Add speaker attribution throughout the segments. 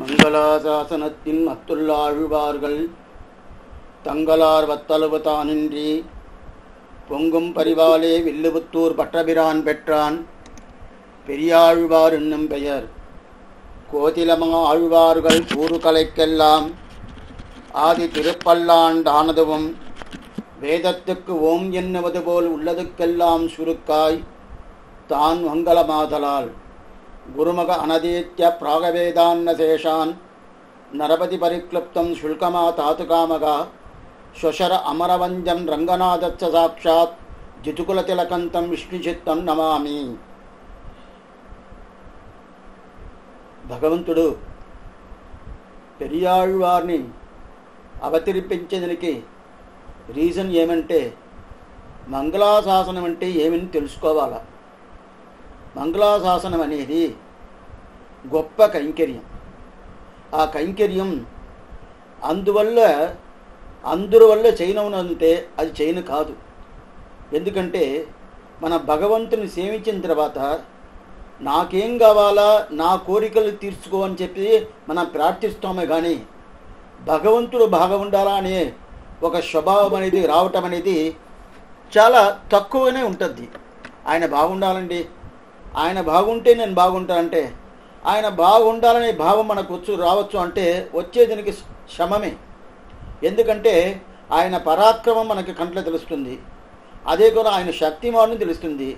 Speaker 1: மங்களாசாசனத்தின் மத்துள்ளாழ்வார்கள் தங்களார் வத்தழுவத்தானின்றி பொங்கும் பரிவாலே வில்லுபுத்தூர் பட்டபிரான் பெற்றான். பெரியாழ்வார் என்னும் பெயர். கோதிலமா ஆழ்வார்கள் கூறுகலைக்கெல்லாம் ஆதி திருப்பல்லாண்டானதுவும் வேதத்துக்கு ஓம் என்னுவது போல் உள்ளதுக்கெல்லாம் சுருக்காய் தான் மங்களமாதலால். గురుమగ అనదీత్య ప్రాగవేదాన్నశేషాన్ నరపతి పరిక్లుప్తం శుల్కమా తాతుకామగా శ్వశర అమరవంజం రంగనాథచ్చ సాక్షాత్ జితుకుల తిలకంతం విష్ణుచిత్తం నమామి. భగవంతుడు పెరియాళ్వారిని అవతరిపించేదానికి రీజన్ ఏమంటే మంగళాశాసనం అంటే ఏమని తెలుసుకోవాలా? మంగళాశాసనం అనేది గొప్ప కైంకర్యం. ఆ కైంకర్యం అందువల్ల అందరి వల్ల చేయనవునంటే అది చేయను కాదు. ఎందుకంటే మన భగవంతుని సేవించిన తర్వాత నాకేం కావాలా నా కోరికలు తీర్చుకో అని చెప్పి మనం ప్రార్థిస్తామే కానీ భగవంతుడు బాగా ఉండాలా అనే ఒక స్వభావం అనేది రావటం అనేది చాలా తక్కువనే ఉంటుంది ఆయన బాగుండాలండి ఆయన బాగుంటే నేను బాగుంటానంటే ఆయన బాగుండాలనే భావం మనకు వచ్చు రావచ్చు అంటే వచ్చేదానికి శ్రమమే. ఎందుకంటే ఆయన పరాక్రమం మనకి కంట్లో తెలుస్తుంది. అదే కూడా ఆయన శక్తిమాను తెలుస్తుంది.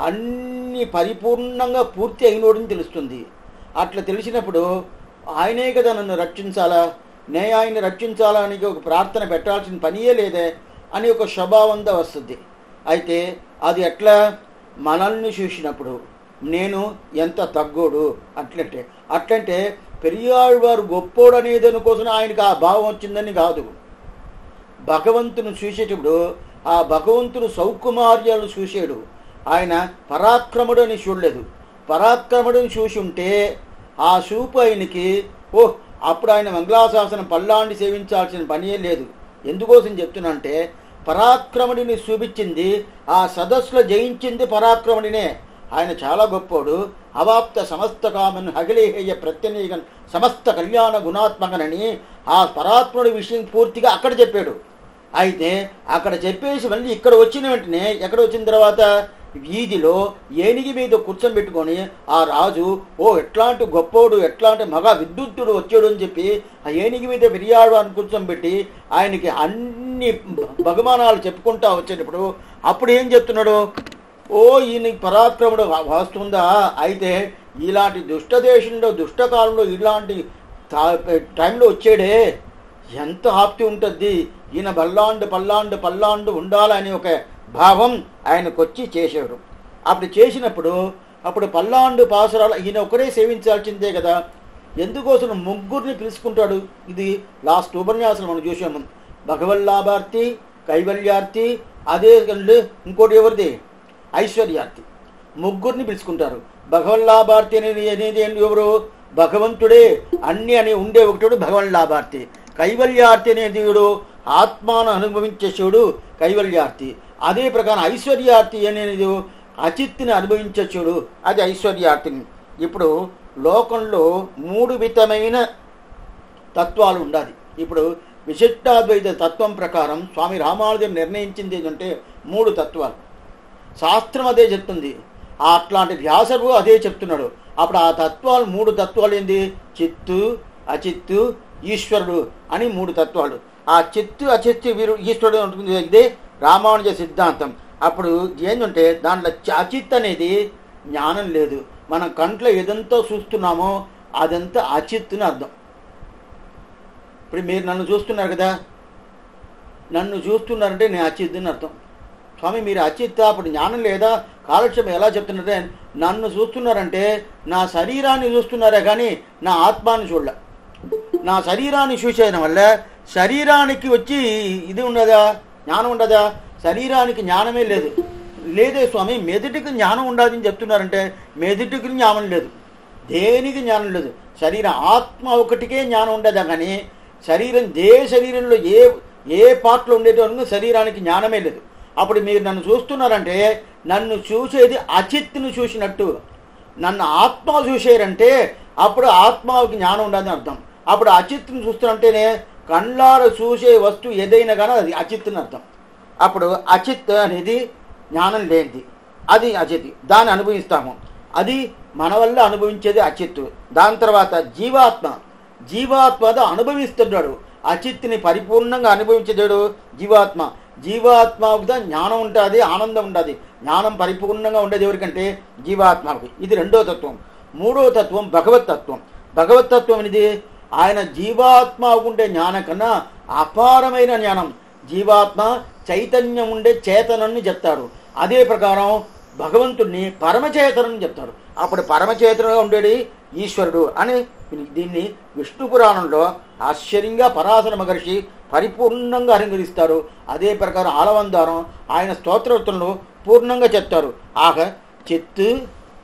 Speaker 1: అన్ని పరిపూర్ణంగా పూర్తి అయినోడని తెలుస్తుంది. అట్లా తెలిసినప్పుడు ఆయనే కదా నన్ను రక్షించాలా? నే ఆయన్ని రక్షించాలా అని ఒక ప్రార్థన పెట్టాల్సిన పనియే లేదే అని ఒక స్వభావంతో వస్తుంది. అయితే అది ఎట్లా? మనల్ని చూసినప్పుడు నేను ఎంత తగ్గోడు? అట్లంటే అట్లంటే పెరియాడు వారు గొప్పోడు అనేది అనుకోసం ఆయనకి ఆ భావం వచ్చిందని కాదు. భగవంతుని చూసేటప్పుడు ఆ భగవంతుడు సౌకుమార్యాలను చూసాడు ఆయన పరాక్రముడు అని చూడలేదు. పరాక్రముడిని చూసి ఉంటే ఆ చూపు ఆయనకి ఓహ్ అప్పుడు ఆయన మంగళాశాసనం పల్లాండి సేవించాల్సిన పనే లేదు. ఎందుకోసం చెప్తున్నా అంటే పరాక్రముడిని చూపించింది ఆ సదస్సులో జయించింది పరాక్రముడినే. ఆయన చాలా గొప్పోడు. అవాప్త సమస్త కామన్ హగిలేహేయ ప్రత్యనీగన్ సమస్త కళ్యాణ గుణాత్మకనని ఆ పరాత్ముడి విషయం పూర్తిగా అక్కడ చెప్పాడు. అయితే అక్కడ చెప్పేసి మళ్ళీ ఇక్కడ వచ్చిన వెంటనే ఎక్కడ వచ్చిన తర్వాత వీధిలో ఏనిగి మీద కూర్చోబెట్టుకొని ఆ రాజు ఓ ఎట్లాంటి గొప్పోడు ఎట్లాంటి మగ విద్యుత్తుడు వచ్చాడు అని చెప్పి ఆ ఏనిగి మీద విరియాడు అని కూర్చోబెట్టి ఆయనకి అన్ని బహుమానాలు చెప్పుకుంటా వచ్చేటప్పుడు అప్పుడు ఏం చెప్తున్నాడు? ఓ ఈయన పరాక్రముడు వస్తుందా? అయితే ఇలాంటి దుష్ట దేశంలో దుష్టకాలంలో ఇలాంటి టైంలో వచ్చాడే. ఎంత ఆప్తి ఉంటుంది ఈయన బల్లాండు పల్లాండు పల్లాండు ఉండాలని ఒక భావం ఆయనకొచ్చి చేసేవారు అప్పుడు చేసినప్పుడు అప్పుడు పల్లాండు పాసురాలు ఈయన ఒకరే సేవించాల్సిందే కదా. ఎందుకోసం ముగ్గురిని పిలుచుకుంటాడు? ఇది లాస్ట్ ఉపన్యాసం మనం చూసాము భగవల్లాభార్థి కైవల్యార్థి అదే ఇంకోటి ఎవరిది? ఐశ్వర్యార్థి ముగ్గురిని పిలుచుకుంటారు. భగవల్లాభార్థి అనేది అనేది ఎవరు? భగవంతుడే. అన్ని అని ఉండే ఒకటోడు భగవల్లాభార్థి కైవల్యార్థి అనేది ఆత్మాను అనుభవించే శివుడు కైవల్యార్థి అదే ప్రకారం ఐశ్వర్యార్థి అనేది అచిత్తిని అనుభవించచ్చుడు చూడు. అది ఐశ్వర్యార్థిని ఇప్పుడు లోకంలో మూడు విధమైన తత్వాలు ఉండాలి. ఇప్పుడు విశిష్టాద్వైత తత్వం ప్రకారం స్వామి రామానుజన్ నిర్ణయించింది ఏంటంటే మూడు తత్వాలు. శాస్త్రం అదే చెప్తుంది. అట్లాంటి వ్యాసరు అదే చెప్తున్నాడు. అప్పుడు ఆ తత్వాలు మూడు తత్వాలు ఏంది? చిత్తు అచిత్తు ఈశ్వరుడు అని మూడు తత్వాలు. ఆ చిత్తు అచిత్తు వీరు ఈశ్వరుడు ఉంటుంది ఇదే రామానుజ సిద్ధాంతం. అప్పుడు ఏంటంటే దాంట్లో అచిత్ అనేది జ్ఞానం లేదు. మనం కంట్లో ఏదంతా చూస్తున్నామో అదంతా అచిత్తుని అర్థం. ఇప్పుడు మీరు నన్ను చూస్తున్నారు కదా నన్ను చూస్తున్నారంటే నేను అచిత్తుని అర్థం. స్వామి మీరు అచిత్త అప్పుడు జ్ఞానం లేదా? కాలక్షేపం ఎలా చెప్తున్నారంటే నన్ను చూస్తున్నారంటే నా శరీరాన్ని చూస్తున్నారే కానీ నా ఆత్మాన్ని చూడలే. నా శరీరాన్ని చూసేయడం వల్ల శరీరానికి వచ్చి ఇది ఉండదా? జ్ఞానం ఉండదా? శరీరానికి జ్ఞానమే లేదు. లేదే స్వామి మెదటికి జ్ఞానం ఉండదని చెప్తున్నారంటే మెదటికి జ్ఞానం లేదు. దేనికి జ్ఞానం లేదు? శరీరం ఆత్మ ఒకటికే జ్ఞానం ఉండదా కానీ శరీరం దే శరీరంలో ఏ ఏ పార్ట్లో ఉండేటువంటి శరీరానికి జ్ఞానమే లేదు. అప్పుడు మీరు నన్ను చూస్తున్నారంటే నన్ను చూసేది అచిత్తును చూసినట్టు. నన్ను ఆత్మ చూసేరంటే అప్పుడు ఆత్మకి జ్ఞానం ఉండదని అర్థం. అప్పుడు అచిత్తును చూస్తున్నంటేనే కళ్ళారు చూసే వస్తువు ఏదైనా కానీ అది అచిత్తుని అర్థం. అప్పుడు అచిత్ అనేది జ్ఞానం లేనిది. అది అచిత్. దాన్ని అనుభవిస్తాము. అది మన వల్ల అనుభవించేది అచిత్తు దాని తర్వాత జీవాత్మ. జీవాత్మ అనుభవిస్తున్నాడు. అచిత్తుని పరిపూర్ణంగా అనుభవించేదాడు జీవాత్మ. జీవాత్మకు జ్ఞానం ఉంటుంది ఆనందం ఉంటుంది జ్ఞానం పరిపూర్ణంగా ఉండేది ఎవరికంటే జీవాత్మకి. ఇది రెండో తత్వం. మూడో తత్వం భగవత్ తత్వం. భగవత్ తత్వం అనేది ఆయన జీవాత్మ ఉండే జ్ఞానం కన్నా అపారమైన జ్ఞానం. జీవాత్మ చైతన్యం ఉండే చేతనని చెప్తారు అదే ప్రకారం భగవంతుడిని పరమచేతనని చెప్తారు అప్పుడు పరమచేతనగా ఉండేది ఈశ్వరుడు అని దీన్ని విష్ణు పురాణంలో ఆశ్చర్యంగా పరాశర మహర్షి పరిపూర్ణంగా అలంకరిస్తారు. అదే ప్రకారం ఆలవందారం ఆయన స్తోత్రోత్తులను పూర్ణంగా చెప్తారు. ఆక చిత్తు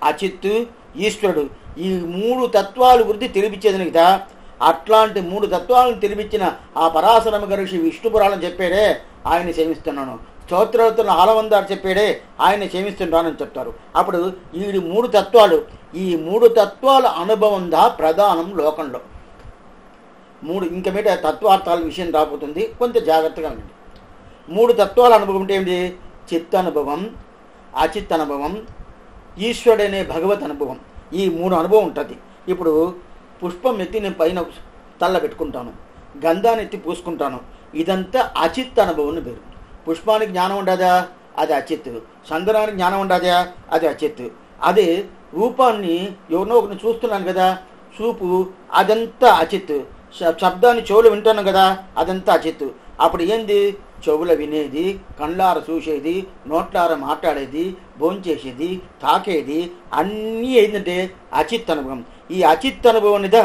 Speaker 1: అచిత్తు ఈశ్వరుడు ఈ మూడు తత్వాలు గురించి తెలిపించేది కదా అట్లాంటి మూడు తత్వాలను తెలిపించిన ఆ పరాశరమ గరుషి విష్ణు పురాణం చెప్పాడే ఆయన సేవిస్తున్నాను స్తోత్రోత్తులను ఆలవందారు చెప్పాడే ఆయన క్షమిస్తుంటానని చెప్తారు. అప్పుడు ఈ మూడు తత్వాలు. ఈ మూడు తత్వాల అనుభవం దా ప్రధానం లోకంలో. మూడు ఇంక మీద తత్వార్థాల విషయం రాబోతుంది. కొంత జాగ్రత్తగా ఉండండి మూడు తత్వాల అనుభవం అంటే ఏంటి చిత్త అనుభవం అచిత్ అనుభవం ఈశ్వరుడనే భగవత్ అనుభవం. ఈ మూడు అనుభవం ఉంటుంది. ఇప్పుడు పుష్పం ఎత్తి నేను పైన తల్ల పెట్టుకుంటాను. గంధాన్ని ఎత్తి పూసుకుంటాను. ఇదంతా అచిత్ అనుభవం పేరు. పుష్పానికి జ్ఞానం ఉండదా? అది అచిత్. చందనానికి జ్ఞానం ఉండదా? అది అచిత్. అదే రూపాన్ని ఎవరినో ఒకరిని చూస్తున్నాను కదా. చూపు అదంతా అచిత్. శబ్దాన్ని చెవులు వింటాను కదా. అదంతా అచిత్. అప్పుడు ఏంది? చెవుల వినేది కళ్ళార చూసేది నోట్లార మాట్లాడేది భోంచేసేది తాకేది అన్నీ ఏంటంటే అచిత్ అనుభవం. ఈ అచిత్ అనుభవం అనేది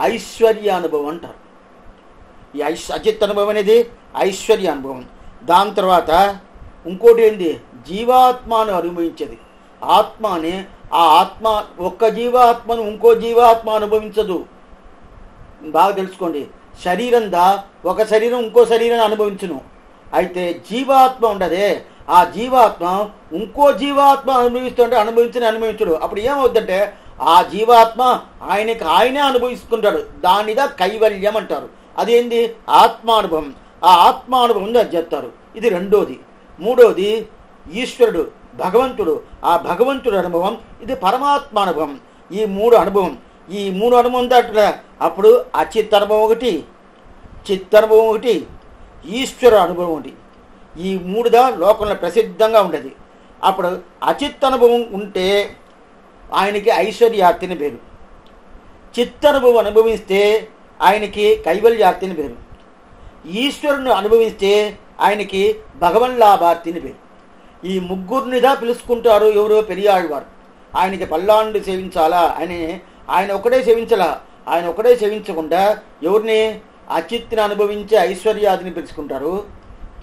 Speaker 1: ఐశ్వర్య అనుభవం అంటారు. ఈ ఐశ్ అచిత్ అనుభవం అనేది ఐశ్వర్య అనుభవం దాని తర్వాత ఇంకోటి ఏంటి జీవాత్మను అనుభవించేది. ఆత్మ అని ఆ ఆత్మ ఒక్క జీవాత్మను ఇంకో జీవాత్మ అనుభవించదు. బాగా తెలుసుకోండి. శరీరం దా ఒక శరీరం ఇంకో శరీరాన్ని అనుభవించును. అయితే జీవాత్మ ఉండదే. ఆ జీవాత్మ ఇంకో జీవాత్మ అనుభవిస్తుంటే అనుభవించని అనుభవించడు. అప్పుడు ఏమవుద్దంటే ఆ జీవాత్మ ఆయనకి ఆయనే అనుభవిస్తుంటాడు. దానిదా కైవల్యం అంటారు. అదేంది? ఆత్మానుభవం. ఆ ఆత్మానుభవం అని చెప్తారు. ఇది రెండోది. మూడోది ఈశ్వరుడు భగవంతుడు. ఆ భగవంతుడు అనుభవం ఇది పరమాత్మ అనుభవం. ఈ మూడు అనుభవం. ఈ మూడు అనుభవం దాటిన అప్పుడు అచిత్ అనుభవం ఒకటి చిత్ అనుభవం ఒకటి ఈశ్వర అనుభవం ఒకటి. ఈ మూడుదా లోకంలో ప్రసిద్ధంగా ఉండేది. అప్పుడు అచిత్ అనుభవం ఉంటే ఆయనకి ఐశ్వర్యార్తిని పేరు. చిత్తనుభవం అనుభవిస్తే ఆయనకి కైవల్యార్తిని పేరు. ఈశ్వరుని అనుభవిస్తే ఆయనకి భగవన్లాభార్తిని పేరు. ఈ ముగ్గురినిదా పిలుచుకుంటారు ఎవరో పెరియాడువారు ఆయనకి పల్లాండు సేవించాలా? అని ఆయన ఒకటే సేవించాలా? ఆయన ఒకటే సేవించకుండా ఎవరిని? అచిత్తుని అనుభవించే ఐశ్వర్యాదిని పిలుచుకుంటారు.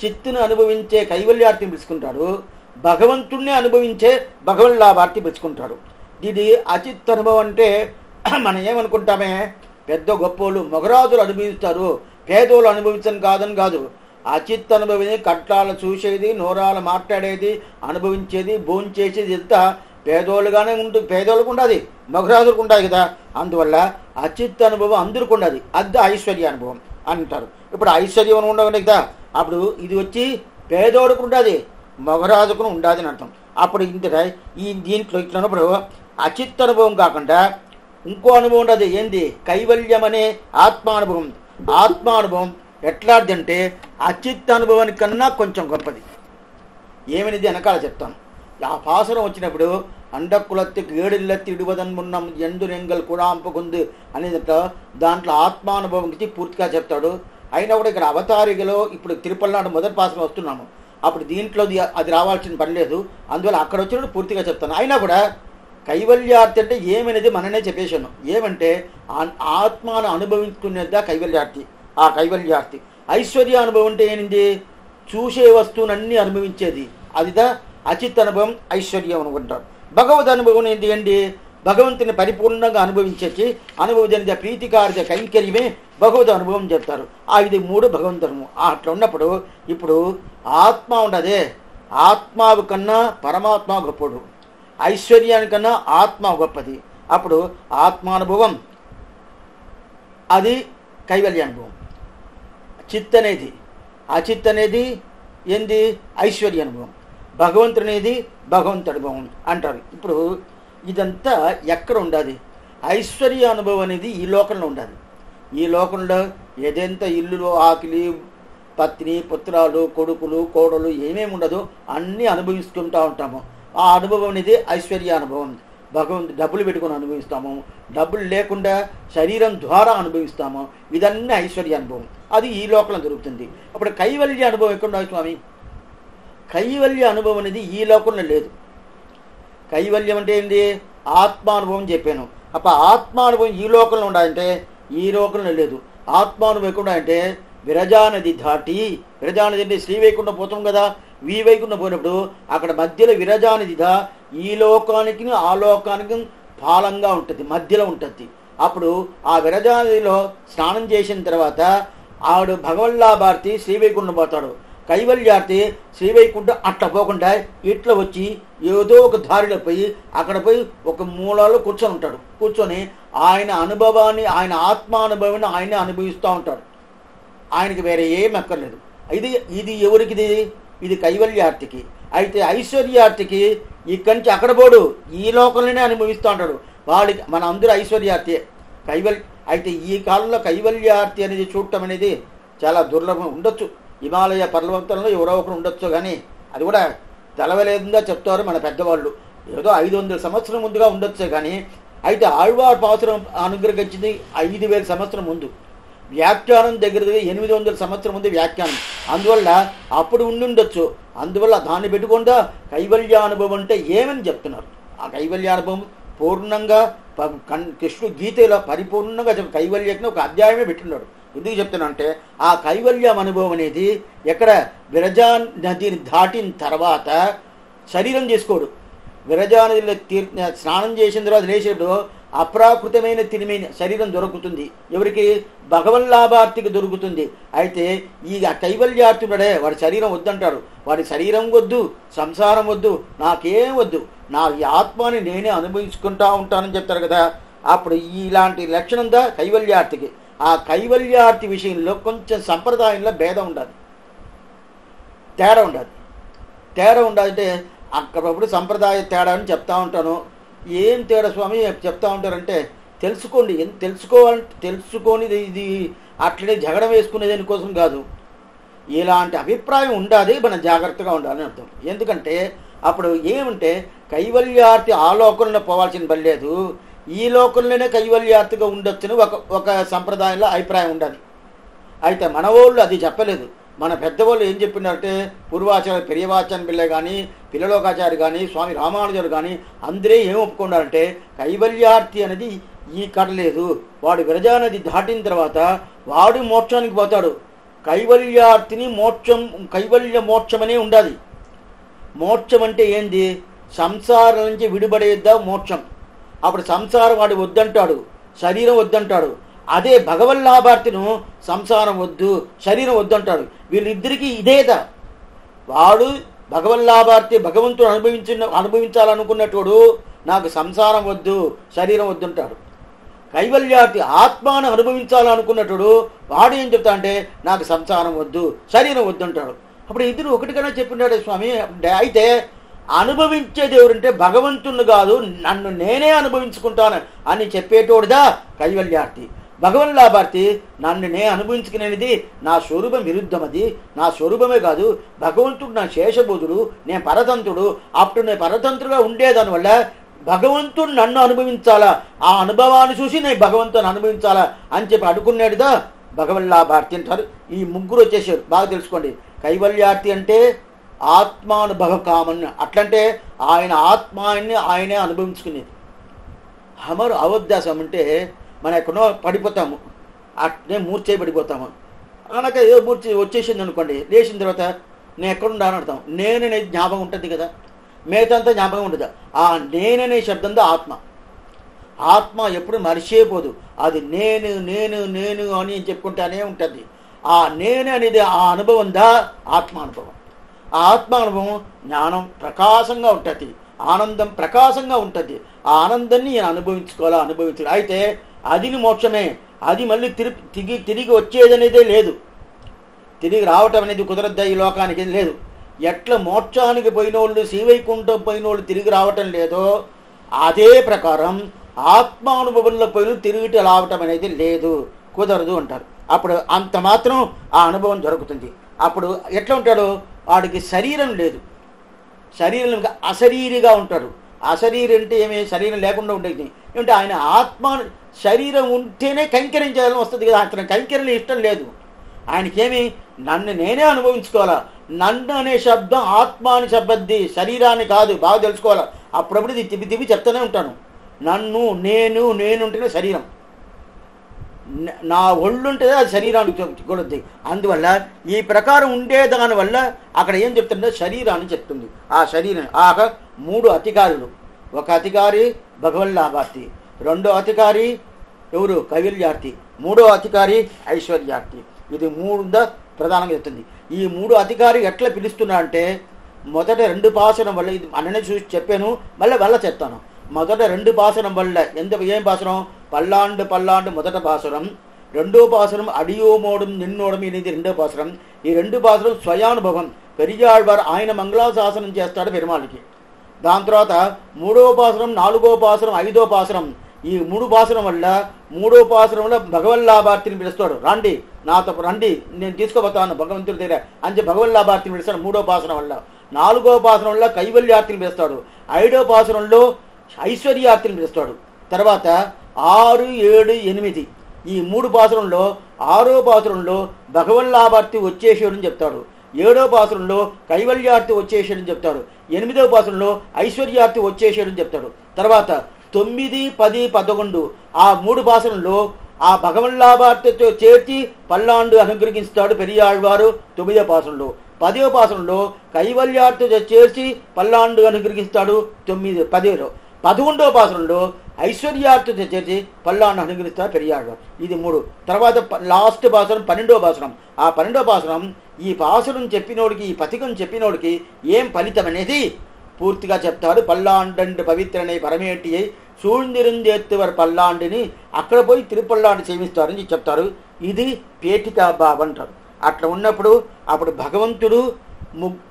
Speaker 1: చిత్తును అనుభవించే కైవల్యార్తిని పిలుచుకుంటారు. భగవంతుణ్ణి అనుభవించే భగవన్ పిలుచుకుంటారు. ఇది అచిత్ అనుభవం అంటే మనం ఏమనుకుంటామే? పెద్ద గొప్పోళ్ళు మొగరాజులు అనుభవిస్తారు. పేదోళ్ళు అనుభవించని కాదని కాదు. అచిత్ అనుభవిని కట్టాల చూసేది నోరాల మాట్లాడేది అనుభవించేది భోంచేసేది ఇంతా పేదోళ్ళుగానే ఉంటుంది పేదోళ్ళకు ఉండదు మగరాజులకు ఉండదు కదా. అందువల్ల అచిత్ అనుభవం అందరికి ఉండదు అది ఐశ్వర్య అనుభవం అంటారు. ఇప్పుడు ఐశ్వర్యం ఉండదు కదా. అప్పుడు ఇది వచ్చి పేదోడుకు ఉండదు మగరాజుకు ఉండదు అని అర్థం. అప్పుడు ఇంత ఈ దీంట్లో ఇట్లా ఇప్పుడు అచిత్ అనుభవం కాకుండా ఇంకో అనుభవం ఉండదు. ఏంది? కైవల్యం అనే ఆత్మానుభవం. ఆత్మానుభవం ఎట్లాంటిదంటే అచిత్ అనుభవాని కన్నా కొంచెం గొప్పది. ఏమనేది? వెనకాల చెప్తాను. ఆ పాసరం వచ్చినప్పుడు అండకులత్తికి ఏడిల్లత్తి ఇడువదన్ మున్నం ఎందు నెంగల్ కుడాంపకుంది అనేది దాంట్లో ఆత్మానుభవం గురించి పూర్తిగా చెప్తాడు. అయినా కూడా ఇక్కడ అవతారికలో ఇప్పుడు తిరుపతి నాడు మొదటి పాసరం వస్తున్నాము. అప్పుడు దీంట్లో అది రావాల్సిన పని లేదు. అందువల్ల అక్కడ వచ్చినప్పుడు పూర్తిగా చెప్తాను. అయినా కూడా కైవల్యార్థి అంటే ఏమనేది మననే చెప్పేశాను. ఏమంటే ఆ- ఆత్మను అనుభవించుకునేదా కైవల్యార్థి ఆ కైవల్యార్థి ఐశ్వర్య అనుభవం అంటే ఏంటి చూసే వస్తువునన్నీ అనుభవించేది. అదిదా అచిత్ అనుభవం ఐశ్వర్యం అనుకుంటారు భగవద్ అనుభవం ఏంటి అండి భగవంతుని పరిపూర్ణంగా అనుభవించేసి అనుభవజనిత ప్రీతికారిత కైంకర్యమే భగవద్ అనుభవం చెప్తారు. ఆ ఇది మూడు భగవంతు అట్లా ఉన్నప్పుడు ఇప్పుడు ఆత్మ ఉండదే. ఆత్మావు కన్నా పరమాత్మ గొప్పడు. ఐశ్వర్యానికన్నా ఆత్మ గొప్పది. అప్పుడు ఆత్మానుభవం అది కైవల్య అనుభవం చిత్ అనేది అచిత్ అనేది ఏంది? ఐశ్వర్య అనుభవం భగవంతుడు అనేది భగవంతుడు అనుభవం అంటారు. ఇప్పుడు ఇదంతా ఎక్కడ ఉండాలి ఐశ్వర్య అనుభవం అనేది ఈ లోకంలో ఉండాలి ఈ లోకంలో ఏదెంత ఇల్లులు ఆకిలి పత్ని పుత్రాలు కొడుకులు కోడలు ఏమేమి ఉండదో అన్నీ అనుభవిస్తుంటూ ఉంటాము. ఆ అనుభవం అనేది ఐశ్వర్య అనుభవం. భగవంతు డబ్బులు పెట్టుకొని అనుభవిస్తాము. డబ్బులు లేకుండా శరీరం ద్వారా అనుభవిస్తాము. ఇదన్నీ ఐశ్వర్య అనుభవం. అది ఈ లోకంలో దొరుకుతుంది అప్పుడు కైవల్య అనుభవం ఎక్కడ స్వామి? కైవల్య అనుభవం అనేది ఈ లోకంలో లేదు. కైవల్యం అంటే ఏంటి ఆత్మానుభవం చెప్పాను. అప్పుడు ఆత్మానుభవం ఈ లోకంలో ఉండాలంటే ఈ లోకంలో లేదు. ఆత్మానుభవం ఎక్కడ అంటే విరజానది దాటి విరజానది అంటే శ్రీవైకుంఠం పోతాం కదా. వీ వైకుంఠం పోయినప్పుడు అక్కడ మధ్యలో విరజానదిదా ఈ లోకానికి ఆ లోకానికి పాలంగా ఉంటుంది మధ్యలో ఉంటుంది. అప్పుడు ఆ విరజానదిలో స్నానం చేసిన తర్వాత ఆవిడ భగవల్లాభారతి శ్రీవైకుంఠం పోతాడు. కైవల్యార్తి శ్రీవైకుంఠం అట్లా పోకుండా ఇట్లా వచ్చి ఏదో ఒక దారిలో పోయి అక్కడ పోయి ఒక మూలలో కూర్చొని ఉంటాడు. కూర్చొని ఆయన అనుభవాన్ని ఆయన ఆత్మానుభవాన్ని ఆయనే అనుభవిస్తూ ఉంటాడు. ఆయనకి వేరే ఏం అక్కర్లేదు. ఇది ఇది ఎవరికిది? ఇది కైవల్యార్తికి అయితే ఐశ్వర్యార్తికి ఇక్కడి నుంచి అక్కడ పోడు. ఈ లోకంలోనే అనుభవిస్తూ ఉంటాడు. వాళ్ళకి మన అందరూ ఐశ్వర్యార్తి కైవల్ అయితే ఈ కాలంలో కైవల్యార్తి అనేది చూడటం అనేది చాలా దుర్లభం. ఉండొచ్చు. హిమాలయ పర్వతంలో ఎవరో ఒకరు ఉండొచ్చు కానీ అది కూడా తెలవలేదుగా చెప్తారు మన పెద్దవాళ్ళు. ఏదో ఐదు వందల సంవత్సరం ముందుగా ఉండొచ్చు కానీ అయితే ఆళ్వార్ పాసురం అనుగ్రహించింది ఐదు వేల సంవత్సరం ముందు. వ్యాఖ్యానం దగ్గర దగ్గర ఎనిమిది వందల సంవత్సరం ఉంది వ్యాఖ్యానం. అందువల్ల అప్పుడు ఉండుండొచ్చు. అందువల్ల దాన్ని పెట్టుకుండా కైవల్యానుభవం అంటే ఏమని చెప్తున్నారు? ఆ కైవల్యానుభవం పూర్ణంగా ప- కృష్ణుడు గీతలో పరిపూర్ణంగా చెప్పి కైవల్యకి ఒక అధ్యాయమే పెట్టున్నాడు. ఎందుకు చెప్తున్నానంటే ఆ కైవల్యం అనుభవం అనేది ఎక్కడ విరజా నదిని దాటిన తర్వాత శరీరం చేసుకోడు. విరజా నదిలో తీర్ స్నానం చేసిన తర్వాత లేచేటప్పుడు అప్రాకృతమైన తినిమైన శరీరం దొరుకుతుంది. ఎవరికి? భగవల్లాభార్తికి దొరుకుతుంది. అయితే ఈ కైవల్యార్థుడే వాడి శరీరం వద్దంటాడు వాడి శరీరం వద్దు సంసారం వద్దు నాకేం వద్దు. నా ఈ ఆత్మని నేనే అనుభవించుకుంటా ఉంటానని చెప్తారు కదా. అప్పుడు ఇలాంటి లక్షణంగా కైవల్యార్థికి. ఆ కైవల్యార్థి విషయంలో కొంచెం సంప్రదాయంలో భేదం ఉండాలి. తేడా ఉండదు తేడా ఉండదంటే అక్కడప్పుడు సంప్రదాయ తేడా అని చెప్తా ఉంటాను. ఏం తేడా స్వామి చెప్తా ఉంటారంటే తెలుసుకోండి తెలుసుకోవాలంటే తెలుసుకొని ఇది అట్లనే జగడం వేసుకునే దానికోసం కాదు. ఇలాంటి అభిప్రాయం ఉండాలి మనం జాగ్రత్తగా ఉండాలని అర్థం. ఎందుకంటే అప్పుడు ఏమంటే కైవల్యార్థి ఆ లోకంలో పోవాల్సిన పని లేదు. ఈ లోకంలోనే కైవల్యార్థిగా ఉండొచ్చని ఒక ఒక సంప్రదాయంలో అభిప్రాయం ఉండాలి. అయితే మన వాళ్ళు అది చెప్పలేదు. మన పెద్దవాళ్ళు ఏం చెప్పినారంటే పూర్వాచార్య పెరియవాచార్య పిల్ల కానీ పిల్లలోకాచారి కానీ స్వామి రామానుజులు కానీ అందరే ఏం ఒప్పుకున్నారంటే కైవల్యార్థి అనేది ఈ కథ లేదు. వాడు విరజానది దాటిన తర్వాత వాడు మోక్షానికి పోతాడు. కైవల్యార్థిని మోక్షం కైవల్య మోక్షమనే ఉండాలి. మోక్షం అంటే ఏంది? సంసారం నుంచి విడిపడేద్దా మోక్షం. అప్పుడు సంసారం వాడు వద్దంటాడు. శరీరం వద్దంటాడు. అదే భగవల్లాభార్తిను సంసారం వద్దు శరీరం వద్దంటాడు వీళ్ళిద్దరికీ ఇదేదా వాడు భగవల్లాభార్తి భగవంతుడు అనుభవించిన అనుభవించాలనుకున్నటోడు నాకు సంసారం వద్దు శరీరం వద్దంటాడు కైవల్యార్థి ఆత్మాను అనుభవించాలనుకున్నట్టుడు వాడు ఏం చెప్తా అంటే నాకు సంసారం వద్దు శరీరం వద్దంటాడు అప్పుడు ఇద్దరు ఒకటికైనా చెప్పినాడు స్వామి అంటే అయితే అనుభవించేది ఎవరంటే భగవంతుణ్ణి కాదు నన్ను నేనే అనుభవించుకుంటాను అని చెప్పేటోడుదా కైవల్యార్థి భగవన్ లాభార్థి నన్ను నే అనుభవించుకునేది నా స్వరూపం విరుద్ధమది. నా స్వరూపమే కాదు భగవంతుడు నా శేషబోధుడు నేను పరతంత్రుడు అప్పుడు నేను పరతంత్రుగా ఉండేదానివల్ల భగవంతుడు నన్ను అనుభవించాలా? ఆ అనుభవాన్ని చూసి నేను భగవంతుని అనుభవించాలా? అని చెప్పి అనుకున్నాడుదా? భగవల్లాభార్తి అంటారు. ఈ ముగ్గురు వచ్చేసారు. బాగా తెలుసుకోండి. కైవల్యార్థి అంటే ఆత్మానుభవ కామన్ అట్లంటే ఆయన ఆత్మాన్ని ఆయనే అనుభవించుకునేది. హమరు అవధ్యాసం అంటే మనం ఎక్కడో పడిపోతాము. అట్నే మూర్చే పడిపోతాము. కనుక ఏదో మూర్చి వచ్చేసింది అనుకోండి లేచిన తర్వాత నేను ఎక్కడున్నాను అడతాం నేననే జ్ఞాపకం ఉంటుంది కదా. మిగతాంతా జ్ఞాపకం ఉండదు. ఆ నేననే శబ్దంతో ఆత్మ. ఆత్మ ఎప్పుడు మరిచేయబోదు అది నేను నేను నేను అని చెప్పుకుంటానే ఉంటుంది. ఆ నేను అనేది ఆ అనుభవం దా ఆత్మ అనుభవం. ఆ ఆత్మ అనుభవం జ్ఞానం ప్రకాశంగా ఉంటుంది. ఆనందం ప్రకాశంగా ఉంటుంది. ఆ ఆనందాన్ని నేను అనుభవించుకోవాలా అనుభవించాలి అయితే అదిని మోక్షమే. అది మళ్ళీ తిరిగి తిరిగి తిరిగి వచ్చేదనేదే లేదు. తిరిగి రావటం అనేది కుదరద్ద ఈ లోకానికి లేదు. ఎట్లా మోక్షానికి పోయినోళ్ళు శ్రీవైకుంఠం పోయినోళ్ళు తిరిగి రావటం లేదో అదే ప్రకారం ఆత్మానుభవంలో పోయిన తిరిగి రావటం అనేది లేదు. కుదరదు అంటారు. అప్పుడు అంత మాత్రం ఆ అనుభవం జరుగుతుంది. అప్పుడు ఎట్లా ఉంటాడు? వాడికి శరీరం లేదు. శరీరం ఇంకా అశరీరిగా ఉంటాడు. అశరీరి అంటే ఏమి? శరీరం లేకుండా ఉండేది. ఏమంటే ఆయన ఆత్మ శరీరం ఉంటేనే కైంకర్యం చేయాలని వస్తుంది కదా. అతను కైంకర్యం ఇష్టం లేదు. ఆయనకేమి? నన్ను నేనే అనుభవించుకోవాలా? నన్ను అనే శబ్దం ఆత్మ అని శరీరాన్ని కాదు. బాగా తెలుసుకోవాలా? అప్పుడప్పుడు ఇది తిప్పి తిప్పి చెప్తూనే ఉంటాను. నన్ను నేను నేను ఉంటేనే శరీరం. నా ఒళ్ళు ఉంటేనే అది శరీరానికి కొడుద్ది అందువల్ల ఈ ప్రకారం ఉండే దానివల్ల అక్కడ ఏం చెప్తుందో శరీరాన్ని చెప్తుంది. ఆ శరీరం ఆక మూడు అధికారులు. ఒక అధికారి భగవల్లాభార్తి రెండో అధికారి ఎవరు? కవిల్యార్థి మూడో అధికారి ఐశ్వర్యార్థి ఇది మూడు ప్రధానంగా చెప్తుంది. ఈ మూడు అధికారి ఎట్లా పిలుస్తున్నా అంటే మొదట రెండు పాసనం వల్ల ఇది అన్ననే చూసి చెప్పాను మళ్ళీ వల్ల చెప్తాను. మొదట రెండు పాసనం వల్ల ఎంత ఏం పాసనం? పల్లాండు పల్లాండు మొదట పాసనం రెండో పాసనం అడియోమోడం నిన్నోడం అనేది రెండో పాసనం. ఈ రెండు పాసనం స్వయానుభవం. పెరియాళ్వారు ఆయన మంగళాశాసనం చేస్తాడు పెరుమాళికి. దాని తర్వాత మూడో పాసనం నాలుగో పాసనం ఐదో పాసనం. ఈ మూడు పాసనం వల్ల మూడో పాసనం వల్ల భగవల్లాభార్తిని పిలుస్తాడు రండి నాతో రండి నేను తీసుకుపోతాను భగవంతుడి దగ్గర అని భగవల్లాభార్తిని పిలుస్తాడు మూడో పాసనం వల్ల. నాలుగో పాసనంలో వల్ల కైవల్యార్తిని పిలుస్తాడు ఐదో పాసనంలో ఐశ్వర్యార్తిని పిలుస్తాడు తర్వాత ఆరు ఏడు ఎనిమిది. ఈ మూడు పాసరంలో ఆరో పాసరంలో భగవల్లాభార్తి వచ్చేసాడని చెప్తాడు. ఏడో పాసరంలో కైవల్యార్తి వచ్చేసాడని చెప్తాడు. ఎనిమిదో పాసరంలో ఐశ్వర్యార్తి వచ్చేసాడని చెప్తాడు. తర్వాత తొమ్మిది పది పదకొండు ఆ మూడు పాసరంలో ఆ భగవల్లాభార్తితో చేర్చి పల్లాండు అనుగ్రహిస్తాడు పెరియాళ్వారు తొమ్మిదో పాసంలో పదో పాసంలో కైవల్యార్తితో చేర్చి పల్లాండు అనుగ్రహిస్తాడు తొమ్మిది పదిలో పదకొండో పాసంలో ఐశ్వర్యార్థితో చేర్చి పల్లాండు అనుగ్రహిస్తాడు పెరియాళ్వారు. ఇది మూడు. తర్వాత లాస్ట్ పాసనం పన్నెండో పాసనం ఆ పన్నెండో పాసనం ఈ పాసనం చెప్పినోడికి ఈ పథకం చెప్పినోడికి ఏం ఫలితం అనేది పూర్తిగా చెప్తాడు. పల్లాండండు పవిత్రనే పరమేటియై సూழ்నిరుందేత్తువర్ పల్లాండిని అక్కడ పోయి తిరుపల్లాండి సేవిస్తారని చెప్తారు. ఇది పేటికా బాబు అంటారు. అట్లా ఉన్నప్పుడు అప్పుడు భగవంతుడు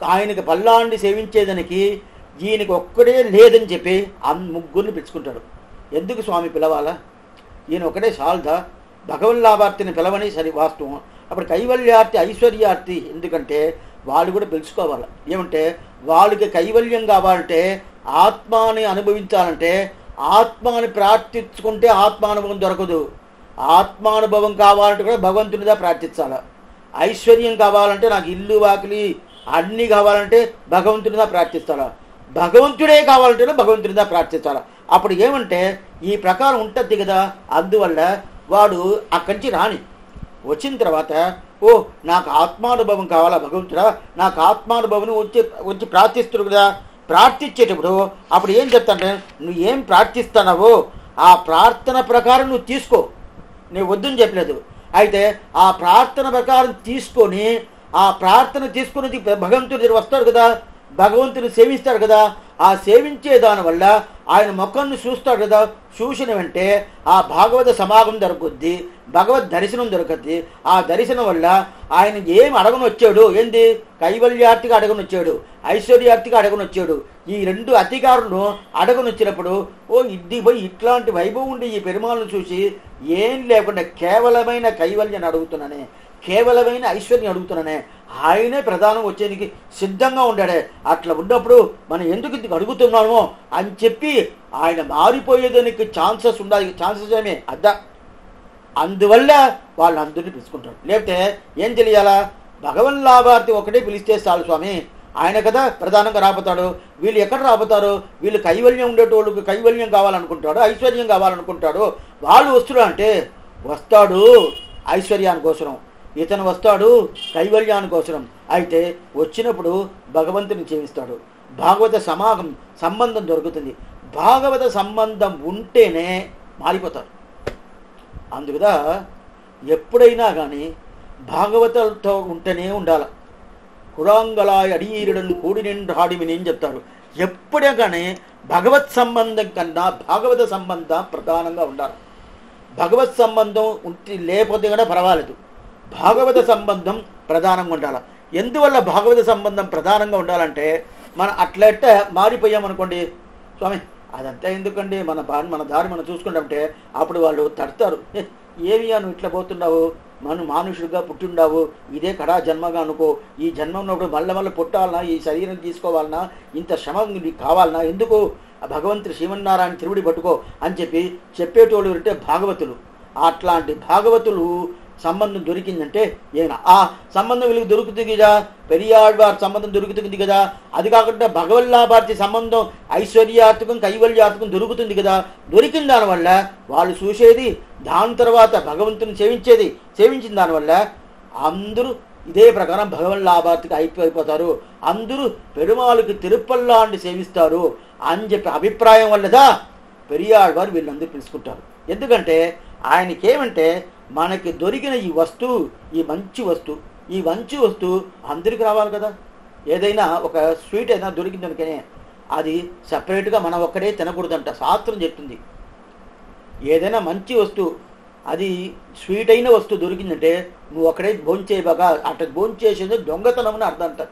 Speaker 1: ఆయనకి పల్లాండి సేవించేదానికి ఈయనకి ఒక్కడే లేదని చెప్పి ముగ్గురిని పిలుచుకుంటాడు. ఎందుకు స్వామి పిలవాలా? ఈయన ఒకటే సాల్దా. భగవల్లాభార్తిని పిలవని సరి వాస్తవం. అప్పుడు కైవల్యార్తి ఐశ్వర్యార్థి ఎందుకంటే వాళ్ళు కూడా పిలుచుకోవాలి. ఏమంటే వాళ్ళకి కైవల్యం కావాలంటే ఆత్మాని అనుభవించాలంటే ఆత్మాని ప్రార్థించుకుంటే ఆత్మానుభవం దొరకదు. ఆత్మానుభవం కావాలంటే కూడా భగవంతునిదా ప్రార్థించాలి. ఐశ్వర్యం కావాలంటే నాకు ఇల్లు వాకిలి అన్నీ కావాలంటే భగవంతునిదా ప్రార్థిస్తారా భగవంతుడే కావాలంటే భగవంతునిదా ప్రార్థిస్తారా అప్పుడు ఏమంటే ఈ ప్రకారం ఉంటుంది కదా అందువల్ల వాడు అక్కడి నుంచి రాని. వచ్చిన తర్వాత ఓ నాకు ఆత్మానుభవం కావాలా భగవంతుడా? నాకు ఆత్మానుభవం వచ్చి వచ్చి ప్రార్థిస్తున్నాడు కదా. ప్రార్థించేటప్పుడు అప్పుడు ఏం చెప్తాంటే నువ్వు ఏం ప్రార్థిస్తున్నావో ఆ ప్రార్థన ప్రకారం నువ్వు తీసుకో. నేను వద్దని చెప్పలేదు. అయితే ఆ ప్రార్థన ప్రకారం తీసుకొని ఆ ప్రార్థన తీసుకుని భగవంతుడు వస్తాడు కదా. భగవంతుని సేవిస్తాడు కదా. ఆ సేవించే దానివల్ల ఆయన ముఖాన్ని చూస్తాడు కదా చూసిన వెంటే ఆ భాగవత సమాగం దొరుకుద్ది భగవద్ దర్శనం దొరకద్ది. ఆ దర్శనం వల్ల ఆయన ఏం అడగను వచ్చాడు ఏంది? కైవల్యార్థిగా అడగను వచ్చాడు ఐశ్వర్యార్థిగా అడగను వచ్చాడు ఈ రెండు అధికారులను అడగను వచ్చినప్పుడు ఓ ఇది పోయి ఇట్లాంటి వైభవం ఉండి ఈ పెరుమాలను చూసి ఏం లేకుండా కేవలమైన కైవల్యాన్ని అడుగుతున్నానే. కేవలమైన ఐశ్వర్యం అడుగుతున్నానే. ఆయనే ప్రధానం వచ్చేందుకు సిద్ధంగా ఉండాడే. అట్లా ఉన్నప్పుడు మనం ఎందుకు ఇందుకు అడుగుతున్నామో అని చెప్పి ఆయన మారిపోయేదానికి ఛాన్సెస్ ఉండాలి. ఛాన్సెస్ ఏమే? అద్దా. అందువల్ల వాళ్ళందరినీ పిలుచుకుంటారు. లేకపోతే ఏం తెలియాలా? భగవన్ లాభార్థి ఒకటే పిలిస్తే చాలు స్వామి. ఆయన కదా ప్రధానంగా రాబోతాడు. వీళ్ళు ఎక్కడ రాబోతారు? వీళ్ళు కైవల్యం ఉండేటోళ్ళకి కైవల్యం కావాలనుకుంటాడు ఐశ్వర్యం కావాలనుకుంటాడు. వాళ్ళు వస్తున్నారు అంటే వస్తాడు ఐశ్వర్యానికోసరం. ఇతను వస్తాడు కైవల్యానికోసరం అయితే వచ్చినప్పుడు భగవంతుని చేయిస్తాడు భాగవత సమాగం సంబంధం దొరుకుతుంది. భాగవత సంబంధం ఉంటేనే మారిపోతారు. అందుకదా ఎప్పుడైనా కానీ భాగవతలతో ఉంటేనే ఉండాలి. కుడాంగలాయ అడియీరుడని కూడి నిండు హాడిమిని అని చెప్తారు ఎప్పుడే కానీ భగవత్ సంబంధం కన్నా భాగవత సంబంధం ప్రధానంగా ఉండాలి. భగవత్ సంబంధం ఉంటే లేకపోతే కూడా పర్వాలేదు. భాగవత సంబంధం ప్రధానంగా ఉండాలి. ఎందువల్ల భాగవత సంబంధం ప్రధానంగా ఉండాలంటే మనం అట్లెట్ట మారిపోయామనుకోండి స్వామి అదంతా ఎందుకండి? మన బా మన దారి మనం చూసుకుంటామంటే అప్పుడు వాళ్ళు తడతారు. ఏమి ఏమియా నువ్వు ఇట్లా పోతున్నావు? మనం మానుషుడిగా పుట్టిండావు. ఇదే కడా జన్మగా అనుకో. ఈ జన్మ ఉన్నప్పుడు మళ్ళీ మళ్ళీ పుట్టాలనా? ఈ శరీరం తీసుకోవాలనా? ఇంత శ్రమ నీకు కావాలనా? ఎందుకు? ఆ భగవంతుడు శ్రీమన్నారాయణ తిరువుడి పట్టుకో అని చెప్పి చెప్పేటోళ్ళు ఉంటే భాగవతులు. అట్లాంటి భాగవతులు సంబంధం దొరికిందంటే ఏనా? ఆ సంబంధం వీళ్ళకి దొరుకుతుంది కదా. పెరియాళ్వారి సంబంధం దొరుకుతుంది కదా. అది కాకుండా భగవల్లాభార్తి సంబంధం ఐశ్వర్యార్థకం కైవల్యార్థకం దొరుకుతుంది కదా. దొరికిన దానివల్ల వాళ్ళు చూసేది దాని తర్వాత భగవంతుని సేవించేది సేవించిన దానివల్ల అందరూ ఇదే ప్రకారం భగవన్ లాభార్థికి అయిపోయిపోతారు. అందరూ పెరుమాళుకి తిరుపల్లాంటి సేవిస్తారు అని చెప్పి అభిప్రాయం వల్లదా? పెరియాழ்వారు వీళ్ళందరూ పిలుచుకుంటారు. ఎందుకంటే ఆయనకేమంటే మనకి దొరికిన ఈ వస్తువు ఈ మంచి వస్తువు ఈ మంచి వస్తువు అందరికి రావాలి కదా? ఏదైనా ఒక స్వీట్ ఏదైనా దొరికిందనుకనే అది సపరేట్గా మనం ఒక్కడే తినకూడదంట. శాస్త్రం చెప్తుంది. ఏదైనా మంచి వస్తువు అది స్వీట్ అయిన వస్తువు దొరికిందంటే నువ్వు ఒక్కడే భోంచేయబాగా అట్లా భోంచేసేది దొంగతనం అని అర్థం అంట.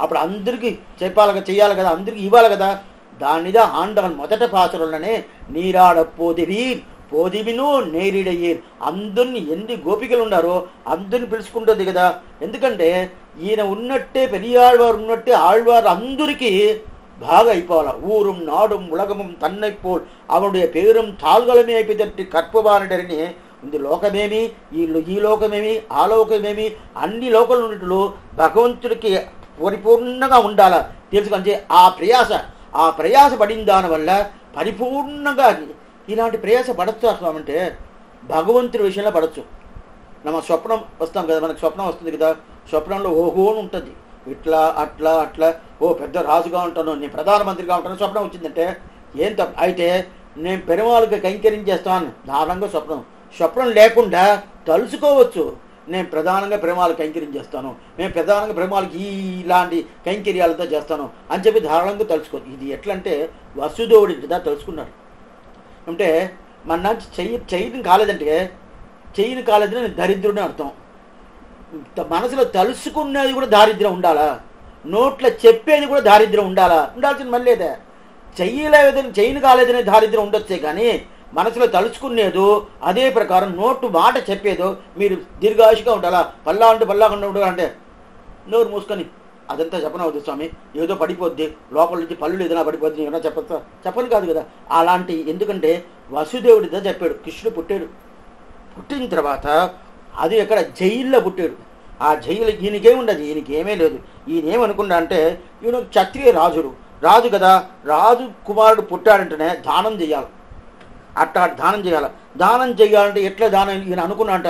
Speaker 1: అప్పుడు అందరికీ చెప్పాలి చేయాలి కదా అందరికీ ఇవ్వాలి కదా దానిదా ఆండవన్ మొదట పాత్రలోనే నీరాడపోదివీన్ పోదివిను నేరిడయ్యీర్. అందుని ఎన్ని గోపికలు ఉన్నారో అందుని పిలుచుకుంటుంది కదా ఎందుకంటే ఈయన ఉన్నట్టే పెరియాழ்వారు ఉన్నట్టే ఆళ్వారు అందరికీ బాగా అయిపోవాలి. ஊரும் నాడు ఉలగము తన్నైపో అవడు அவனுடைய తాల్గలమే தாள்களுமே ஐப்பிதற்றி ఉంది లోకమేమి ఈ ఈ లోకమేమి ఆ లోకమేమి అన్ని లోకంలో ఉన్నట్లు భగవంతుడికి పరిపూర్ణంగా ఉండాల. తెలుసుకొని ఆ ప్రయాస ఆ ప్రయాస పడిన దానివల్ల పరిపూర్ణంగా ఇలాంటి ప్రయాస పడచ్చు అసలు అంటే భగవంతుడి విషయంలో పడచ్చు. మన స్వప్నం వస్తాం కదా మనకు స్వప్నం వస్తుంది కదా స్వప్నంలో ఓహో అని ఉంటుంది. ఇట్లా అట్లా అట్లా ఓ పెద్ద రాజుగా ఉంటాను నేను ప్రధానమంత్రిగా ఉంటాను స్వప్నం వచ్చిందంటే ఏం తప్ప? అయితే నేను పెరుమాళ్ళకి కైంకరించేస్తాను దారంగా స్వప్నం. స్వప్నం లేకుండా తలుసుకోవచ్చు నేను ప్రధానంగా ప్రేమాలు కైంకర్యం చేస్తాను. నేను ప్రధానంగా ప్రేమాలకి ఇలాంటి కైంకర్యాలతో చేస్తాను అని చెప్పి ధారాళంగా తలుచుకో. ఇది ఎట్లంటే వసుదేవుడి దా తలుచుకున్నాడు. అంటే మన చెయ్యి చెయ్యిని కాలేదంటే చెయ్యిని కాలేదని నేను అర్థం. మనసులో తలుసుకున్నది కూడా దారిద్ర్యం ఉండాలా? నోట్లో చెప్పేది కూడా దారిద్ర్యం ఉండాలా? ఉండాల్సిన మళ్ళీ అదే. చెయ్యలేదని చెయ్యిని కాలేదనే దారిద్ర్యం ఉండొచ్చే కానీ మనసులో తలుచుకునేదో అదే ప్రకారం నోటు మాట చెప్పేదో మీరు దీర్ఘాయుషిగా ఉండాలా? పల్లా అంటే పల్లాకుండా ఉండాలంటే నోరు మూసుకొని అదంతా చెప్పనవద్దు స్వామి. ఏదో పడిపోద్ది. లోపల నుంచి పళ్ళు ఏదైనా పడిపోద్ది. ఏమైనా చెప్పచ్చా చెప్పను కాదు కదా. అలాంటి ఎందుకంటే వసుదేవుడితో చెప్పాడు. కృష్ణుడు పుట్టాడు. పుట్టిన తర్వాత అది ఎక్కడ? జైల్లో పుట్టాడు. ఆ జైలు ఈయనకేముండదు ఈయనకి ఏమీ లేదు. ఈయన ఏమనుకున్నా అంటే ఈయన క్షత్రియ రాజుడు. రాజు కదా. రాజు కుమారుడు పుట్టాడంటేనే దానం చేయాలి. అట్టా దానం చేయాలి. దానం చేయాలంటే ఎట్లా దానం? ఈయన అనుకున్నాంట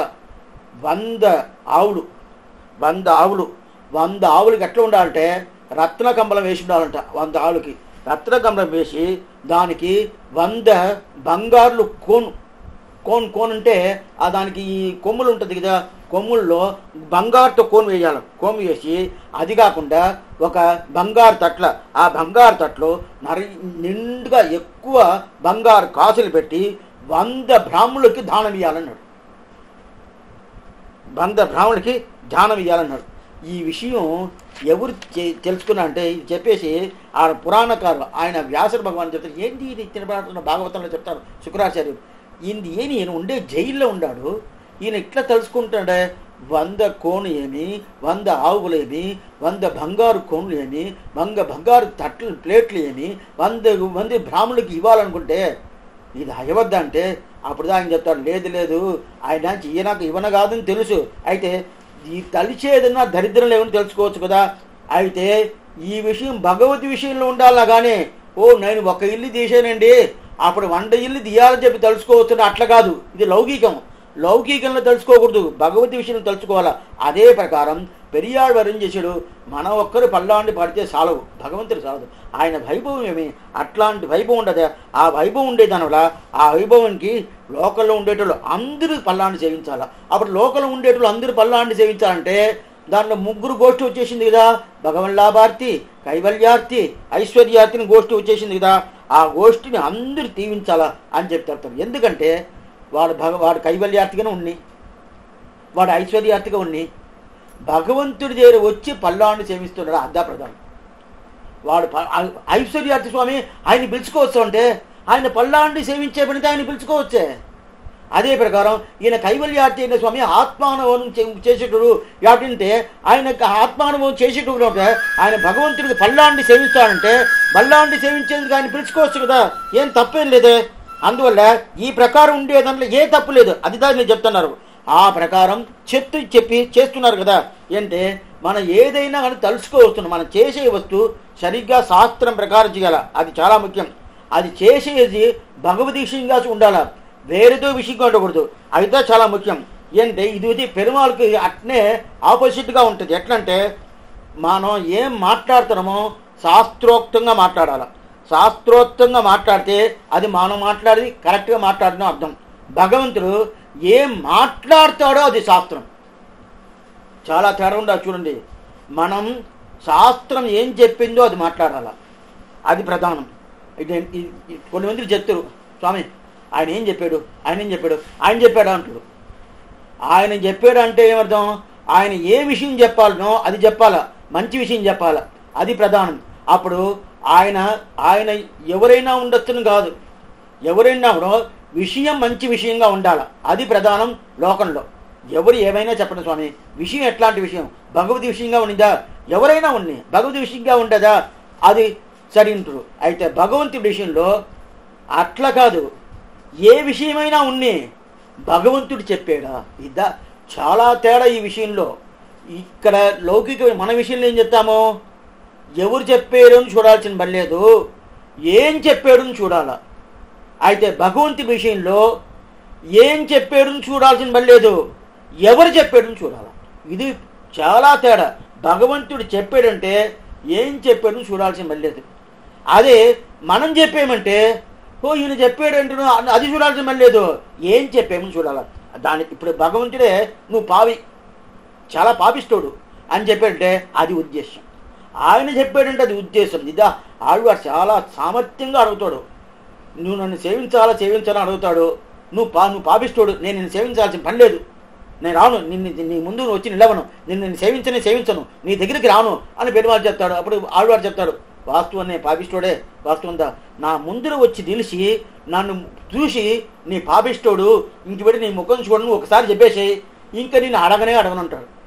Speaker 1: వంద ఆవులు. వంద ఆవులు. వంద ఆవులకి ఎట్లా ఉండాలంటే రత్న కంబలం వేసి ఉండాలంట వంద ఆవులకి. రత్న కంబలం వేసి దానికి వంద బంగారులు కోను. కోన్ కోన్ అంటే ఆ దానికి ఈ కొమ్ములు ఉంటుంది కదా కొమ్ముల్లో బంగారుతో కోన్ వేయాలి. కోము వేసి అది కాకుండా ఒక బంగారు తట్ల ఆ బంగారు తట్లో నరి నిండుగా ఎక్కువ బంగారు కాసులు పెట్టి వంద బ్రాహ్మణులకి దానం ఇవ్వాలన్నాడు వంద బ్రాహ్మణులకి దానం ఇవ్వాలన్నాడు ఈ విషయం ఎవరు తెలుసుకున్నా అంటే చెప్పేసి ఆ పురాణకారు ఆయన వ్యాసర భగవాన్ చెప్తారు ఏంటి ఇది తినబడుతున్న భాగవతంలో చెప్తారు శుక్రాచార్యుడు? ఈయనది ఏమి? ఈయన ఉండే జైల్లో ఉన్నాడు ఈయన ఇట్లా తెలుసుకుంటాడే వంద కోను ఏమి వంద ఆవులేమి వంద బంగారు కోన్లు ఏమి వంద బంగారు తట్లు ప్లేట్లు ఏమి వంద మంది బ్రాహ్మణులకి ఇవ్వాలనుకుంటే ఇది అయ్యవద్దంటే అప్పుడు ఆయన చెప్తాడు లేదు లేదు ఆయన ఈయనకు ఇవ్వన కాదని తెలుసు. అయితే ఈ తలిచేదన్నా దరిద్రం లేవని తెలుసుకోవచ్చు కదా. అయితే ఈ విషయం భగవతి విషయంలో ఉండాలా కానీ ఓ నేను ఒక ఇల్లు తీసానండి అప్పుడు వంద ఇల్లు తీయాలని చెప్పి తెలుసుకోవచ్చు అట్లా కాదు. ఇది లౌకికం లౌకికంలో తెలుసుకోకూడదు భగవతి విషయంలో తెలుసుకోవాలా అదే ప్రకారం పెరియాడు వరం చేశాడు. మనం ఒక్కరు పల్లాండి పడితే చాలవు. భగవంతుడు సాలదు ఆయన వైభవం ఏమి? అట్లాంటి వైభవం ఉండదు? ఆ వైభవం ఉండే దానివల్ల ఆ వైభవానికి లోకల్లో ఉండేటోళ్ళు అందరూ పల్లాండి సేవించాలా? అప్పుడు లోకల్లో ఉండేటోళ్ళు అందరూ పల్లాండి సేవించాలంటే దాంట్లో ముగ్గురు గోష్ఠి వచ్చేసింది కదా. భగవల్లాభార్తి కైవల్యార్తి ఐశ్వర్యార్తిని గోష్ఠి వచ్చేసింది కదా. ఆ గోష్ఠిని అందరూ తీవించాలా అని చెప్తారు. ఎందుకంటే వాడు భగ వాడు కైవల్యార్థిగానే ఉండి వాడు ఐశ్వర్యార్థిగా ఉన్ని భగవంతుడి దగ్గర వచ్చి పల్లాన్ని సేవిస్తున్నాడు అద్దా ప్రధానం. వాడు ఐశ్వర్యార్థి స్వామి ఆయన పిలుచుకోవచ్చు అంటే ఆయన పల్లాండి సేవించే పనితే ఆయన పిలుచుకోవచ్చే. అదే ప్రకారం ఈయన కైవల్యార్థి అయిన స్వామి ఆత్మానుభవం చేసేటప్పుడు ఏమిటంటే ఆయన ఆత్మానుభవం చేసేటప్పుడు ఆయన భగవంతుడికి పల్లాండి సేవిస్తాడంటే పల్లాండి సేవించేందుకు ఆయన పిలుచుకోవచ్చు కదా. ఏం తప్పేం లేదే? అందువల్ల ఈ ప్రకారం ఉండే దాంట్లో ఏ తప్పు లేదు. అది దాన్ని చెప్తున్నారు. ఆ ప్రకారం చెప్తూ చెప్పి చేస్తున్నారు కదా. అంటే మనం ఏదైనా కానీ తలుచుకోవస్తున్నాం మనం చేసే వస్తువు సరిగ్గా శాస్త్రం ప్రకారం చేయాలి. అది చాలా ముఖ్యం. అది చేసేది భగవదీశంగా ఉండాలి. వేరేతో విషయంగా ఉండకూడదు. అయితే చాలా ముఖ్యం. ఏంటంటే ఇది ఇది పెరుమాళ్ళకి అట్నే ఆపోజిట్గా ఉంటుంది. ఎట్లంటే మనం ఏం మాట్లాడుతున్నామో శాస్త్రోక్తంగా మాట్లాడాలి. శాస్త్రోక్తంగా మాట్లాడితే అది మనం మాట్లాడేది కరెక్ట్గా మాట్లాడడం అర్థం. భగవంతుడు ఏం మాట్లాడతాడో అది శాస్త్రం. చాలా తేడా ఉండాలి చూడండి. మనం శాస్త్రం ఏం చెప్పిందో అది మాట్లాడాల. అది ప్రధానం. ఇది కొన్ని మంది చెప్తారు స్వామి ఆయన ఏం చెప్పాడు? ఆయన ఏం చెప్పాడు? ఆయన చెప్పాడు? అంటాడు ఆయన చెప్పాడు అంటే ఏమర్థం? ఆయన ఏ విషయం చెప్పాలనో అది చెప్పాలా. మంచి విషయం చెప్పాలా. అది ప్రధానం. అప్పుడు ఆయన ఆయన ఎవరైనా ఉండొచ్చును కాదు. ఎవరైనా కూడా విషయం మంచి విషయంగా ఉండాలి. అది ప్రధానం లోకంలో. ఎవరు ఏమైనా చెప్పండి స్వామి. విషయం ఎట్లాంటి విషయం? భగవతి విషయంగా ఉండిందా? ఎవరైనా ఉన్ని భగవతి విషయంగా ఉండదా? అది సరింటారు అయితే భగవంతుడి విషయంలో అట్లా కాదు. ఏ విషయమైనా ఉన్ని భగవంతుడు చెప్పాడా? ఇద్దా చాలా తేడా ఈ విషయంలో. ఇక్కడ లౌకిక మన విషయంలో ఏం చెప్తాము? ఎవరు చెప్పారు అని చూడాల్సిన పని లేదు. ఏం చెప్పాడుని చూడాల. చూడాలా అయితే భగవంతుడి విషయంలో ఏం చెప్పాడుని చూడాల్సిన పని లేదు. ఎవరు చెప్పాడుని చూడాలి. ఇది చాలా తేడా. భగవంతుడు చెప్పాడంటే ఏం చెప్పాడు చూడాల్సిన పని లేదు. అదే మనం చెప్పామంటే ఓ ఈయన చెప్పాడంటే అది చూడాల్సిన పని లేదు. ఏం చెప్పామని చూడాలి. దానికి ఇప్పుడు భగవంతుడే నువ్వు పావి చాలా పాపిస్తాడు అని చెప్పాడంటే అది ఉద్దేశం ఆయన చెప్పాడంటే అది ఉద్దేశం. ఇదా ఆవిడ చాలా సామర్థ్యంగా అడుగుతాడు. నువ్వు నన్ను సేవించాలా సేవించాలని అడుగుతాడు. నువ్వు పా నువ్వు పాపిస్తోడు నేను నిన్ను సేవించాల్సిన పని లేదు. నేను రాను నిన్ను నీ ముందు నువ్వు వచ్చి నిలవను. నిన్ను నేను సేవించనే సేవించను. నీ దగ్గరికి రాను అని పెరుమాడు చెప్తాడు. అప్పుడు ఆవిడవాడు చెప్తాడు వాస్తవం నే పాపిస్తోడే వాస్తవందా నా ముందర వచ్చి నిలిచి నన్ను చూసి నీ పాపిస్తోడు ఇంక పెట్టి నీ ముఖం చూడను ఒకసారి చెప్పేసి ఇంకా నేను అడగనే అడగనంటాడు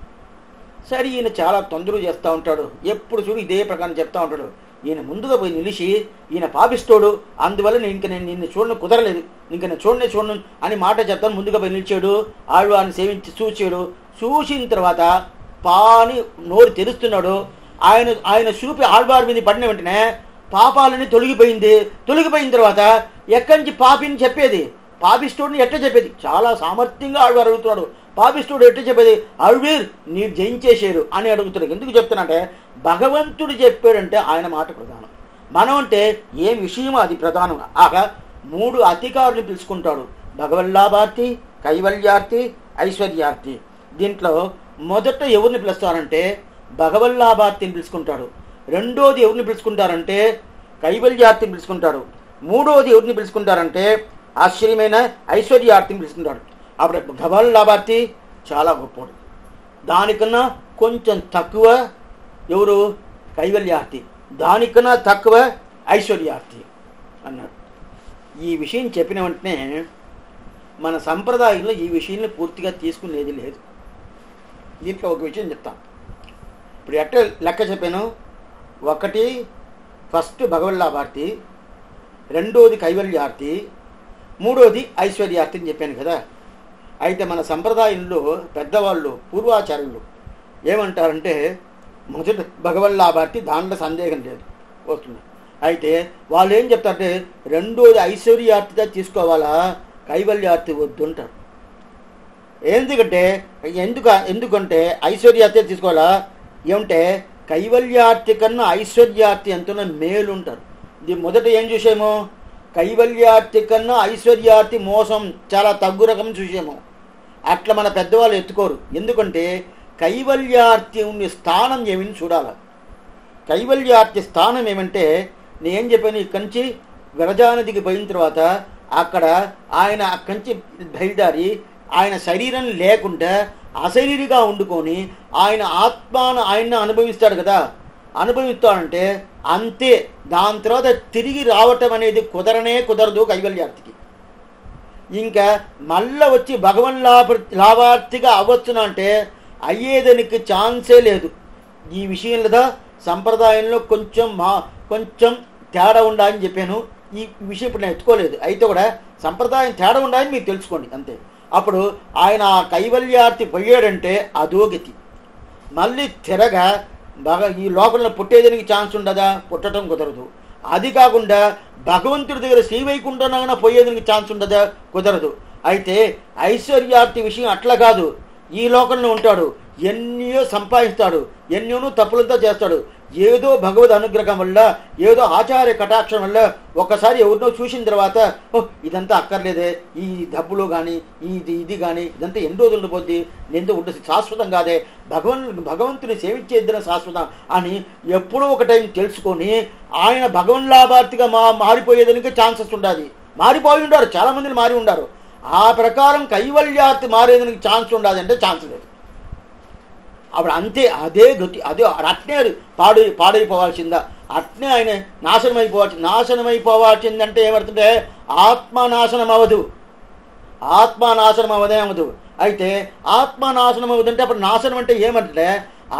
Speaker 1: సరే ఈయన చాలా తొందరగా చేస్తూ ఉంటాడు. ఎప్పుడు చూడు ఇదే ప్రకారం చెప్తా ఉంటాడు. ఈయన ముందుగా పోయి నిలిచి ఈయన పాపిస్తోడు అందువల్ల నేను ఇంక నేను నిన్ను చూడను కుదరలేదు. ఇంక నేను చూడనే చూడను అని మాట చెప్తాను ముందుగా పోయి నిలిచాడు. ఆడు ఆయన సేవించి చూచాడు. చూసిన తర్వాత పాని నోరు తెరుస్తున్నాడు. ఆయన ఆయన చూపి ఆళ్వారి మీద పడిన వెంటనే పాపాలని తొలగిపోయింది. తొలగిపోయిన తర్వాత ఎక్కడి నుంచి పాపిని చెప్పేది? పాపిస్టోడిని ఎట్ట చెప్పేది? చాలా సామర్థ్యంగా ఆళ్వారు అడుగుతున్నాడు. పాపిస్టుడు ఎట్టు చెప్పేది? అరువీర్ మీరు జయించేశారు అని అడుగుతున్నాడు. ఎందుకు చెప్తున్నానంటే భగవంతుడు చెప్పాడంటే ఆయన మాట ప్రధానం. మనం అంటే ఏ విషయం అది ప్రధానం. ఆక మూడు అధికారులు పిలుచుకుంటాడు. భగవల్లాభార్తి కైవల్యార్థి ఐశ్వర్యార్థి దీంట్లో మొదట ఎవరిని పిలుస్తారంటే భగవల్లాభార్తిని పిలుచుకుంటాడు. రెండోది ఎవరిని పిలుచుకుంటారంటే కైవల్యార్థిని పిలుచుకుంటాడు. మూడోది ఎవరిని పిలుచుకుంటారంటే ఆశ్చర్యమైన ఐశ్వర్యార్థిని పిలుచుకుంటాడు. అప్పుడు భగవల్లాభార్తి చాలా గొప్పవాడు. దానికన్నా కొంచెం తక్కువ ఎవరు? కైవల్యార్థి దానికన్నా తక్కువ ఐశ్వర్యార్థి అన్నాడు. ఈ విషయం చెప్పిన వెంటనే మన సంప్రదాయంలో ఈ విషయాన్ని పూర్తిగా తీసుకునేది లేదు. దీంట్లో ఒక విషయం చెప్తాం. ఇప్పుడు ఎట్ట లెక్క చెప్పాను? ఒకటి ఫస్ట్ భగవల్లాభార్తి రెండోది కైవల్యార్తి మూడోది ఐశ్వర్యార్తి అని చెప్పాను కదా. అయితే మన సంప్రదాయంలో పెద్దవాళ్ళు పూర్వాచార్యులు ఏమంటారంటే మొదటి భగవల్లాభార్తి దాంట్లో సందేహం లేదు వస్తుంది. అయితే వాళ్ళు ఏం చెప్తారంటే రెండోది ఐశ్వర్యార్థిగా తీసుకోవాలా కైవల్యార్థి వద్దు అంటారు. ఎందుకంటే ఎందుకు ఎందుకంటే ఐశ్వర్యార్థి తీసుకోవాలా? ఏమంటే కైవల్యార్థి కన్నా ఐశ్వర్యార్థి ఎంతనో మేలు ఉంటారు ఇది మొదట ఏం చూసాము? కైవల్యార్థి కన్నా ఐశ్వర్యార్థి మోసం చాలా తగ్గు రకం చూసాము. అట్లా మన పెద్దవాళ్ళు ఎత్తుకోరు. ఎందుకంటే కైవల్యార్థి స్థానం ఏమిని చూడాలి. కైవల్యార్థి స్థానం ఏమంటే నేను చెప్పాను ఇక్కడి నుంచి విరజానదికి పోయిన తర్వాత అక్కడ ఆయన అక్కడి నుంచి బయలుదేరి ఆయన శరీరం లేకుండా అశరీరిగా వండుకొని ఆయన ఆత్మను ఆయన అనుభవిస్తాడు కదా. అనుభవిస్తాడంటే అంతే. దాని తర్వాత తిరిగి రావటం అనేది కుదరనే కుదరదు కైవల్యార్థికి ఇంకా మళ్ళీ వచ్చి భగవన్ లాభ లాభార్థిగా అవ్వచ్చును అంటే అయ్యేదానికి ఛాన్సే లేదు. ఈ విషయంలో సంప్రదాయంలో కొంచెం మా కొంచెం తేడా ఉండాలని చెప్పాను. ఈ విషయం ఇప్పుడు నేను ఎత్తుకోలేదు. అయితే కూడా సంప్రదాయం తేడా ఉండాలని మీరు తెలుసుకోండి అంతే. అప్పుడు ఆయన ఆ కైవల్యార్థి పోయాడంటే అధోగతి మళ్ళీ తిరగ బాగా ఈ లోపల పుట్టేదానికి ఛాన్స్ ఉండదా? పుట్టడం కుదరదు. అది కాకుండా భగవంతుడి దగ్గర శ్రీవైకుంఠంగా పోయేందుకు ఛాన్స్ ఉండదా? కుదరదు. అయితే ఐశ్వర్యార్థి విషయం అట్లా కాదు. ఈ లోకంలో ఉంటాడు. ఎన్నో సంపాదిస్తాడు. ఎన్నోనూ తప్పులతో చేస్తాడు. ఏదో భగవద్ అనుగ్రహం వల్ల ఏదో ఆచార్య కటాక్షం వల్ల ఒక్కసారి ఎవరినో చూసిన తర్వాత ఓ ఇదంతా అక్కర్లేదే. ఈ డబ్బులు కానీ ఇది ఇది కానీ ఇదంతా ఎన్ని రోజులు ఉండిపోద్ది నేను ఉంటుంది శాశ్వతం కాదే. భగవన్ భగవంతుని సేవించేద్దన శాశ్వతం అని ఎప్పుడో ఒక టైం తెలుసుకొని ఆయన భగవన్ లాభార్థిగా మా మారిపోయేదానికి ఛాన్సెస్ ఉండాలి మారిపోయి ఉండారు చాలామందిని మారి ఉండారు. ఆ ప్రకారం కైవల్యార్థి మారేదానికి ఛాన్స్ ఉండాలి అంటే ఛాన్స్ లేదు. అప్పుడు అంతే అదే గతి అదే అట్నే పాడై పాడైపోవాల్సిందా? అట్నే ఆయన నాశనం అయిపోవచ్చు నాశనం అయిపోవాల్సిందంటే ఏమవుతుంటే ఆత్మనాశనం అవ్వదు. ఆత్మ నాశనం అవ్వదే అవ్వదు అయితే ఆత్మనాశనం అవుతుంటే అవ్వదంటే అప్పుడు నాశనం అంటే ఏమంటే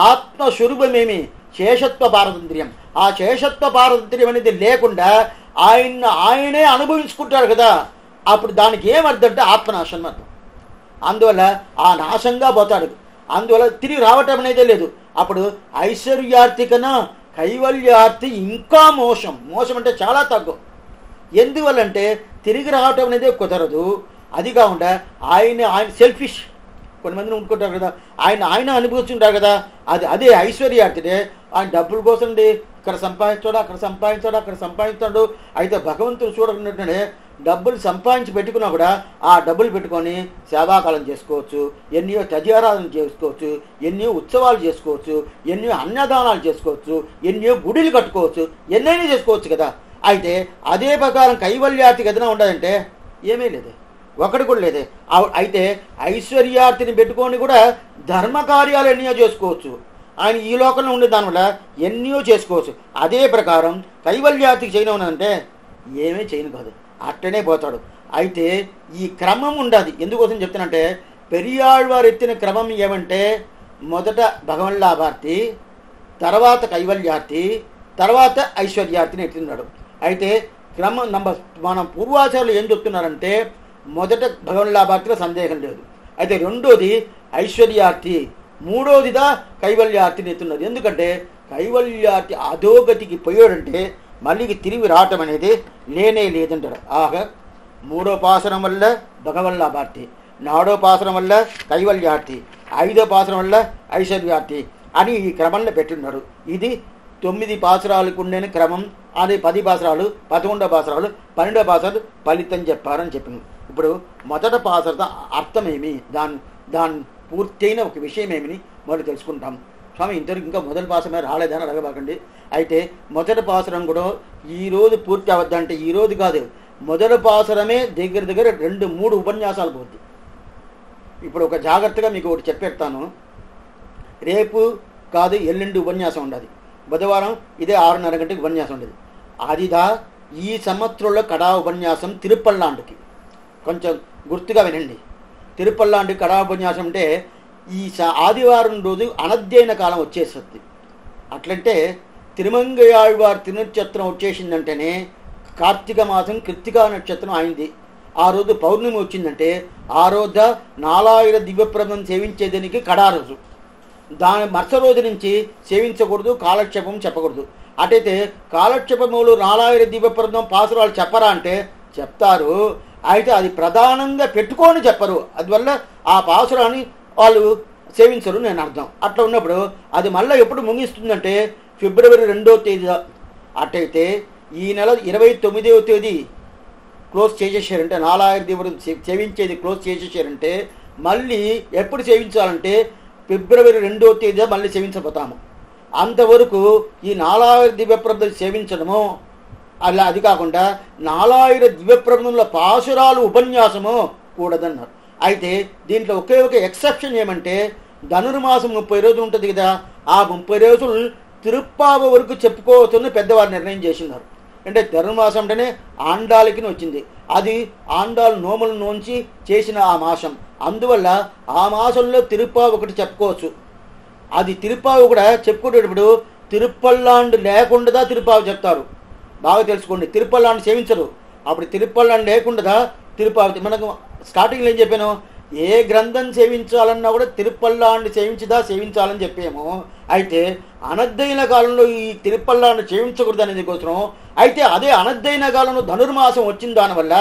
Speaker 1: ఆత్మస్వరూపమేమి? శేషత్వ పారతంత్ర్యం. ఆ శేషత్వ పారతంత్ర్యం అనేది లేకుండా ఆయన ఆయనే అనుభవించుకుంటాడు కదా. అప్పుడు దానికి ఏమర్థం అంటే ఆత్మనాశనం అర్థం అందువల్ల ఆ నాశంగా పోతాడు. అందువల్ల తిరిగి రావటం అనేది లేదు. అప్పుడు ఐశ్వర్యార్థి కన్నా కైవల్యార్థి ఇంకా మోసం. మోసం అంటే చాలా తగ్గు. ఎందువల్లంటే తిరిగి రావటం అనేది కుదరదు. అది కాకుండా ఆయన ఆయన సెల్ఫిష్ కొంతమందిని ఉండుకుంటారు కదా. ఆయన ఆయన అనుభవిస్తుంటారు కదా. అది అదే ఐశ్వర్యార్థినే ఆయన డబ్బుల కోసం ఇక్కడ సంపాదించాడు అక్కడ సంపాదించాడు అక్కడ సంపాదించాడు. అయితే భగవంతుడు చూడకున్నట్టునే డబ్బులు సంపాదించి పెట్టుకున్నా కూడా ఆ డబ్బులు పెట్టుకొని సేవాకాలం చేసుకోవచ్చు ఎన్నో తదియారాధన చేసుకోవచ్చు ఎన్నో ఉత్సవాలు చేసుకోవచ్చు ఎన్నో అన్నదానాలు చేసుకోవచ్చు ఎన్నో గుడిలు కట్టుకోవచ్చు ఎన్నైనా చేసుకోవచ్చు కదా. అయితే అదే ప్రకారం కైవల్యాతికి ఏదైనా ఉండదంటే ఏమీ లేదు. ఒకటి కూడా లేదే. అయితే ఐశ్వర్యార్థిని పెట్టుకొని కూడా ధర్మ కార్యాలు ఎన్నో చేసుకోవచ్చు. ఆయన ఈ లోకంలో ఉండే దానివల్ల ఎన్నో చేసుకోవచ్చు. అదే ప్రకారం కైవల్యాతికి చేయడం ఉన్నదంటే ఏమీ చేయను కాదు. అట్టనే పోతాడు. అయితే ఈ క్రమం ఉండదు. ఎందుకోసం చెప్తానంటే పెరియాళ్వారు ఎత్తిన క్రమం ఏమంటే మొదట భగవన్లాభార్తి తర్వాత కైవల్యార్థి తర్వాత ఐశ్వర్యార్థిని ఎత్తున్నాడు. అయితే క్రమం నంబర్ మన పూర్వాచారులు ఏం చెప్తున్నారంటే మొదట భగవన్లాభార్థిలో సందేహం లేదు. అయితే రెండోది ఐశ్వర్యార్థి మూడోదిదా కైవల్యార్థిని ఎత్తున్నది. ఎందుకంటే కైవల్యార్థి అధోగతికి పోయాడంటే మళ్ళీ తిరిగి రావటం అనేది లేనే లేదంటారు ఆగ మూడోపాసనం వల్ల భగవల్లాభార్తి నాడోపాసనం వల్ల కైవల్యార్థి ఐదో పాసనం వల్ల ఐశ్వర్యార్థి అని ఈ క్రమంలో పెట్టున్నాడు. ఇది తొమ్మిది పాసరాలకు ఉండే క్రమం అది పది పాసరాలు పదకొండో పాసరాలు పన్నెండో పాసరాలు ఫలితం చెప్పారని చెప్పింది ఇప్పుడు మొదట పాసరత అర్థమేమి? దాని దాని పూర్తయిన ఒక విషయం ఏమిని తెలుసుకుంటాం. స్వామి ఇంతవరకు ఇంకా మొదటి పాసమే రాలేదని అడగబాకండి. అయితే మొదటి పాసరం కూడా ఈ రోజు పూర్తి అవద్దంటే ఈరోజు కాదు. మొదటి పాసరమే దగ్గర దగ్గర రెండు మూడు ఉపన్యాసాలు పోద్ది. ఇప్పుడు ఒక జాగ్రత్తగా మీకు ఒకటి చెప్పేస్తాను. రేపు కాదు ఎల్లుండి ఉపన్యాసం ఉండదు. బుధవారం ఇదే ఆరున్నర గంటకి ఉపన్యాసం ఉండదు. అదిదా ఈ సంవత్సరంలో కడా ఉపన్యాసం తిరుపల్లాండుకి కొంచెం గుర్తుగా వినండి. తిరుపల్లాంటి కడా ఉపన్యాసం అంటే ఈ ఆదివారం రోజు అనధ్యయన కాలం వచ్చేస్తుంది అట్లంటే తిరుమంగయాழ்వారి తిరునక్షత్రం వచ్చేసిందంటేనే కార్తీక మాసం కృత్తికా నక్షత్రం అయింది. ఆ రోజు పౌర్ణమి వచ్చిందంటే ఆ రోజు నాలాయుర దివ్యప్రదం సేవించేదానికి కడా రోజు. దాని మరుస రోజు నుంచి సేవించకూడదు కాలక్షేపం చెప్పకూడదు. అటైతే కాలక్షేపములు నాలాయుర దివ్యప్రదం పాసురాలు చెప్పరా అంటే చెప్తారు. అయితే అది ప్రధానంగా పెట్టుకొని చెప్పరు. అందువల్ల ఆ పాసురాన్ని వాళ్ళు సేవించరు నేను అర్థం. అట్లా ఉన్నప్పుడు అది మళ్ళీ ఎప్పుడు ముగిస్తుందంటే ఫిబ్రవరి రెండో తేదీ అట్టయితే ఈ నెల ఇరవై తొమ్మిదవ తేదీ క్లోజ్ చేసేసారంటే నాలాయిర దేవుడు సేవించేది క్లోజ్ చేసేసారంటే మళ్ళీ ఎప్పుడు సేవించాలంటే ఫిబ్రవరి రెండో తేదీ మళ్ళీ సేవించబోతాము. అంతవరకు ఈ నాలాయిర దివ్యప్రభ సేవించడము అలా అది కాకుండా నాలాయిర దివ్యప్రబంధంలో పాసురాలు ఉపన్యాసము కూడదన్నారు. అయితే దీంట్లో ఒకే ఒక ఎక్సెప్షన్ ఏమంటే ధనుర్మాసం ముప్పై రోజులు ఉంటుంది కదా ఆ ముప్పై రోజులు తిరుప్పావ వరకు చెప్పుకోవచ్చని పెద్దవారు నిర్ణయం చేసినారు. అంటే ధనుర్మాసం అంటేనే ఆండాలకి వచ్చింది. అది ఆండాలు నోముల నుంచి చేసిన ఆ మాసం. అందువల్ల ఆ మాసంలో తిరుప్పావ ఒకటి చెప్పుకోవచ్చు. అది తిరుప్పావు కూడా చెప్పుకునేటప్పుడు తిరుపల్లాండు లేకుండా తిరుపావు చెప్తారు. బాగా తెలుసుకోండి. తిరుపల్లాండు సేవించరు. అప్పుడు తిరుపల్లాండు లేకుండా తిరుపావతి మనకు స్టార్టింగ్లో ఏం చెప్పాను? ఏ గ్రంథం సేవించాలన్నా కూడా తిరుపల్లాండు సేవించదా సేవించాలని చెప్పాము. అయితే అనద్దైన కాలంలో ఈ తిరుపల్లాండు సేవించకూడదు అనేది కోసం అయితే అదే అనద్దైన కాలంలో ధనుర్మాసం వచ్చిన దానివల్ల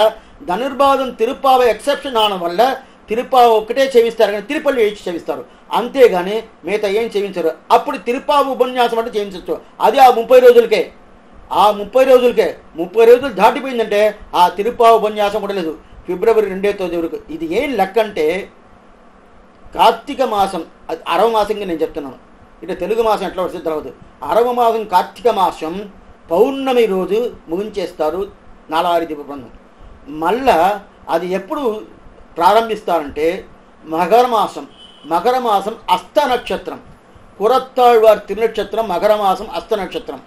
Speaker 1: ధనుర్మాసం తిరుపావ ఎక్సెప్షన్ అవడం వల్ల తిరుపావ ఒక్కటే చేవిస్తారు కానీ తిరుపల్లి వేయించి చేవిస్తారు అంతేగాని మిగతా ఏం చేయించరు అప్పుడు తిరుపావ ఉపన్యాసం అంటే చేయించవచ్చు అది ఆ ముప్పై రోజులకే. ఆ ముప్పై రోజులకే. ముప్పై రోజులు దాటిపోయిందంటే ఆ తిరుపావ ఉపన్యాసం కూడా లేదు. ఫిబ్రవరి రెండో తేదీ వరకు. ఇది ఏం లెక్క అంటే కార్తీక మాసం. అది అరవ మాసంగా నేను చెప్తున్నాను. ఇటు తెలుగు మాసం ఎట్లా వస్తుంది తర్వాత. అరవ మాసం కార్తీక మాసం పౌర్ణమి రోజు ముగించేస్తారు నాలారి దీపబృందం మళ్ళా అది ఎప్పుడు ప్రారంభిస్తారంటే మకర మాసం. మకర మాసం అస్త నక్షత్రం. కురత్తాళ్వారి తిరునక్షత్రం మకర మాసం అస్త నక్షత్రం.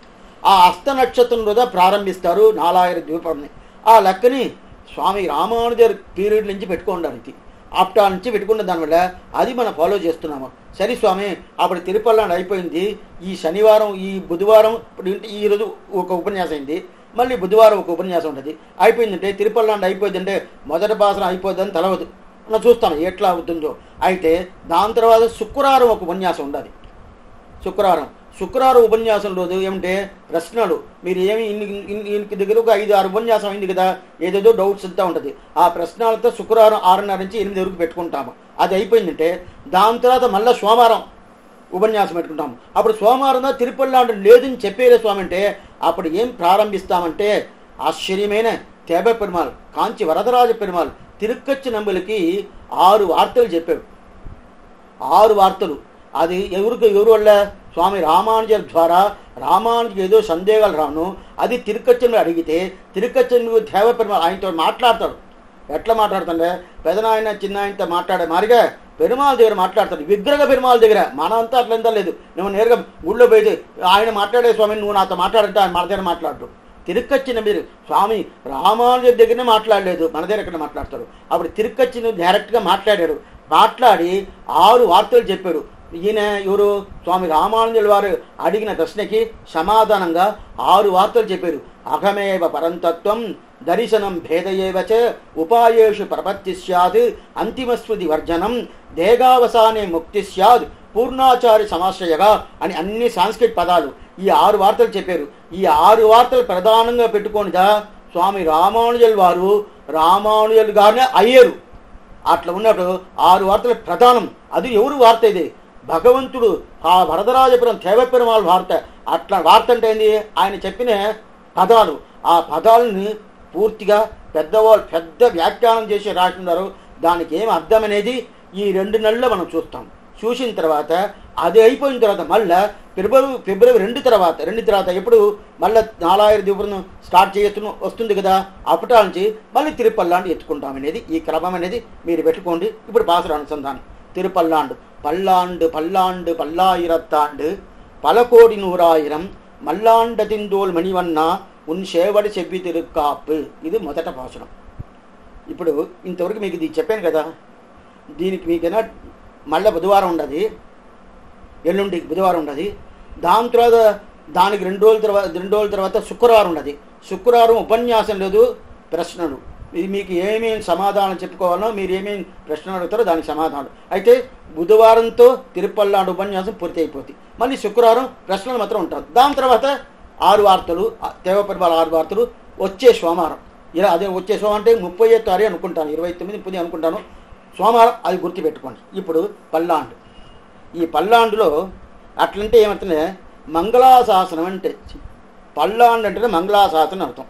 Speaker 1: ఆ అస్త నక్షత్రం రోజు ప్రారంభిస్తారు నాలాయిర ద్వీపంని ఆ లెక్కని స్వామి రామానుజర్ పీరియడ్ నుంచి పెట్టుకోండారు ఇది ఆప్టా నుంచి పెట్టుకున్న దానివల్ల అది మనం ఫాలో చేస్తున్నాము. సరే స్వామి అప్పుడు తిరుపల్లాండ్ అయిపోయింది. ఈ శనివారం ఈ బుధవారం ఇప్పుడు ఈ రోజు ఒక ఉపన్యాసం అయింది. మళ్ళీ బుధవారం ఒక ఉపన్యాసం ఉంటుంది. అయిపోయిందంటే తిరుపల్లాండ్ అయిపోయిందంటే మొదటి భాషను అయిపోద్దని తెలవదు. నేను చూస్తాను ఎట్లా అవుతుందో. అయితే దాని తర్వాత శుక్రవారం ఒక ఉపన్యాసం ఉండాలి. శుక్రవారం. శుక్రవారం ఉపన్యాసం రోజు ఏమంటే ప్రశ్నలు. మీరు ఏమి ఇన్ని దగ్గర ఒక ఐదు ఆరు ఉపన్యాసం అయింది కదా ఏదేదో డౌట్స్ అంతా ఉంటుంది. ఆ ప్రశ్నలతో శుక్రవారం ఆరున్నర నుంచి ఎనిమిది వరకు పెట్టుకుంటాము. అది అయిపోయిందంటే దాని తర్వాత మళ్ళీ సోమవారం ఉపన్యాసం పెట్టుకుంటాము. అప్పుడు సోమవారం తిరుపతి లాంటి లేదని చెప్పేలే స్వామి అంటే అప్పుడు ఏం ప్రారంభిస్తామంటే ఆశ్చర్యమైన తేబ పెరుమాల్ కాంచి వరదరాజ పెరుమాల్ తిరుక్కచ్చి నంబులకి ఆరు వార్తలు చెప్పాడు. ఆరు వార్తలు. అది ఎవరికి ఎవరు వల్ల? స్వామి రామానుజర్ ద్వారా రామానుజు ఏదో సందేహాలు రాను. అది తిరుక్కచ్చను అడిగితే తిరుక్కచ్చను దేవ పెరుమాళ్ ఆయనతో మాట్లాడతాడు. ఎట్లా మాట్లాడుతుండే? పెదనాయన చిన్న ఆయనతో మాట్లాడే మారిగా పెరుమాల దగ్గర మాట్లాడతాడు. విగ్రహ పెరుమాల దగ్గర. మన అంతా అట్లా లేదు నువ్వు నేరుగా గుళ్ళో పోయి ఆయన మాట్లాడే స్వామి నువ్వు నాతో మాట్లాడంటే ఆయన మన దగ్గర మాట్లాడు తిరుక్కచ్చిన మీరు స్వామి రామానుజర్ దగ్గరనే మాట్లాడలేదు. మన దగ్గర ఎక్కడ మాట్లాడతాడు అప్పుడు తిరుక్కచ్చిన డైరెక్ట్గా మాట్లాడాడు మాట్లాడి ఆరు వార్తలు చెప్పాడు ఈయన ఎవరు? స్వామి రామానుజుల వారు అడిగిన ప్రశ్నకి సమాధానంగా ఆరు వార్తలు చెప్పారు. అహమేవ పరంతత్వం దర్శనం భేదయేవచ ఉపాయేషు ప్రపత్తి స్యాద్ అంతిమస్మృతి వర్జనం దేగావసానే ముక్తి స్యాద్ పూర్ణాచారి సమాశ్రయగా అని అన్ని సాంస్కృతిక పదాలు ఈ ఆరు వార్తలు చెప్పారు. ఈ ఆరు వార్తలు ప్రధానంగా పెట్టుకొనిగా స్వామి రామానుజుల వారు రామానుజులు గారినే అయ్యారు. అట్లా ఉన్నప్పుడు ఆరు వార్తలు ప్రధానం. అది ఎవరు వార్త ఇది? భగవంతుడు ఆ వరదరాజపురం దేవపెరుమాళ్ వార్త. అట్లా వార్త అంటే ఏంది? ఆయన చెప్పిన పదాలు. ఆ పదాలని పూర్తిగా పెద్దవాళ్ళు పెద్ద వ్యాఖ్యానం చేసి రాసినారు. దానికి ఏం అర్థం అనేది ఈ రెండు నెలల్లో మనం చూస్తాం. చూసిన తర్వాత అది అయిపోయిన తర్వాత మళ్ళా ఫిబ్రవరి ఫిబ్రవరి రెండు తర్వాత రెండు తర్వాత ఎప్పుడు మళ్ళీ నాలాయిర దివ్యం స్టార్ట్ చేయొచ్చు వస్తుంది కదా? అప్పటి నుంచి మళ్ళీ తిరుపల్లాండు ఎత్తుకుంటాం అనేది ఈ క్రమం అనేది మీరు పెట్టుకోండి. ఇప్పుడు బాసర అనుసంధానం. తిరుపల్లాండు పల్లాండు పల్లాండు పల్లాయిరత్తాండు పలకోడి నూరాయిరం మల్లాండ తిందోల్ మణివన్న ఉన్ సేవడి చెవ్వి తిరుక్కాపు ఇది మొదట భాషణం ఇప్పుడు ఇంతవరకు మీకు ఇది చెప్పాను కదా దీనికి మీకైనా మళ్ళీ బుధవారం ఉండదు ఎల్లుండి బుధవారం ఉండదు దాని తర్వాత దానికి రెండు రోజుల తర్వాత రెండు రోజుల తర్వాత శుక్రవారం ఉండదు శుక్రవారం ఉపన్యాసం లేదు ప్రశ్నలు ఇది మీకు ఏమేమి సమాధానం చెప్పుకోవాలో మీరు ఏమేమి ప్రశ్నలు అడుగుతారో దానికి సమాధానం అయితే బుధవారంతో తిరుపల్లాడు ఉపన్యాసం పూర్తి అయిపోతుంది మళ్ళీ శుక్రవారం ప్రశ్నలు మాత్రం ఉంటారు. దాని తర్వాత ఆరు వార్తలు దేవపరిమాల ఆరు వార్తలు వచ్చే సోమవారం. ఇలా అదే వచ్చే సోమవారం అంటే ముప్పై తారీఖు అనుకుంటాను ఇరవై తొమ్మిది ముప్పై అనుకుంటాను. సోమవారం అది గుర్తుపెట్టుకోండి. ఇప్పుడు పల్లాండు ఈ పల్లాండులో అట్లంటే ఏమంటే మంగళాశాసనం అంటే పల్లాండు అంటే మంగళాశాసనం అర్థం.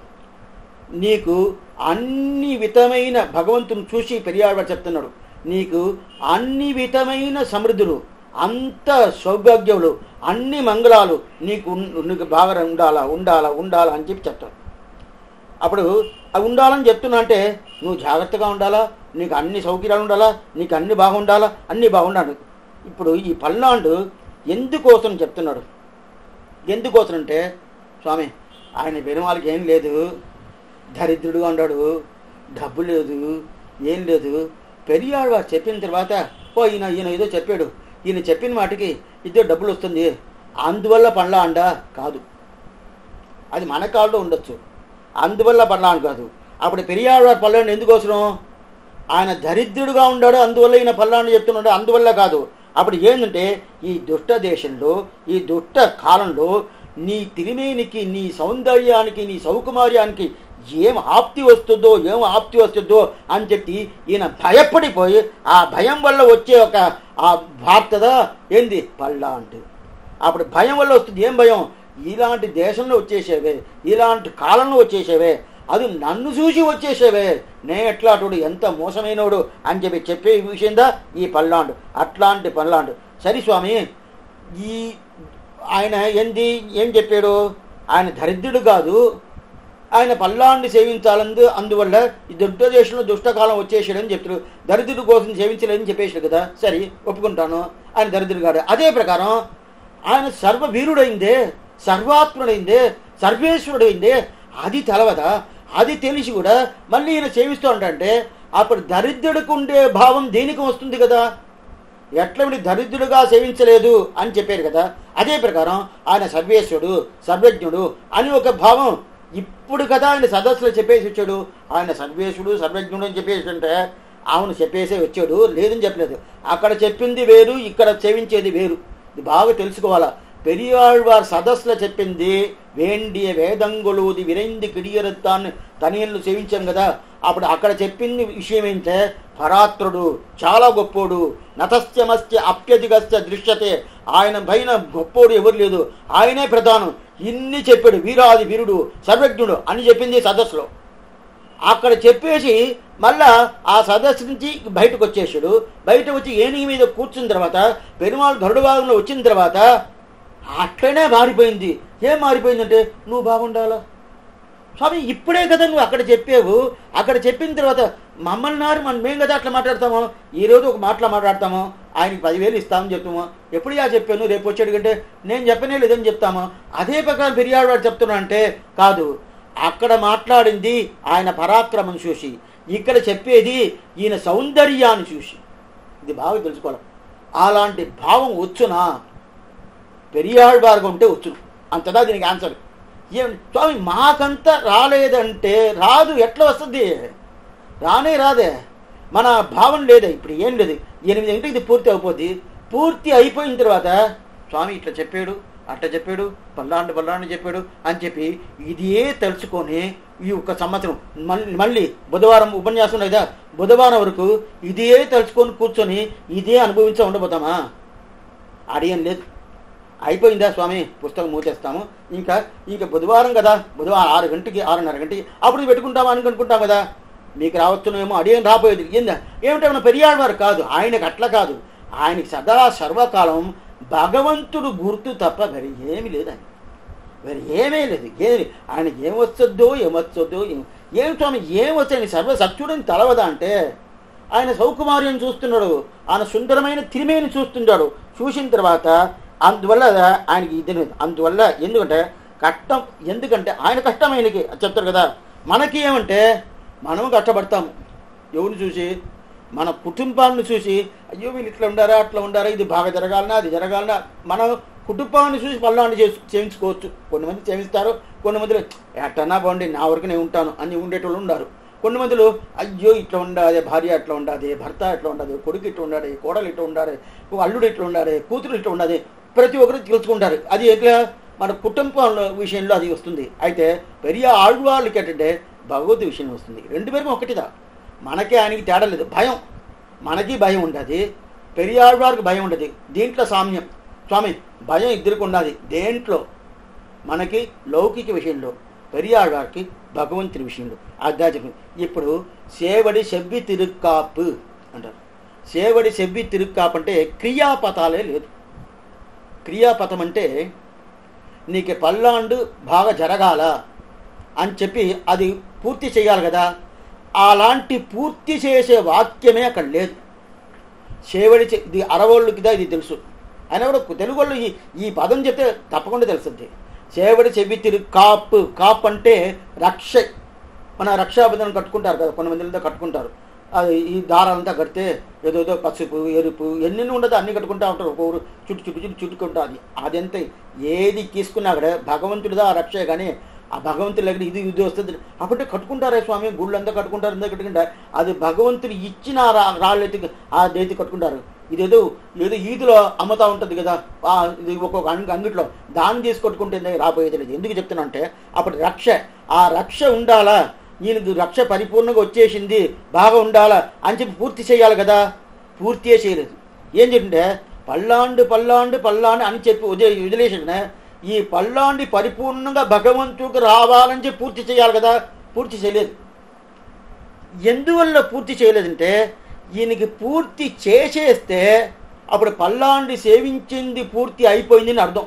Speaker 1: నీకు అన్ని విధమైన భగవంతుని చూసి పెరియాడవాడు చెప్తున్నాడు. నీకు అన్ని విధమైన సమృద్ధులు అంత సౌభాగ్యములు అన్ని మంగళాలు నీకు నీకు బాగా ఉండాలా ఉండాలా ఉండాలా అని చెప్పి చెప్తాడు. అప్పుడు అవి ఉండాలని చెప్తున్నా అంటే నువ్వు జాగ్రత్తగా ఉండాలా నీకు అన్ని సౌకర్యాలు ఉండాలా నీకు అన్ని బాగుండాలా అన్నీ బాగుండాలి. ఇప్పుడు ఈ పల్నాడు ఎందుకోసం చెప్తున్నాడు. ఎందుకోసం అంటే స్వామి ఆయన పెరుమాళ్ళకి ఏం లేదు. దరిద్రుడుగా ఉన్నాడు డబ్బు లేదు ఏం లేదు. పెరియాడు వారు చెప్పిన తర్వాత ఓ ఈయన ఈయన ఏదో చెప్పాడు. ఈయన చెప్పిన మాటకి ఇదే డబ్బులు వస్తుంది. అందువల్ల పండ్లా అండ కాదు. అది మన కాళ్ళలో ఉండొచ్చు. అందువల్ల పడలాను కాదు. అప్పుడు పెరియాడు వారి పల్లాన్ని ఎందుకు అవసరం? ఆయన దరిద్రుడుగా ఉన్నాడు అందువల్ల ఈయన పల్లాన్ని చెప్తున్నాడు. అందువల్ల కాదు. అప్పుడు ఏంటంటే ఈ దుష్ట దేశంలో ఈ దుష్ట కాలంలో నీ తిరిమేనికి నీ సౌందర్యానికి నీ సౌకుమార్యానికి ఏం ఆప్తి వస్తుందో ఏం ఆప్తి వస్తుందో అని చెప్పి ఈయన భయపడిపోయి ఆ భయం వల్ల వచ్చే ఒక ఆ వార్తదా ఏంది? పల్లా అంటే. అప్పుడు భయం వల్ల వస్తుంది. ఏం భయం? ఇలాంటి దేశంలో వచ్చేసేవే ఇలాంటి కాలంలో వచ్చేసేవే అది నన్ను చూసి వచ్చేసేవే నే ఎట్లాంటి ఎంత మోసమైనోడు అని చెప్పి చెప్పే విషయందా ఈ పల్లాండు. అట్లాంటి పల్లాండు. సరే స్వామి ఈ ఆయన ఏంది ఏం చెప్పాడు? ఆయన దరిద్రుడు కాదు ఆయన పల్లాన్ని సేవించాలందు అందువల్ల ఈ దుష్ట దేశంలో దుష్టకాలం వచ్చేసాడని చెప్తారు. దరిద్రుడు కోసం సేవించలేదని చెప్పేసాడు కదా. సరే ఒప్పుకుంటాను ఆయన దరిద్రుడు గారు అదే ప్రకారం ఆయన సర్వవీరుడైందే సర్వాత్ముడైందే సర్వేశ్వరుడైందే. అది తెలవదా? అది తెలిసి కూడా మళ్ళీ ఈయన సేవిస్తూ ఉంటాంటే అప్పుడు దరిద్రుడికి ఉండే భావం దేనికి వస్తుంది కదా? ఎట్లవిడి దరిద్రుడుగా సేవించలేదు అని చెప్పారు కదా. అదే ప్రకారం ఆయన సర్వేశ్వరుడు సర్వజ్ఞుడు అని ఒక భావం ఇప్పుడు కదా ఆయన సదస్సులో చెప్పేసి వచ్చాడు. ఆయన సర్వేశుడు సర్వజ్ఞుడు అని చెప్పేసి అంటే అవును చెప్పేసే వచ్చాడు. లేదని చెప్పలేదు. అక్కడ చెప్పింది వేరు ఇక్కడ సేవించేది వేరు. ఇది బాగా తెలుసుకోవాలా? పెరియాழ்వార్ సదస్సులో చెప్పింది వేండియ వేదంగులుది విరైంది కిడియరత్తాన్ని తనియన్లు సేవించాం కదా. అప్పుడు అక్కడ చెప్పింది విషయం ఏంటంటే పరాత్రుడు చాలా గొప్పోడు. నతస్యమస్య అప్యధిగస్య దృశ్యతే. ఆయన పైన గొప్పోడు ఎవరు లేదు. ఆయనే ప్రధానం. ఇన్ని చెప్పాడు వీరాది వీరుడు సర్వజ్ఞుడు అని చెప్పింది సదస్సులో. అక్కడ చెప్పేసి మళ్ళా ఆ సదస్సు నుంచి బయటకు వచ్చేసాడు బయట వచ్చి ఏనుగు మీద కూర్చున్న తర్వాత పెరుమాళ్ గరుడు భాగంలో వచ్చిన తర్వాత అట్లనే మారిపోయింది. ఏం మారిపోయిందంటే నువ్వు బాగుండాలా? స్వామి ఇప్పుడే కదా నువ్వు అక్కడ చెప్పావు. అక్కడ చెప్పిన తర్వాత మమ్మల్ని నారు మనం మేము కదా అట్లా మాట్లాడతాము? ఈ రోజు ఒక మాటలా మాట్లాడతాము? ఆయనకి పదివేలు ఇస్తామని చెప్తాము. ఎప్పుడు యా చెప్పాను? రేపు వచ్చాడు కంటే నేను చెప్పనే లేదని చెప్తాము. అదే ప్రకారం ఫిర్యాదు వాడు చెప్తున్నా అంటే కాదు. అక్కడ మాట్లాడింది ఆయన పరాక్రమం చూసి. ఇక్కడ చెప్పేది ఈయన సౌందర్యాన్ని చూసి. ఇది బాగా తెలుసుకోవడం. అలాంటి భావం వచ్చునా? పెరియాళ్వారుగా ఉంటే వచ్చును. అంతదా దీనికి ఆన్సర్ ఏం స్వామి మాకంతా రాలేదంటే రాదు. ఎట్లా వస్తుంది? రానే రాదే. మన భావం లేదే. ఇప్పుడు ఏం లేదు. ఎనిమిది గంటలకు ఇది పూర్తి అయిపోద్ది. పూర్తి అయిపోయిన తర్వాత స్వామి ఇట్లా చెప్పాడు అట్లా చెప్పాడు పల్లాండు పల్లాండు చెప్పాడు అని చెప్పి ఇదే తెలుసుకొని ఈ ఒక్క సంవత్సరం మళ్ళీ మళ్ళీ బుధవారం ఉపన్యాసం లేదా బుధవారం వరకు ఇదే తెలుసుకొని కూర్చొని ఇదే అనుభవించ ఉండబోతామా? అడియం లేదు. అయిపోయిందా స్వామి? పుస్తకం మూసేస్తాము. ఇంకా ఇంకా బుధవారం కదా బుధవారం ఆరు గంటకి ఆరున్నర గంటకి అప్పుడు పెట్టుకుంటామా అని అనుకుంటాం కదా. మీకు రావచ్చునేమో అడియం రాబోయేది. ఏందా? ఏమిటో మన పెరియాడవారు కాదు ఆయనకు అట్లా కాదు. ఆయనకి సదా సర్వకాలం భగవంతుడు గుర్తు తప్ప మరి ఏమి లేదు ఆయన మరి ఏమీ లేదు. ఏమి ఆయన ఏం వస్తుందో ఏమొస్తుందో ఏం ఏం స్వామి ఏం వచ్చాయని సర్వ తలవదా అంటే ఆయన సౌకుమార్యం చూస్తున్నాడు ఆయన సుందరమైన తిరిమేని చూస్తున్నాడు. చూసిన తర్వాత అందువల్ల ఆయనకి ఇది లేదు. అందువల్ల ఎందుకంటే కష్టం ఎందుకంటే ఆయన కష్టం ఆయనకి. చెప్తారు కదా మనకి ఏమంటే మనం కష్టపడతాము ఎవరిని చూసి? మన కుటుంబాన్ని చూసి అయ్యో వీళ్ళు ఇట్లా ఉండారా అట్లా ఉండారా ఇది బాగా జరగాలనా అది జరగాలనా? మన కుటుంబాన్ని చూసి పల్లాన్ని చేసు చేయించుకోవచ్చు. కొంతమంది మంది చేయిస్తారు ఎట్టన్నా బాగుండి నా వరకు నేను ఉంటాను అని ఉండేటోళ్ళు ఉండారు. కొన్ని మందులు అయ్యో ఇట్లా ఉండాలి భార్య అట్లా ఉండాలి భర్త ఇట్లా ఉండాలి కొడుకు ఇట్లా ఉండాలి కోడలు ఇట్లా ఉండాలి అల్లుడు ఇట్లా ఉండాలి కూతురు ఇట్లా ఉండాలి ప్రతి ఒక్కరు తెలుసుకుంటారు. అది ఎట్లా? మన కుటుంబంలో విషయంలో అది వస్తుంది. అయితే పెరియ ఆడవాళ్ళకి ఏంటంటే భగవద్ విషయం వస్తుంది. రెండు పేరు ఒకటిదా? మనకే ఆయనకి తేడా లేదు. భయం. మనకి భయం ఉండదు. పెరియాళ్వారికి భయం ఉండదు. దీంట్లో సామ్యం. స్వామి భయం ఇద్దరికి ఉన్నది దేంట్లో? మనకి లౌకిక విషయంలో పెరియాళ్వారికి భగవంతుని విషయంలో. ఆధ్యాత్మిక ఇప్పుడు సేవడి సెవ్వి తిరుక్కాపు అంటారు. సేవడి సెవ్వి తిరుక్కాపు అంటే క్రియాపతాలే లేదు. క్రియాపథం అంటే నీకు పల్లాండు బాగా జరగాల అని చెప్పి అది పూర్తి చేయాలి కదా అలాంటి పూర్తి చేసే వాక్యమే అక్కడ లేదు. చేవడి చే- ఇది అరవోళ్ళకి దా ఇది తెలుసు. అయినా కూడా తెలుగు వాళ్ళు ఈ ఈ పదం చెప్తే తప్పకుండా తెలుస్తుంది చేవడి చెవి తిరు కాప్ కాప్ అంటే రక్ష. మన రక్షాబంధనం కట్టుకుంటారు కదా కొంతమంది కట్టుకుంటారు. అది ఈ దారాలంతా కడితే ఏదోదో పసుపు ఎరుపు ఎన్ని ఉండదో అన్ని కట్టుకుంటా ఉంటారు. ఒక్కొక్కరు చుట్టు చుట్టు చుట్టు చుట్టుకుంటా అది. అదంతా ఏది తీసుకున్నా కూడా భగవంతుడిదా రక్ష. కానీ ఆ భగవంతుడి దగ్గర ఇది ఇది వస్తుంది. అప్పుడే కట్టుకుంటారే స్వామి గుళ్ళంతా కట్టుకుంటారు అంతా కట్టుకుంటారు. అది భగవంతుడు ఇచ్చిన రా- రాళ్ళు ఎత్తి ఆ దేతి కట్టుకుంటారు. ఇదేదో ఏదో ఈదులో అమ్ముతా ఉంటుంది కదా ఇది ఒక్కొక్క అంగ అంగిట్లో. దాన్ని తీసి కొట్టుకుంటే రాబోయేది లేదు ఎందుకు చెప్తున్నా అంటే అప్పుడు రక్ష ఆ రక్ష ఉండాలా? నేను రక్ష పరిపూర్ణంగా వచ్చేసింది బాగా ఉండాలా? అని చెప్పి పూర్తి చేయాలి కదా? పూర్తియే చేయలేదు. ఏం చెప్పింటే పల్లాండు పల్లాండు పల్లాండు అని చెప్పి వదిలే వదిలేసిన ఈ పల్లాండి పరిపూర్ణంగా భగవంతుడికి రావాలని చెప్పి పూర్తి చేయాలి కదా? పూర్తి చేయలేదు. ఎందువల్ల పూర్తి చేయలేదంటే ఈయనకి పూర్తి చేసేస్తే అప్పుడు పల్లాండి సేవించింది పూర్తి అయిపోయిందని అర్థం.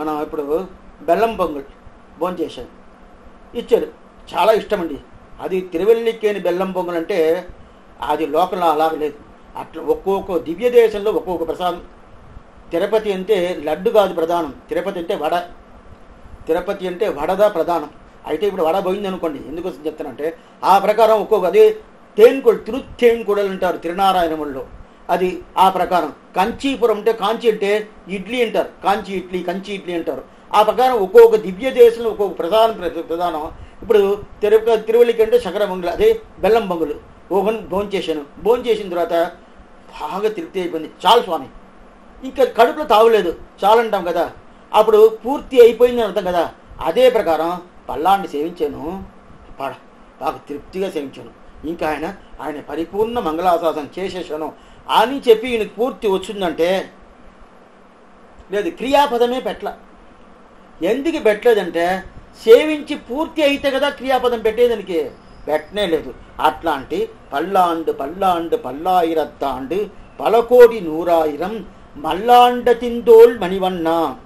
Speaker 1: మనం ఇప్పుడు బెల్లం పొంగల్ భోంచేసాం ఇచ్చారు చాలా ఇష్టం అండి అది తిరువెల్లికేని బెల్లం పొంగల్ అంటే అది లోకల్ అలాగ లేదు. అట్లా ఒక్కొక్క దివ్య దేశంలో ఒక్కొక్క ప్రసాదం. తిరుపతి అంటే లడ్డు కాదు ప్రధానం. తిరుపతి అంటే వడ. తిరుపతి అంటే వడదా ప్రధానం. అయితే ఇప్పుడు వడ పోయింది అనుకోండి ఎందుకోసం చెప్తానంటే ఆ ప్రకారం ఒక్కొక్క అదే తేన్కొడు తిరుత్తేన్కొడలు అంటారు తిరునారాయణముల్లో అది ఆ ప్రకారం. కంచీపురం అంటే కాంచి అంటే ఇడ్లీ అంటారు. కాంచి ఇడ్లీ కంచి ఇడ్లీ అంటారు. ఆ ప్రకారం ఒక్కొక్క దివ్య దేశంలో ఒక్కొక్క ప్రధానం ప్రధానం. ఇప్పుడు తిరుపతి తిరువల్లికి అంటే శకర పొంగులు అదే బెల్లం పొంగులు ఓహన్ భోంచేశాను. భోంచేసిన తర్వాత బాగా తృప్తి అయిపోయింది. చాలు స్వామి. ఇంకా కడుపులో తావలేదు చాలంటాం కదా. అప్పుడు పూర్తి అయిపోయింది అర్థం కదా. అదే ప్రకారం పల్లాన్ని సేవించాను. పడ బాగా తృప్తిగా సేవించాను. ఇంకా ఆయన ఆయన పరిపూర్ణ మంగళాశాసనం చేసేసాను. అని చెప్పి ఈయనకి పూర్తి వచ్చిందంటే లేదు క్రియాపదమే పెట్ల ఎందుకు పెట్టలేదంటే సేవించి పూర్తి అయితే కదా క్రియాపదం పెట్టేదానికి. పెట్టనే లేదు. అట్లాంటి పల్లాండు పల్లాండు పల్లాయిరత్తాండు పలకోటి నూరాయిరం మల్లాండ తిందోల్ మణివన్న.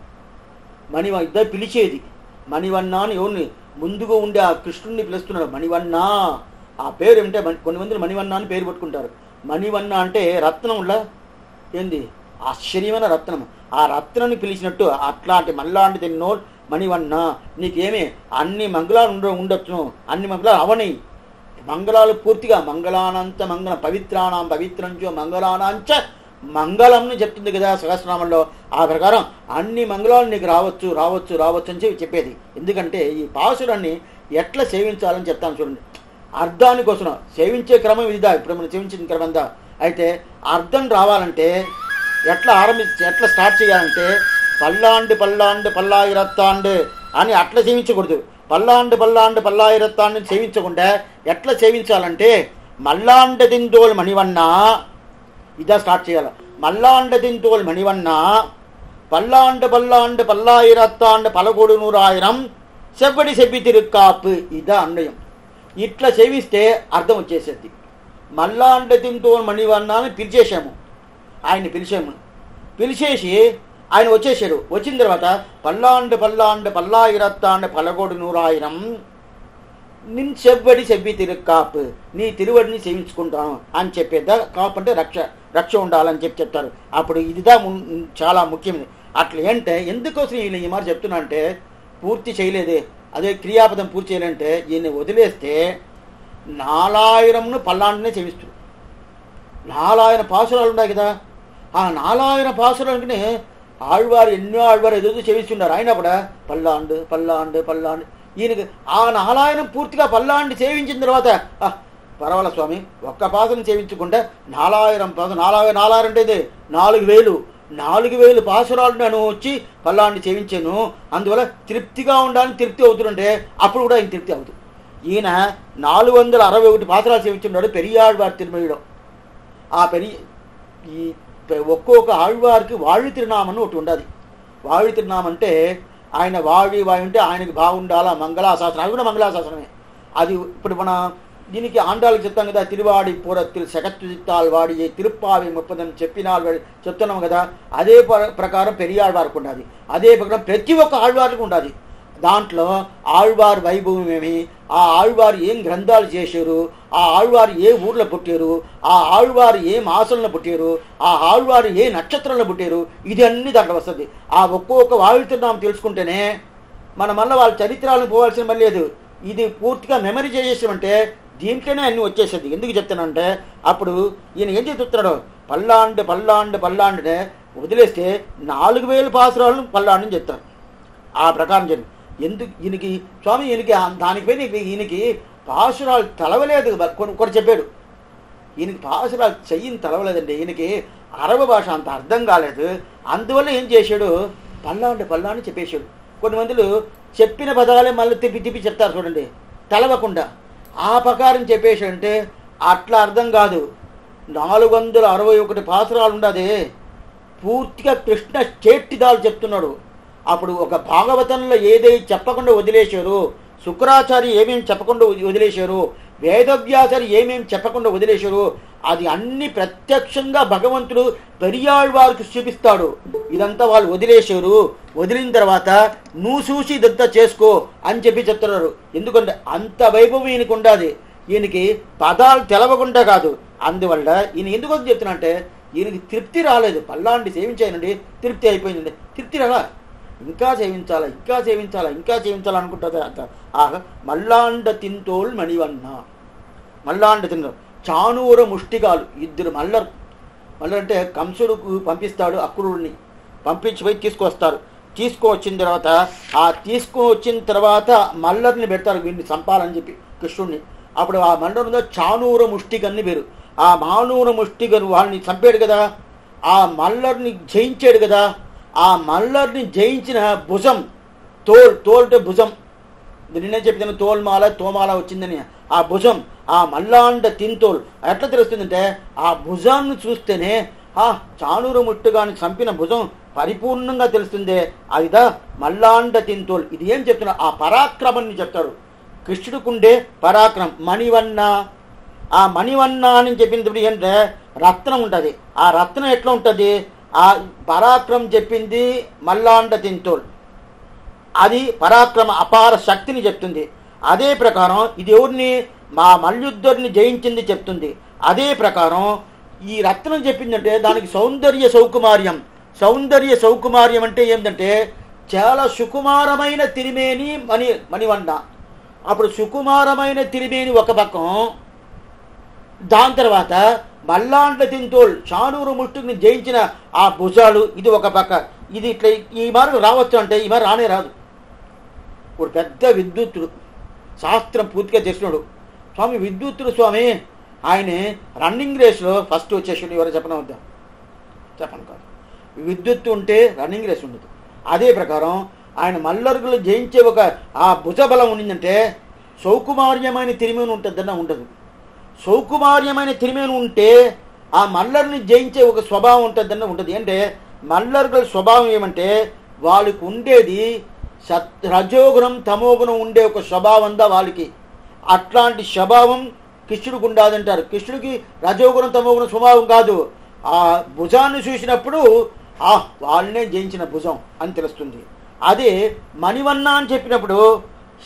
Speaker 1: మణివ ఇద్దరు పిలిచేది. మణివన్న అని ఎవరిని? ముందుగా ఉండే ఆ కృష్ణుడిని పిలుస్తున్నాడు మణివన్న. ఆ పేరు ఏమిటే కొన్ని మంది మణివన్న అని పేరు పెట్టుకుంటారు. మణివన్న అంటే రత్నంలా ఏంది? ఆశ్చర్యమైన రత్నం. ఆ రత్నాన్ని పిలిచినట్టు అట్లాంటి మల్లాంటి తిన్నో మణివన్న. నీకేమి? అన్ని మంగళాలు ఉండ ఉండొచ్చును అన్ని మంగళాలు అవని. మంగళాలు పూర్తిగా మంగళానంత మంగళం. పవిత్రానాం పవిత్రంచో మంగళానాంచ మంగళంని చెప్తుంది కదా సహస్రనామంలో. ఆ ప్రకారం అన్ని మంగళాలు నీకు రావచ్చు రావచ్చు రావచ్చు అని చెప్పి చెప్పేది. ఎందుకంటే ఈ పాసురాన్ని ఎట్లా సేవించాలని చెప్తాను చూడండి. అర్థాని కోసం సేవించే క్రమం ఇదిదా? ఇప్పుడు మనం సేవించిన క్రమం దా అయితే అర్థం రావాలంటే ఎట్లా ఆరంభించి ఎట్లా స్టార్ట్ చేయాలంటే పల్లాండు పల్లాండు పల్లాయిరత్తాండు అని అట్లా సేవించకూడదు. పల్లాండు పల్లాండు పల్లాయిరత్తాండు సేవించకుండా ఎట్లా సేవించాలంటే మల్లాండ దిందోల్ మణివన్నా ఇదా స్టార్ట్ చేయాలి మల్లాండ దింతోల్ మణివన్న పల్లాండు పల్లాండు పల్లాయిరత్తాండు పలకొడు నూరాయిరం సెవ్వడి సెబ్బి తిరుక్కాపు ఇదా అన్వయం ఇట్లా సేవిస్తే అర్థం వచ్చేసేది మల్లాండ తింతోల్ మణివన్న అని పిలిచేసాము ఆయన్ని పిలిచాము పిలిచేసి ఆయన వచ్చేసాడు వచ్చిన తర్వాత పల్లాండు పల్లాండు పల్లాయిరత్తాండు పలకొడు నూరాయిరం నిన్ చెవ్వడి చెవ్వి కాపు. నీ తిరువడిని సేవించుకుంటాను అని చెప్పేదా కాపు అంటే రక్ష రక్ష ఉండాలని చెప్పి చెప్తారు. అప్పుడు ఇదిదా ము- చాలా ముఖ్యమైనది అట్లా ఏంటంటే ఎందుకోసం ఈయన ఈ మాట చెప్తున్నా అంటే పూర్తి చేయలేదే. అదే క్రియాపదం పూర్తి చేయాలంటే ఈయన్ని వదిలేస్తే నాలాయిరంను పల్లాండునే సేవిస్తారు నాలాయన పాసురాలు ఉన్నాయి కదా. ఆ నాలాయన పాసురాలకి ఆళ్వారు ఎన్నో ఆళ్వారు ఏదో చేవిస్తున్నారు ఆయన కూడా పల్లాండు పల్లాండు పల్లాండు ఈయనకి ఆ నాలాయనం పూర్తిగా పల్లాండి సేవించిన తర్వాత పర్వాల స్వామి ఒక్క పాసన సేవించకుండా నాలాయిరం పాదం నాలుగు నాలుగు అంటే ఇదే, నాలుగు వేలు. నాలుగు వేలు పాసురాలు నేను వచ్చి పల్లాండి సేవించాను అందువల్ల తృప్తిగా ఉండాలని తృప్తి అవుతుంటే అప్పుడు కూడా ఆయన తృప్తి అవుతుంది. ఈయన నాలుగు వందల అరవై ఒకటి పాత్రలు సేవించున్నాడు పెరియాళ్వారి తిరుమలలో. ఆ పెరి ఈ ఒక్కొక్క ఆళ్వారికి వాడి తిరునామని ఒకటి ఉండాలి. వాడి తిరునామంటే ఆయన వాడి వాడి ఉంటే ఆయనకి బాగుండాలా? మంగళాశాసనం అది కూడా మంగళాశాసనమే అది ఇప్పుడు మన దీనికి ఆండాలకు చెప్తాం కదా తిరువాడి పూరత్తిల్ సెకత్తు చిత్తాలు వాడి తిరుప్పావి ముప్పదని చెప్పినాలు చెప్తున్నాం కదా అదే ప్ర- ప్రకారం పెరియాళ్వారికి ఉండాలి అదే ప్రకారం ప్రతి ఒక్క ఆళ్వారికి ఉండాలి దాంట్లో ఆళ్వారు వైభవం ఏమి ఆ ఆళ్వారు ఏం గ్రంథాలు చేశారు? ఆ ఆళ్వారు ఏ ఊర్లో పుట్టారు? ఆ ఆళ్వారు ఏ మాసంలో పుట్టారు? ఆ ఆళ్వారు ఏ నక్షత్రంలో పుట్టారు? ఇది అన్ని దాంట్లో వస్తుంది. ఆ ఒక్కొక్క వాయుతున్నాం తెలుసుకుంటేనే మన మళ్ళీ వాళ్ళ చరిత్రాలను పోవాల్సిన పని లేదు. ఇది పూర్తిగా మెమరీ చేసేసామంటే దీంట్లోనే అన్ని వచ్చేసేది. ఎందుకు చెప్తానంటే అప్పుడు ఈయన ఏం చెప్తున్నాడు? పల్లాండ్ పల్లాండు పల్లాండునే వదిలేస్తే నాలుగు వేల పాసురాలను పల్లాండని చెప్తారు. ఆ ప్రకారం జరిగింది. ఎందుకు ఈయనకి స్వామి ఈయనకి ఆ- దానిపైన ఈయనకి పాశురాలు తలవలేదు కొన్ని చెప్పాడు. ఈయనకి పాశురాలు చెయ్యిని తలవలేదండి. ఈయనకి అరవ భాష అంత అర్థం కాలేదు. అందువల్ల ఏం చేశాడు? పల్లా ఉంటే పల్లా అని చెప్పేశాడు. కొన్ని మందులు చెప్పిన పదాలే మళ్ళీ తిప్పి తిప్పి చెప్తారు చూడండి. తలవకుండా. ఆ ప్రకారం చెప్పేశాడంటే అట్లా అర్థం కాదు. నాలుగు వందల అరవై ఒకటి పాసురాలు ఉండదే. పూర్తిగా కృష్ణ చేట్టిదాలు చెప్తున్నాడు. అప్పుడు ఒక భాగవతంలో ఏదైతే చెప్పకుండా వదిలేశారు? శుక్రాచార్య ఏమేమి చెప్పకుండా వది- వదిలేశారు? వేదవ్యాసారి ఏమేమి చెప్పకుండా వదిలేశారు? అది అన్ని ప్రత్యక్షంగా భగవంతుడు పెరియాళ్వారికి చూపిస్తాడు. ఇదంతా వాళ్ళు వదిలేశారు. వదిలిన తర్వాత నువ్వు చూసి ఇదంతా చేసుకో అని చెప్పి చెప్తున్నారు. ఎందుకంటే అంత వైభవం ఈయనకు ఉండాది ఈయనకి పదాలు తెలవకుండా కాదు. అందువల్ల ఈయన ఎందుకు వద్దు చెప్తున్నా అంటే ఈయనకి తృప్తి రాలేదు. పల్లాంటి సేవించాయనండి తృప్తి అయిపోయిందండి. తృప్తి రాలా? ఇంకా సేవించాలా ఇంకా సేవించాలా ఇంకా సేవించాలా అనుకుంటుంది అంత. మల్లాండ తింతోల్ మణివన్న. మల్లాండ తిందో చానూర ముష్టిగాలు. ఇద్దరు మల్లరు మల్లరంటే కంసుడుకు పంపిస్తాడు అక్రూరుని. పంపించిపోయి తీసుకొస్తారు. తీసుకువచ్చిన తర్వాత ఆ తీసుకువచ్చిన తర్వాత మల్లర్ని పెడతారు వీడిని చంపాలని చెప్పి కృష్ణుడిని. అప్పుడు ఆ మల్లరు చానూర ముష్టిగన్ని పేరు. ఆ మానూర ముష్టిగను వాళ్ళని చంపాడు కదా. ఆ మల్లర్ని జయించాడు కదా. ఆ మల్లర్ని జయించిన భుజం తోల్ తోల్టే భుజం. నిన్నే చెప్పిన తోల్మాల తోమాల వచ్చిందని. ఆ భుజం ఆ మల్లాండ తింతోల్. ఎట్లా తెలుస్తుందంటే ఆ భుజాన్ని చూస్తేనే ఆ చాణూరు ముట్టుగాని చంపిన భుజం పరిపూర్ణంగా తెలుస్తుంది. అదిదా మల్లాండ తింతోల్. ఇది ఏం చెప్తున్నారు ఆ పరాక్రమాన్ని చెప్తారు. కృష్ణుడుకుండే పరాక్రమం. మణివన్న. ఆ మణివన్న అని చెప్పినప్పుడు ఏంటంటే రత్నం ఉంటుంది. ఆ రత్నం ఎట్లా ఉంటుంది? ఆ పరాక్రమం చెప్పింది మల్లాండ తింతోల్ అది పరాక్రమ అపార శక్తిని చెప్తుంది. అదే ప్రకారం ఇది ఎవరిని? మా మల్యుద్ధుడిని జయించింది చెప్తుంది. అదే ప్రకారం ఈ రత్నం చెప్పిందంటే దానికి సౌందర్య సౌకుమార్యం. సౌందర్య సౌకుమార్యం అంటే ఏంటంటే చాలా సుకుమారమైన తిరిమేని మణి మణివన్న అప్పుడు సుకుమారమైన తిరిమేని ఒక పక్కం. దాని తర్వాత మల్లాండ్ల తింతోల్ చానూరు ముష్టిని జయించిన ఆ భుజాలు ఇది ఒక పక్క. ఇది ఇట్లా ఈ మార్గం రావచ్చు అంటే ఈ మరి రానే రాదు. ఒక పెద్ద విద్యుత్తుడు శాస్త్రం పూర్తిగా చేసినాడు స్వామి విద్యుత్తుడు స్వామి ఆయన రన్నింగ్ రేస్లో ఫస్ట్ వచ్చేసాడు. ఎవరో చెప్పన వద్దాం? చెప్పను కాదు. విద్యుత్తు ఉంటే రన్నింగ్ రేస్ ఉండదు. అదే ప్రకారం ఆయన మల్లరుగులు జయించే ఒక ఆ భుజబలం ఉండిందంటే సౌకుమార్యమైన తిరిమిని ఉంటుందన్న ఉండదు. సౌకుమార్యమైన తిరిమేలు ఉంటే ఆ మల్లర్ని జయించే ఒక స్వభావం ఉంటుందని ఉంటుంది. అంటే మల్లరుగుల స్వభావం ఏమంటే వాళ్ళకు ఉండేది సత్ రజోగుణం తమోగుణం ఉండే ఒక స్వభావం దా వాళ్ళకి. అట్లాంటి స్వభావం కృష్ణుడికి ఉండాదంటారు కృష్ణుడికి రజోగుణం తమోగుణం స్వభావం కాదు. ఆ భుజాన్ని చూసినప్పుడు ఆ వాళ్ళనే జయించిన భుజం అని తెలుస్తుంది. అదే మణివన్న అని చెప్పినప్పుడు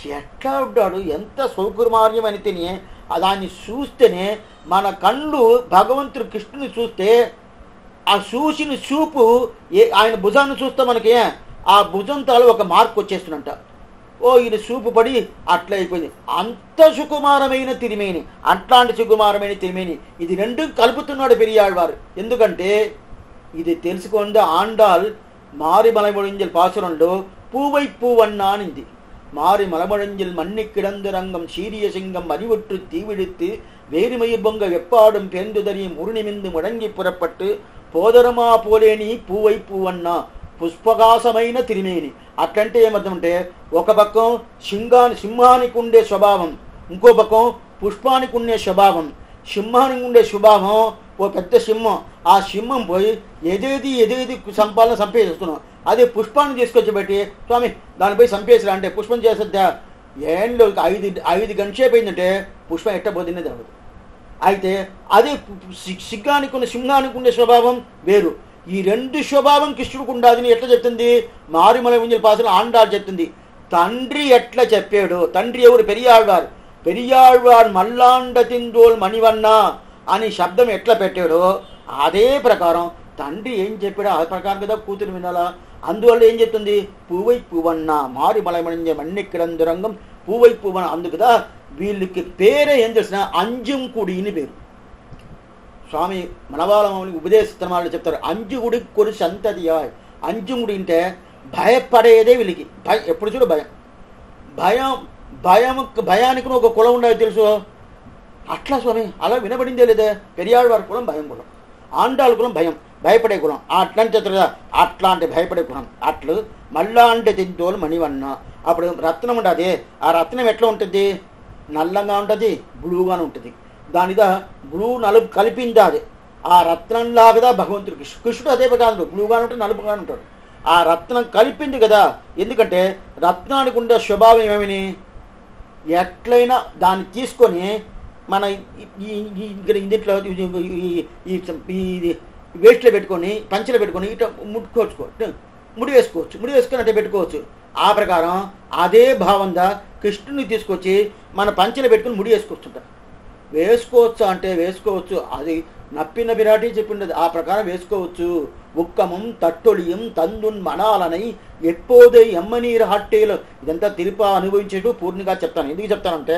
Speaker 1: ఎట్లా ఉంటాడు? ఎంత సౌకుమార్యం అని తిని దాన్ని చూస్తేనే మన కళ్ళు భగవంతుడు కృష్ణుని చూస్తే ఆ చూసిన చూపు ఏ ఆయన భుజాన్ని చూస్తే మనకి ఆ భుజం తాలు ఒక మార్క్ వచ్చేస్తుందంట. ఓ ఈయన చూపు పడి అట్లా అయిపోయింది. అంత సుకుమారమైన తిరిమేని అట్లాంటి సుకుమారమైన తిరిమేని. ఇది రెండు కలుపుతున్నాడు పెరియాళ్వారు. ఎందుకంటే ఇది తెలుసుకుంటే ఆండాల్ మారి మలమొழிంజల్ పాసురంలో పూవై పూవన్నా అనింది. மாறி மலமழஞ்சில் மண்ணி கிடந்து ரங்கம் சீரிய சிங்கம் அறிவுற்று தீவிழித்து வேறுமயிர் பொங்க வெப்பாடும் பேந்துதறியும் உருணிமிந்து முழங்கி புறப்பட்டு పోదరమా పోలేని పూవై పూవన్న పుష్పకాసమైన తిరిమేని అట్లంటే ఏమర్థమంటే ఒక పక్కం సింగాని సింహానికి ఉండే స్వభావం ఇంకో పక్కం పుష్పానికి ఉండే స్వభావం సింహానికి ఉండే స్వభావం ఓ పెద్ద సింహం ఆ సింహం పోయి ఎదేది ఎదేది సంపాలన చంపేస్తున్నాం అదే పుష్పాన్ని తీసుకొచ్చి పెట్టి స్వామి దానిపై సంపేసిరా అంటే పుష్పం చేస్తుందా ఏంలో ఐదు ఐదు గంటసేపు అయిందంటే పుష్పం ఎట్టబోతుందే తెలియదు అయితే అదే సిగ్గానికి ఉన్న సింహానికి ఉండే స్వభావం వేరు. ఈ రెండు స్వభావం కృష్ణుడికి ఉండాలని ఎట్లా చెప్తుంది? మారిమల ఉంజల పాసన ఆండాడు చెప్తుంది. తండ్రి ఎట్లా చెప్పాడు? తండ్రి ఎవరు? పెరియాழ்వారు పెరియాழ்వార్ మల్లాండ తిందోల్ మణివన్న అని శబ్దం ఎట్లా పెట్టాడో అదే ప్రకారం తండ్రి ఏం చెప్పాడో ఆ ప్రకారం కదా కూతురు వినాలా అందువల్ల ఏం చెప్తుంది పూవై పువ్వన్న మారి మలమణింజ మన్నెక్కిరందురంగం పూవై పువ్వన్న అందుకుదా వీళ్ళకి పేరే ఏం తెలిసిన అంజం కుడిని పేరు స్వామి మనవాళమని ఉపదేశిస్తున్న వాళ్ళు చెప్తారు అంజుగుడి కొరు సంతతియాయ్ అంజుగుడి అంటే భయపడేదే వీళ్ళకి భయ ఎప్పుడు చూడు భయం భయం భయం భయానికి ఒక కులం ఉండదు తెలుసు అట్లా స్వామి అలా వినబడిందే లేదే పెరియాడు వారి కులం భయం కులం ఆండాల కులం భయం భయపడే కులం అట్లాంటి అట్లాంటి భయపడే కులం అట్లు మళ్ళా అంటే తింటోలు మణివన్న. అప్పుడు రత్నం ఉండదు. ఆ రత్నం ఎట్లా ఉంటుంది? నల్లంగా ఉంటుంది బ్లూగానే ఉంటుంది. దానిదా బ్లూ నలుపు కలిపింది అది. ఆ రత్నంలాగా భగవంతుడు కృష్ణ. కృష్ణుడు అదే కాదు బ్లూగానే ఉంటాడు నలుపుగానే ఉంటాడు. ఆ రత్నం కలిపింది కదా. ఎందుకంటే రత్నానికి ఉండే స్వభావం ఏమని? ఎట్లయినా దాన్ని తీసుకొని మన ఈ- ఈ- ఇక్కడ ఈ- వేస్ట్లో పెట్టుకొని పంచలో పెట్టుకొని ఇట ముట్టుకోవచ్చు. ముడి వేసుకోవచ్చు. ముడి వేసుకొని అంటే పెట్టుకోవచ్చు. ఆ ప్రకారం అదే భావంగా కృష్ణుని తీసుకొచ్చి మన పంచలు పెట్టుకొని ముడి వేసుకొస్తుంటారు. వేసుకోవచ్చు అంటే వేసుకోవచ్చు. అది నప్పిన విరాటి చెప్పిండదు. ఆ ప్రకారం వేసుకోవచ్చు. உக்கமும் తట్టొలియం తందున్ మనాలనై ఎప్పోదే ఎమ్మనీరు హట్టేలు. ఇదంతా తిరుప అనుభవించేటు పూర్ణిగా చెప్తాను. ఎందుకు చెప్తానంటే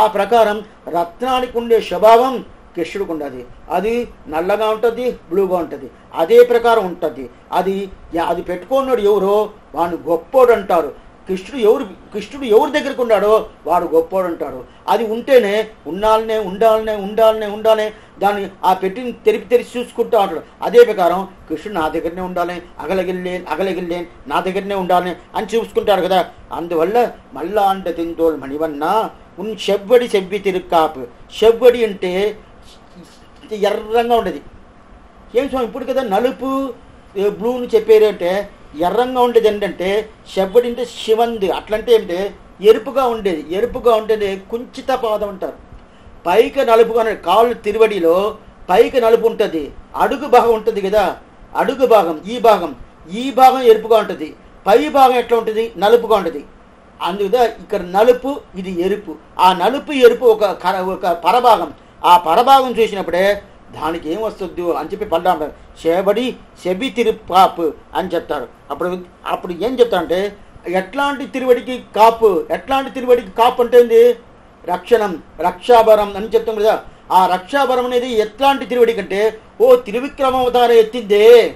Speaker 1: ఆ ప్రకారం రత్నానికి ఉండే స్వభావం కృష్ణుడికి ఉండదు. అది నల్లగా ఉంటుంది బ్లూగా ఉంటుంది. అదే ప్రకారం ఉంటుంది. అది అది పెట్టుకున్నాడు ఎవరో వాడిని గొప్పోడు అంటారు కృష్ణుడు ఎవరు కృష్ణుడు ఎవరి దగ్గరికి ఉన్నాడో వాడు గొప్పోడు అంటాడు అది ఉంటేనే ఉండాలనే ఉండాలనే ఉండాలనే ఉండాలనే దాన్ని ఆ పెట్టిని తెరిపి తెరిచి చూసుకుంటూ ఉంటాడు అదే ప్రకారం కృష్ణుడు నా దగ్గరనే ఉండాలి అగలగిల్లే అగలగిల్లే నా దగ్గరనే ఉండాలి అని చూసుకుంటాడు కదా. అందువల్ల మల్లాండ అంటే మణివన్న ఉన్ చెవ్వడి చెవ్వి తిరుక్కాపు. చెవ్వడి అంటే ఎర్రంగా ఉండేది. ఏం స్వామి ఇప్పుడు కదా నలుపు బ్లూని చెప్పారు అంటే ఎర్రంగా ఉండేది ఏంటంటే చెవ్వడి అంటే శివంది. అట్లంటే ఏంటంటే ఎరుపుగా ఉండేది. ఎరుపుగా ఉండేది కుంచిత పాదం అంటారు. పైకి నలుపు ఉండే- కాళ్ళు తిరువడిలో పైకి నలుపు ఉంటుంది. అడుగు భాగం ఉంటుంది కదా? అడుగు భాగం ఈ భాగం. ఈ భాగం ఎరుపుగా ఉంటుంది. పై భాగం ఎట్లా ఉంటుంది? నలుపుగా ఉంటుంది. అందుకుదా ఇక్కడ నలుపు ఇది ఎరుపు. ఆ నలుపు ఎరుపు ఒక కర- ఒక పరభాగం. ఆ పరభాగం చూసినప్పుడే దానికి ఏం వస్తుంది అని చెప్పి పడ్డా చేబడి చెబి తిరుపాపు అని చెప్తారు. అప్పుడు అప్పుడు ఏం చెప్తారంటే ఎట్లాంటి తిరువడికి కాపు? ఎట్లాంటి తిరువడికి కాపు అంటే ఏంది? రక్షణం రక్షాభరం అని చెప్తాం కదా. ఆ రక్షాభరం అనేది ఎట్లాంటి తిరువడి కంటే ఓ త్రివిక్రమావతారం ఎత్తిందే.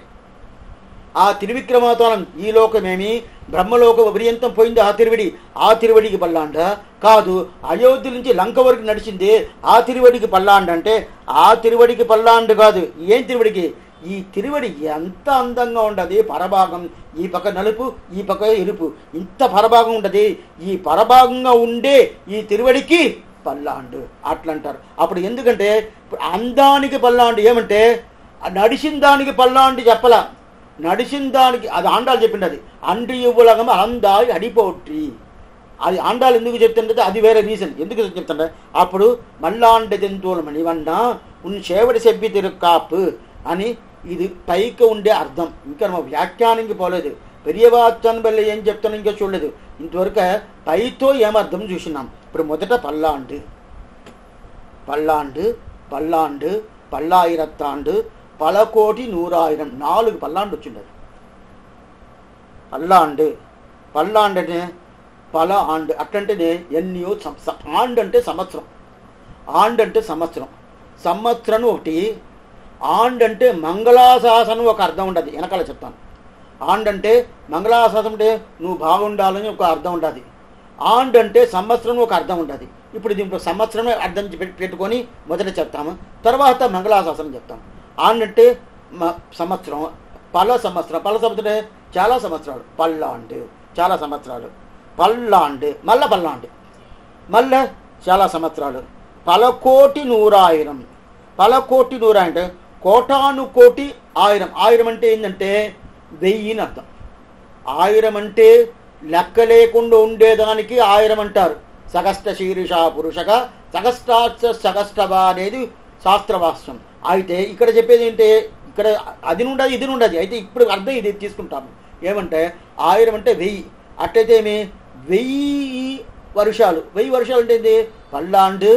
Speaker 1: ఆ త్రివిక్రమావతారం ఈ లోకమేమి? బ్రహ్మలోక పర్యంతం పోయింది ఆ తిరువడి. ఆ తిరువడికి పల్లాండ కాదు అయోధ్య నుంచి లంక వరకు నడిచింది ఆ తిరువడికి పల్లాండ అంటే ఆ తిరువడికి పల్లాండు కాదు. ఏం తిరువడికి? ఈ తిరువడి ఎంత అందంగా ఉండదు? పరభాగం ఈ పక్క నలుపు ఈ పక్క ఎరుపు. ఇంత పరభాగం ఉండదు. ఈ పరభాగంగా ఉండే ఈ తిరువడికి పల్లాండు. అట్లంటారు. అప్పుడు ఎందుకంటే అందానికి పల్లాండు ఏమంటే నడిచిన దానికి పల్లాండు చెప్పలా. నడిచిన దానికి అది ఆండాలు చెప్పింది అది అంటి ఇవ్వలగమ అందాయి అడిపోట్రి. అది ఆండాలు ఎందుకు చెప్తుంటే అది వేరే రీజన్. ఎందుకు చెప్తుంటే అప్పుడు మల్లాండ జంతువుల మణివన్న ఉన్ చేవడి సెబ్బి తిరుక్కాపు. అని ఇది పైకి ఉండే అర్థం ఇంకా మా వ్యాఖ్యానానికి పోలేదు పెరియవాచ్యాన్ని వల్ల ఏం చెప్తాను ఇంకా చూడలేదు ఇంతవరకు పైతో ఏమర్థం చూసినాం ఇప్పుడు మొదట పల్లాండు పల్లాండు పల్లాండు పల్లాయిరత్తాండు పలకోటి నూరాయిరం నాలుగు పల్లాండు వచ్చిండదు పల్లాండు పల్లాండు అంటే పల ఆండు అట్లంటేనే ఎన్నో సం- స- ఆండు అంటే సంవత్సరం ఆండు అంటే సంవత్సరం సంవత్సరం ఒకటి ఆండ్ అంటే మంగళాశాసనం ఒక అర్థం ఉండదు వెనకాల చెప్తాను. ఆండ్ అంటే మంగళాశాసనం అంటే నువ్వు బాగుండాలని ఒక అర్థం ఉండదు. ఆండ్ అంటే సంవత్సరం ఒక అర్థం ఉండదు. ఇప్పుడు దీంట్లో సంవత్సరమే అర్థం పెట్టుకొని మొదట చెప్తాము తర్వాత మంగళాశాసనం చెప్తాం ఆండ్ అంటే మ- సంవత్సరం పల సంవత్సరం పల సంవత్సరం చాలా సంవత్సరాలు. పల్లాండు చాలా సంవత్సరాలు. పల్లాండు మల్ల పల్లాండు మళ్ళా చాలా సంవత్సరాలు. పలకోటి నూరాయిరం. పలకోటి నూరా అంటే కోటాను కోటి ఆయిరం. ఆయిరం అంటే ఏంటంటే వెయ్యిని అర్థం. ఆయిరం అంటే లెక్క లేకుండా ఉండేదానికి ఆయిరం అంటారు. సగస్ట శీర్ష పురుషక సగస్టాక్ష సగస్టవా అనేది శాస్త్రవాస్యం అయితే ఇక్కడ చెప్పేది ఏంటి? ఇక్కడ అది ఉండదు ఇది ఉండదు అయితే ఇప్పుడు అర్థం ఇది తీసుకుంటాము. ఏమంటే ఆయిరం అంటే వెయ్యి. అట్లయితే ఏమి వెయ్యి వర్షాలు. వెయ్యి వర్షాలు అంటే ఏంటి? పల్లాండు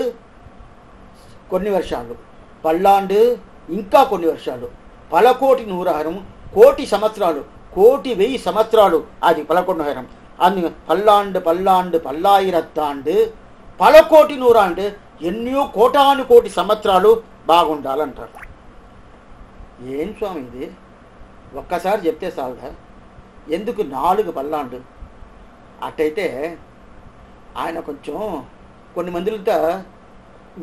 Speaker 1: కొన్ని వర్షాలు. పల్లాండు ఇంకా కొన్ని వర్షాలు. పలకోటి నూరహరం కోటి సంవత్సరాలు కోటి వెయ్యి సంవత్సరాలు. అది పలకోటి నూరహరం. అందు పల్లాండు పల్లాండు పల్లాయిరత్తాండు. పలకోటి నూరాండు ఎన్నో కోటాను కోటి సంవత్సరాలు బాగుండాలంటారు. ఏం స్వామి ఇది? ఒక్కసారి చెప్తే చాలదా ఎందుకు నాలుగు పల్లాండు? అట్టయితే ఆయన కొంచెం కొన్ని మందులతో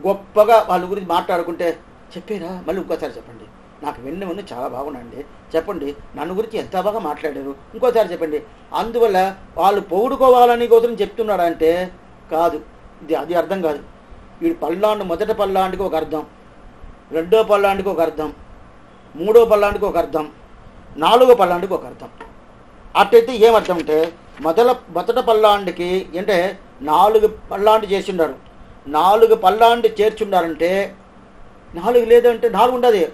Speaker 1: గొప్పగా వాళ్ళ గురించి మాట్లాడుకుంటే చెప్పారా మళ్ళీ ఇంకోసారి చెప్పండి. నాకు విన్నవన్నీ చాలా బాగుండండి చెప్పండి నన్ను గురించి ఎంత బాగా మాట్లాడారు? ఇంకోసారి చెప్పండి. అందువల్ల వాళ్ళు పొగుడుకోవాలని కోసం చెప్తున్నాడంటే కాదు. ఇది అది అర్థం కాదు. వీడు పల్లాండు మొదటి పల్లాండికి ఒక అర్థం రెండో పల్లాండికి ఒక అర్థం మూడో పల్లాంటికి ఒక అర్థం నాలుగో పల్లాండికి ఒక అర్థం. అట్టయితే ఏమర్థం అంటే మొదల మొదట పల్లాండికి అంటే నాలుగు పల్లాండి చేసిండారు నాలుగు పల్లాండి చేర్చుండారంటే నాలుగు లేదంటే నాలుగు ఉండదు.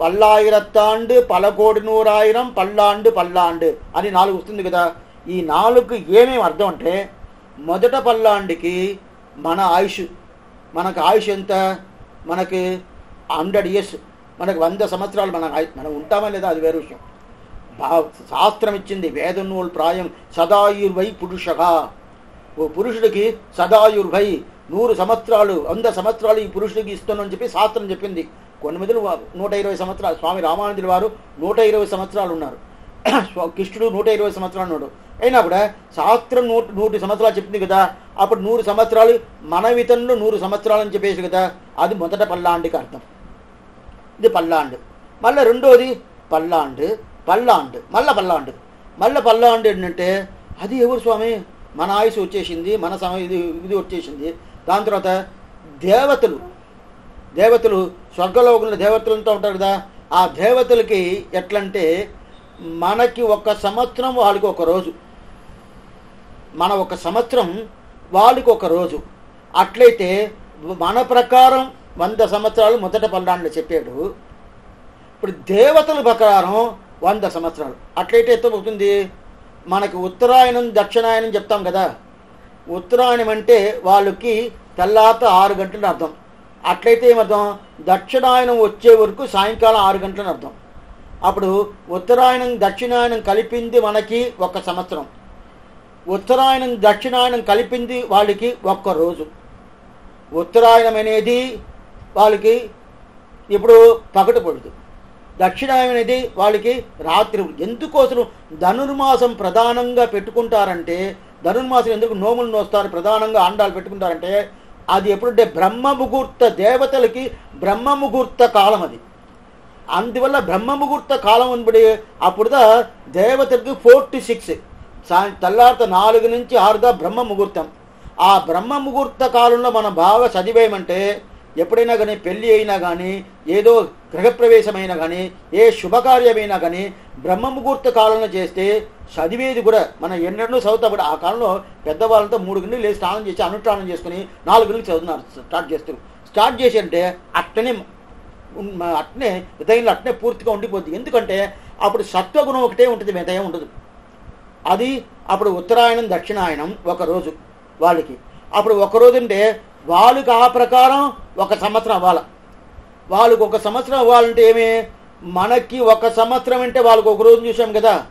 Speaker 1: పల్లాయిరత్తాండు పలకోడి నూరాయిరం పల్లాండు పల్లాండు అని నాలుగు వస్తుంది కదా. ఈ నాలుగు ఏమేమి అర్థం అంటే మొదట పల్లాండికి మన ఆయుష్. మనకు ఆయుష్ ఎంత? మనకి హండ్రెడ్ ఇయర్స్. మనకు వంద సంవత్సరాలు మన మనం ఉంటామా లేదా అది వేరే విషయం. భా- శాస్త్రం ఇచ్చింది వేదనూల్ ప్రాయం సదాయుర్వై పురుషగా ఓ పురుషుడికి సదాయుర్వై నూరు సంవత్సరాలు వంద సంవత్సరాలు ఈ పురుషుడికి ఇస్తున్నానని చెప్పి శాస్త్రం చెప్పింది. కొన్ని మందిలు నూట ఇరవై సంవత్సరాలు స్వామి రామానుజుల వారు నూట ఇరవై సంవత్సరాలు ఉన్నారు. కృష్ణుడు నూట ఇరవై సంవత్సరాలు ఉన్నాడు. అయినా కూడా శాస్త్రం నూట నూటి సంవత్సరాలు చెప్పింది కదా అప్పుడు నూరు సంవత్సరాలు మన వితంలో నూరు సంవత్సరాలు అని చెప్పేసి కదా అది మొదట పల్లాండికి అర్థం. ఇది పల్లాండు. మళ్ళీ రెండోది పల్లాండు పల్లాండు మళ్ళా పల్లాండు. మళ్ళీ పల్లాండు ఏంటంటే అది ఎవరు స్వామి? మన ఆయుష్ వచ్చేసింది మన ఇది ఇది వచ్చేసింది. దాని తర్వాత దేవతలు దేవతలు స్వర్గలోకంలో దేవతలంతా ఉంటారు కదా ఆ దేవతలకి ఎట్లంటే మనకి ఒక సంవత్సరం వాళ్ళకి ఒక రోజు. మన ఒక సంవత్సరం వాళ్ళకి ఒక రోజు. అట్లయితే మన ప్రకారం వంద సంవత్సరాలు మొదట పల్లాండ్లు చెప్పాడు. ఇప్పుడు దేవతల ప్రకారం వంద సంవత్సరాలు. అట్లయితే ఎంత అవుతుంది? మనకి ఉత్తరాయణం దక్షిణాయనం చెప్తాం కదా. ఉత్తరాయణం అంటే వాళ్ళకి తెల్లాత ఆరు గంటలని అర్థం. అట్లయితే ఏమర్థం? దక్షిణాయనం వచ్చే వరకు సాయంకాలం ఆరు గంటలని అర్థం. అప్పుడు ఉత్తరాయణం దక్షిణాయనం కలిపింది మనకి ఒక సంవత్సరం. ఉత్తరాయణం దక్షిణాయనం కలిపింది వాళ్ళకి ఒక్క రోజు. ఉత్తరాయణం అనేది వాళ్ళకి ఇప్పుడు పగటి దక్షిణాయనం అనేది వాళ్ళకి రాత్రి ఎందుకోసం ధనుర్మాసం ప్రధానంగా పెట్టుకుంటారంటే ధనుర్మాసం ఎందుకు నోములు నోస్తారు ప్రధానంగా ఆండాలు పెట్టుకుంటారంటే అది ఎప్పుడంటే బ్రహ్మ ముహూర్త దేవతలకి బ్రహ్మ ముహూర్త కాలం అది. అందువల్ల బ్రహ్మ ముహూర్త కాలం అనబడి అప్పుడుదా దేవతలకు ఫోర్ టు సిక్స్ సాయం తెల్లారిత నాలుగు నుంచి ఆరుదా బ్రహ్మ ముహూర్తం. ఆ బ్రహ్మ ముహూర్త కాలంలో మనం బాగా చదివేయమంటే ఎప్పుడైనా కానీ పెళ్ళి అయినా కానీ ఏదో గృహప్రవేశమైనా కానీ ఏ శుభకార్యమైనా కానీ బ్రహ్మ ముహూర్త కాలంలో చేస్తే చదివేది కూడా మనం ఎన్నెన్నో చదువుతా కూడా ఆ కాలంలో పెద్దవాళ్ళతో మూడు గంటలు లేచి స్నానం చేసి అనుష్ఠానం చేసుకుని నాలుగు గంటలకు చదువుతున్నారు స్టార్ట్ చేస్తారు. స్టార్ట్ చేసి అంటే అట్టనే అట్నే హృదయంలో అట్నే పూర్తిగా ఉండిపోద్ది. ఎందుకంటే అప్పుడు సత్వగుణం ఒకటే ఉంటుంది మిగతా ఉండదు. అది అప్పుడు ఉత్తరాయణం దక్షిణాయనం ఒకరోజు వాళ్ళకి. అప్పుడు ఒక రోజు అంటే వాళ్ళకి ఆ ప్రకారం ఒక సంవత్సరం అవ్వాలి. వాళ్ళకి ఒక సంవత్సరం అవ్వాలంటే ఏమి? మనకి ఒక సంవత్సరం అంటే వాళ్ళకి ఒక రోజు చూసాం కదా.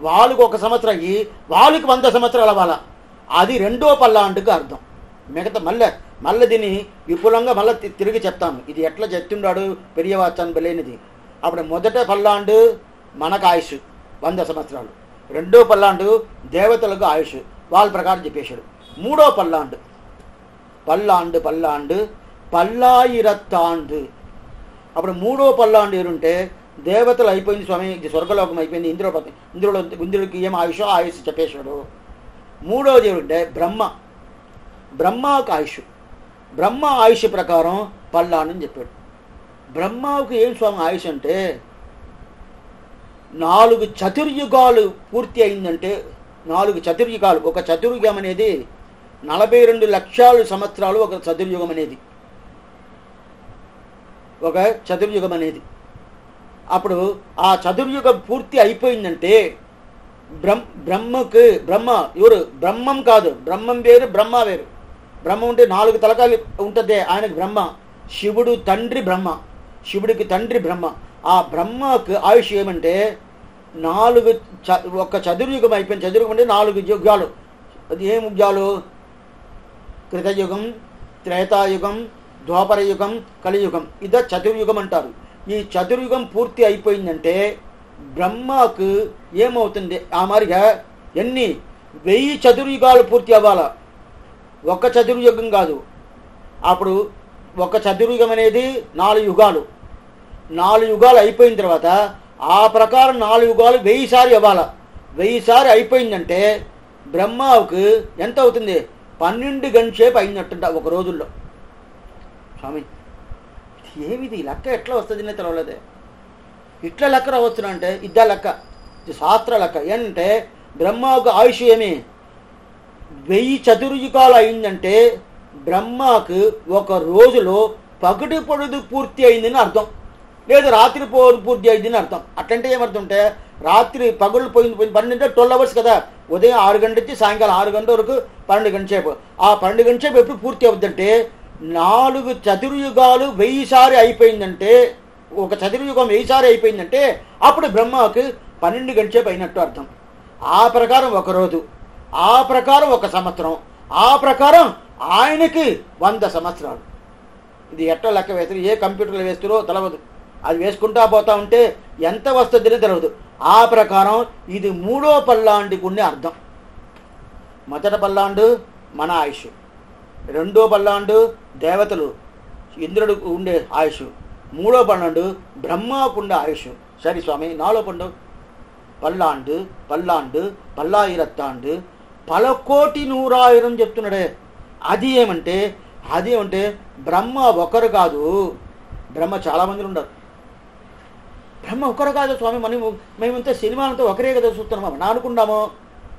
Speaker 1: వాళ్ళకి ఒక సంవత్సరం అయ్యి వాళ్ళకి వంద సంవత్సరాలు అవ్వాలా. అది రెండో పల్లాండుకు అర్థం. మిగతా మళ్ళీ మళ్ళీ దీన్ని విపులంగా మళ్ళీ తిరిగి చెప్తాను ఇది ఎట్లా చెప్తుండాడు పెరియవాచాన్ బలేనిది. అప్పుడు మొదట పల్లాండు మనకు ఆయుష్ వంద సంవత్సరాలు. రెండో పల్లాండు దేవతలకు ఆయుష్ వాళ్ళ ప్రకారం చెప్పేశాడు. మూడో పల్లాండు పల్లాండు పల్లాండు పల్లాయిరత్తాండు. అప్పుడు మూడో పల్లాండు ఏరుంటే దేవతలు అయిపోయింది స్వామి ఇది స్వర్గలోకం అయిపోయింది ఇంద్రపతి ఇంద్రుడు ఇంద్రుడికి ఏం ఆయుషో ఆయుష్ చెప్పేశాడు. మూడోది ఏమిటంటే బ్రహ్మ. బ్రహ్మకు ఆయుష్. బ్రహ్మ ఆయుష్ ప్రకారం పల్లాండు అని చెప్పాడు. బ్రహ్మకు ఏం స్వామి ఆయుష్ అంటే నాలుగు చతుర్యుగాలు పూర్తి అయిందంటే నాలుగు చతుర్యుగాలు ఒక చతుర్యుగం అనేది నలభై రెండు లక్షల సంవత్సరాలు ఒక చతుర్యుగం అనేది. ఒక చతుర్యుగం అనేది. అప్పుడు ఆ చతుర్యుగం పూర్తి అయిపోయిందంటే బ్రహ్మ బ్రహ్మకు బ్రహ్మ ఎవరు? బ్రహ్మం కాదు. బ్రహ్మం వేరు బ్రహ్మ వేరు. బ్రహ్మ ఉంటే నాలుగు తలకాలు ఉంటుంది ఆయనకు బ్రహ్మ. శివుడు తండ్రి బ్రహ్మ. శివుడికి తండ్రి బ్రహ్మ. ఆ బ్రహ్మకు ఆయుష్ ఏమంటే నాలుగు చ ఒక చతుర్యుగం అయిపోయింది. చతుర్యుగం అంటే నాలుగు యుగాలు అది ఏం యుగాలు కృతయుగం త్రేతాయుగం ద్వాపరయుగం కలియుగం ఇదే చతుర్యుగం అంటారు ఈ చతుర్యుగం పూర్తి అయిపోయిందంటే బ్రహ్మకు ఏమవుతుంది? ఆ మారిగా ఎన్ని? వెయ్యి చతుర్యుగాలు పూర్తి అవ్వాలా? ఒక చతుర్యుగం కాదు. అప్పుడు ఒక చతుర్యుగం అనేది నాలుగు యుగాలు. నాలుగు యుగాలు అయిపోయిన తర్వాత ఆ ప్రకారం నాలుగు యుగాలు వెయ్యిసారి అవ్వాల? వెయ్యిసారి అయిపోయిందంటే బ్రహ్మకు ఎంత అవుతుంది? పన్నెండు గంటసేపు అయినట్టుంట ఒక రోజుల్లో. స్వామి ఏమిది లెక్క? ఎట్లా వస్తుందనే తెలవలేదే. ఇట్లా లెక్క రావచ్చునంటే ఇద్దా లెక్క? ఇది శాస్త్ర లెక్క. ఏంటంటే బ్రహ్మకు ఆయుష్ ఏమి? వెయ్యి చతుర్యుగాలు అయిందంటే బ్రహ్మకు ఒక రోజులో పగటి పొడుదు పూర్తి అయిందని అర్థం. లేదు రాత్రి పూర్తి అయిందని అర్థం. అట్లంటే ఏమర్థం అంటే రాత్రి పగులు పోయింది పోయింది. పన్నెండు అంటే ట్వెల్వ్ అవర్స్ కదా. ఉదయం ఆరు గంట నుంచి సాయంకాలం ఆరు గంటల వరకు పన్నెండు గంటల సేపు. ఆ పన్నెండు గంటల సేపు ఎప్పుడు పూర్తి అవుతుందంటే నాలుగు చతుర్యుగాలు వెయ్యిసారి అయిపోయిందంటే ఒక చతుర్యుగం వెయ్యిసారి అయిపోయిందంటే అప్పుడు బ్రహ్మకు పన్నెండు గంటల సేపు అయినట్టు అర్థం. ఆ ప్రకారం ఒక రోజు ఆ ప్రకారం ఒక సంవత్సరం ఆ ప్రకారం ఆయనకి వంద సంవత్సరాలు. ఇది ఎట్లా లెక్క వేస్తారు? ఏ కంప్యూటర్లో వేస్తారో తెలవదు. అది వేసుకుంటా పోతా ఉంటే ఎంత వస్తుందని తెలియదు. ఆ ప్రకారం ఇది మూడో పల్లాంటికి ఉండే అర్థం. మొదటి పల్లాండు మన ఆయుష్. రెండో పల్లాండు దేవతలు ఇంద్రుడు ఉండే ఆయుష్. మూడో పల్లాండు బ్రహ్మకుండే ఆయుష్. సరే స్వామి నాలో పండు పల్లాండు పల్లాండు పల్లాయిరత్తాండు. పలకోటి నూరాయిరం చెప్తున్నాడే. అది ఏమంటే అది ఏమంటే బ్రహ్మ ఒకరు కాదు. బ్రహ్మ చాలా మంది ఉన్నారు. బ్రహ్మ ఒకరు కాదు స్వామి మనం మేమంతా సినిమాలంతా ఒకరే కదా చూస్తున్నాం. మనం అనుకున్నాము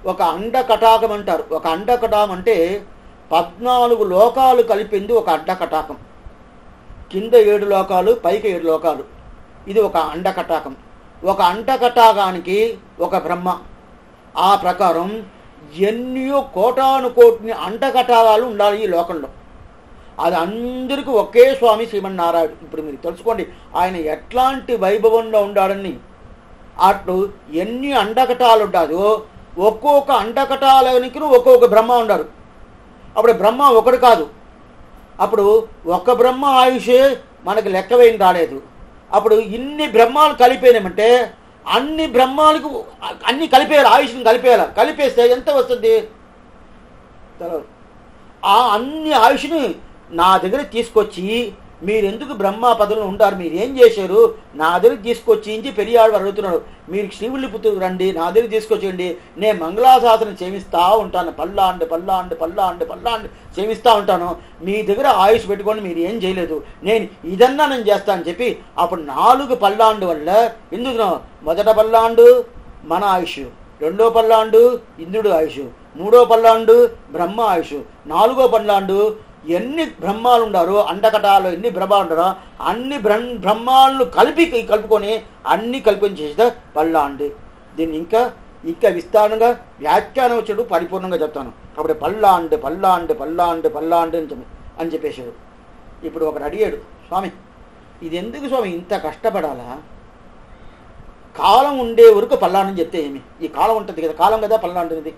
Speaker 1: ఒక అండ కటాకం అంటారు. ఒక అండ కటాకం అంటే పద్నాలుగు లోకాలు కలిపింది ఒక అడ్డ కటాకం. కింద ఏడు లోకాలు పైకి ఏడు లోకాలు. ఇది ఒక అండ కటాకం. ఒక అండ కటాకానికి ఒక బ్రహ్మ. ఆ ప్రకారం ఎన్నో కోటాను కోటిని అండకటాకాలు ఉండాలి ఈ లోకంలో. అది అందరికీ ఒకే స్వామి శ్రీమన్నారాయణ. ఇప్పుడు మీరు తెలుసుకోండి ఆయన ఎట్లాంటి వైభవంలో ఉండాడని. అట్లు ఎన్ని అండకటాలు ఉంటాదో ఒక్కొక్క అండకటాలనికి ఒక్కొక్క బ్రహ్మ ఉండారు అప్పుడు బ్రహ్మ ఒకడు కాదు. అప్పుడు ఒక బ్రహ్మ ఆయుషే మనకు లెక్కవేయం రాలేదు. అప్పుడు ఇన్ని బ్రహ్మాలు కలిపేయమంటే అన్ని బ్రహ్మాలకు అన్ని కలిపేయాలి ఆయుష్ని కలిపేయాలి. కలిపేస్తే ఎంత వస్తుంది? ఆ అన్ని ఆయుష్ని నా దగ్గర తీసుకొచ్చి మీరెందుకు బ్రహ్మా బ్రహ్మ పదవులు ఉంటారు మీరు ఏం చేశారు? నా దగ్గర తీసుకొచ్చి ఇంచి పెరియాడు అడుగుతున్నాడు. మీరు శ్రీవిల్లిపుత్తు రండి నా దగ్గర తీసుకొచ్చేయండి. నేను మంగళాశాసనం సేవిస్తూ ఉంటాను. పల్లాండి పల్లాండి పల్లాండి పల్లాండి సేవిస్తూ ఉంటాను. మీ దగ్గర ఆయుష్ పెట్టుకొని మీరు ఏం చేయలేదు. నేను ఇదన్నా నేను చేస్తానని చెప్పి అప్పుడు నాలుగు పల్లాండు వల్ల ఎందుకు? మొదట పల్లాండు మన ఆయుష్ రెండో పల్లాండు ఇంద్రుడు ఆయుష్ మూడో పల్లాండు బ్రహ్మ ఆయుష్ నాలుగో పల్లాండు ఎన్ని బ్రహ్మాలు ఉండారో అండకటాలు ఎన్ని బ్రహ్మాలు ఉండారో అన్ని బ్రహ్మాలను కలిపి కలుపుకొని అన్ని కలిపి చేసిన పల్లాండు దీన్ని ఇంకా ఇంకా విస్తారంగా వ్యాఖ్యానం వచ్చాడు పరిపూర్ణంగా చెప్తాను. అప్పుడు పల్లాండు పల్లాండు పల్లాండు పల్లాండు అని చెప్పి అని చెప్పేశాడు ఇప్పుడు ఒకడు అడిగాడు స్వామి ఇది ఎందుకు స్వామి ఇంత కష్టపడాలా? కాలం ఉండే వరకు పల్లాండని చెప్తే ఏమి? ఈ కాలం ఉంటుంది కదా కాలం కదా పల్లాండుది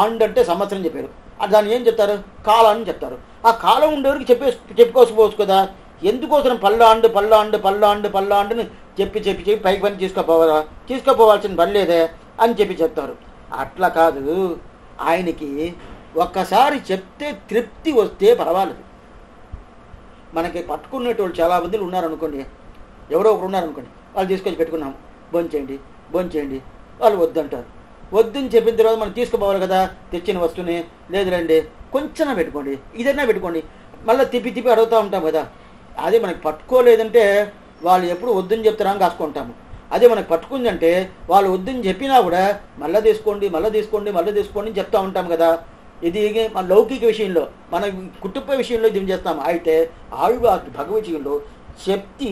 Speaker 1: ఆండంటే సంవత్సరం చెప్పారు. దాన్ని ఏం చెప్తారు? కాలాన్ని చెప్తారు. ఆ కాలం ఉండేవరకు చెప్పే చెప్పుకోకపోవచ్చు కదా. ఎందుకోసం పల్లాండు పల్లాండు పల్లాండు పల్లాండుని చెప్పి చెప్పి చెప్పి పైకి పని తీసుకుపోవాలా? తీసుకుపోవాల్సిన పని లేదే అని చెప్పి చెప్తారు. అట్లా కాదు. ఆయనకి ఒక్కసారి చెప్తే తృప్తి వస్తే పర్వాలేదు. మనకి పట్టుకునేటోళ్ళు చాలా మందిలు ఉన్నారనుకోండి. ఎవరో ఒకరు ఉన్నారనుకోండి. వాళ్ళు తీసుకొచ్చి పెట్టుకున్నాము భోంచేయండి భోంచేయండి. వాళ్ళు వద్దంటారు. వద్దని చెప్పిన తర్వాత మనం తీసుకుపోవాలి కదా తెచ్చిన వస్తువుని. లేదు రండి కొంచెం పెట్టుకోండి ఇదైనా పెట్టుకోండి. మళ్ళీ తిప్పి తిప్పి అడుగుతూ ఉంటాం కదా. అదే మనకి పట్టుకోలేదంటే వాళ్ళు ఎప్పుడు వద్దని చెప్తారని కాసుకుంటాము అదే మనకు పట్టుకుందంటే వాళ్ళు వద్దని చెప్పినా కూడా మళ్ళీ తీసుకోండి మళ్ళీ తీసుకోండి మళ్ళీ తీసుకోండి అని చెప్తూ ఉంటాం కదా. ఇది మన లౌకిక విషయంలో మన కుటుంబ విషయంలో ఇది చేస్తాం. అయితే ఆవిడ భగవద్గీతలో శక్తి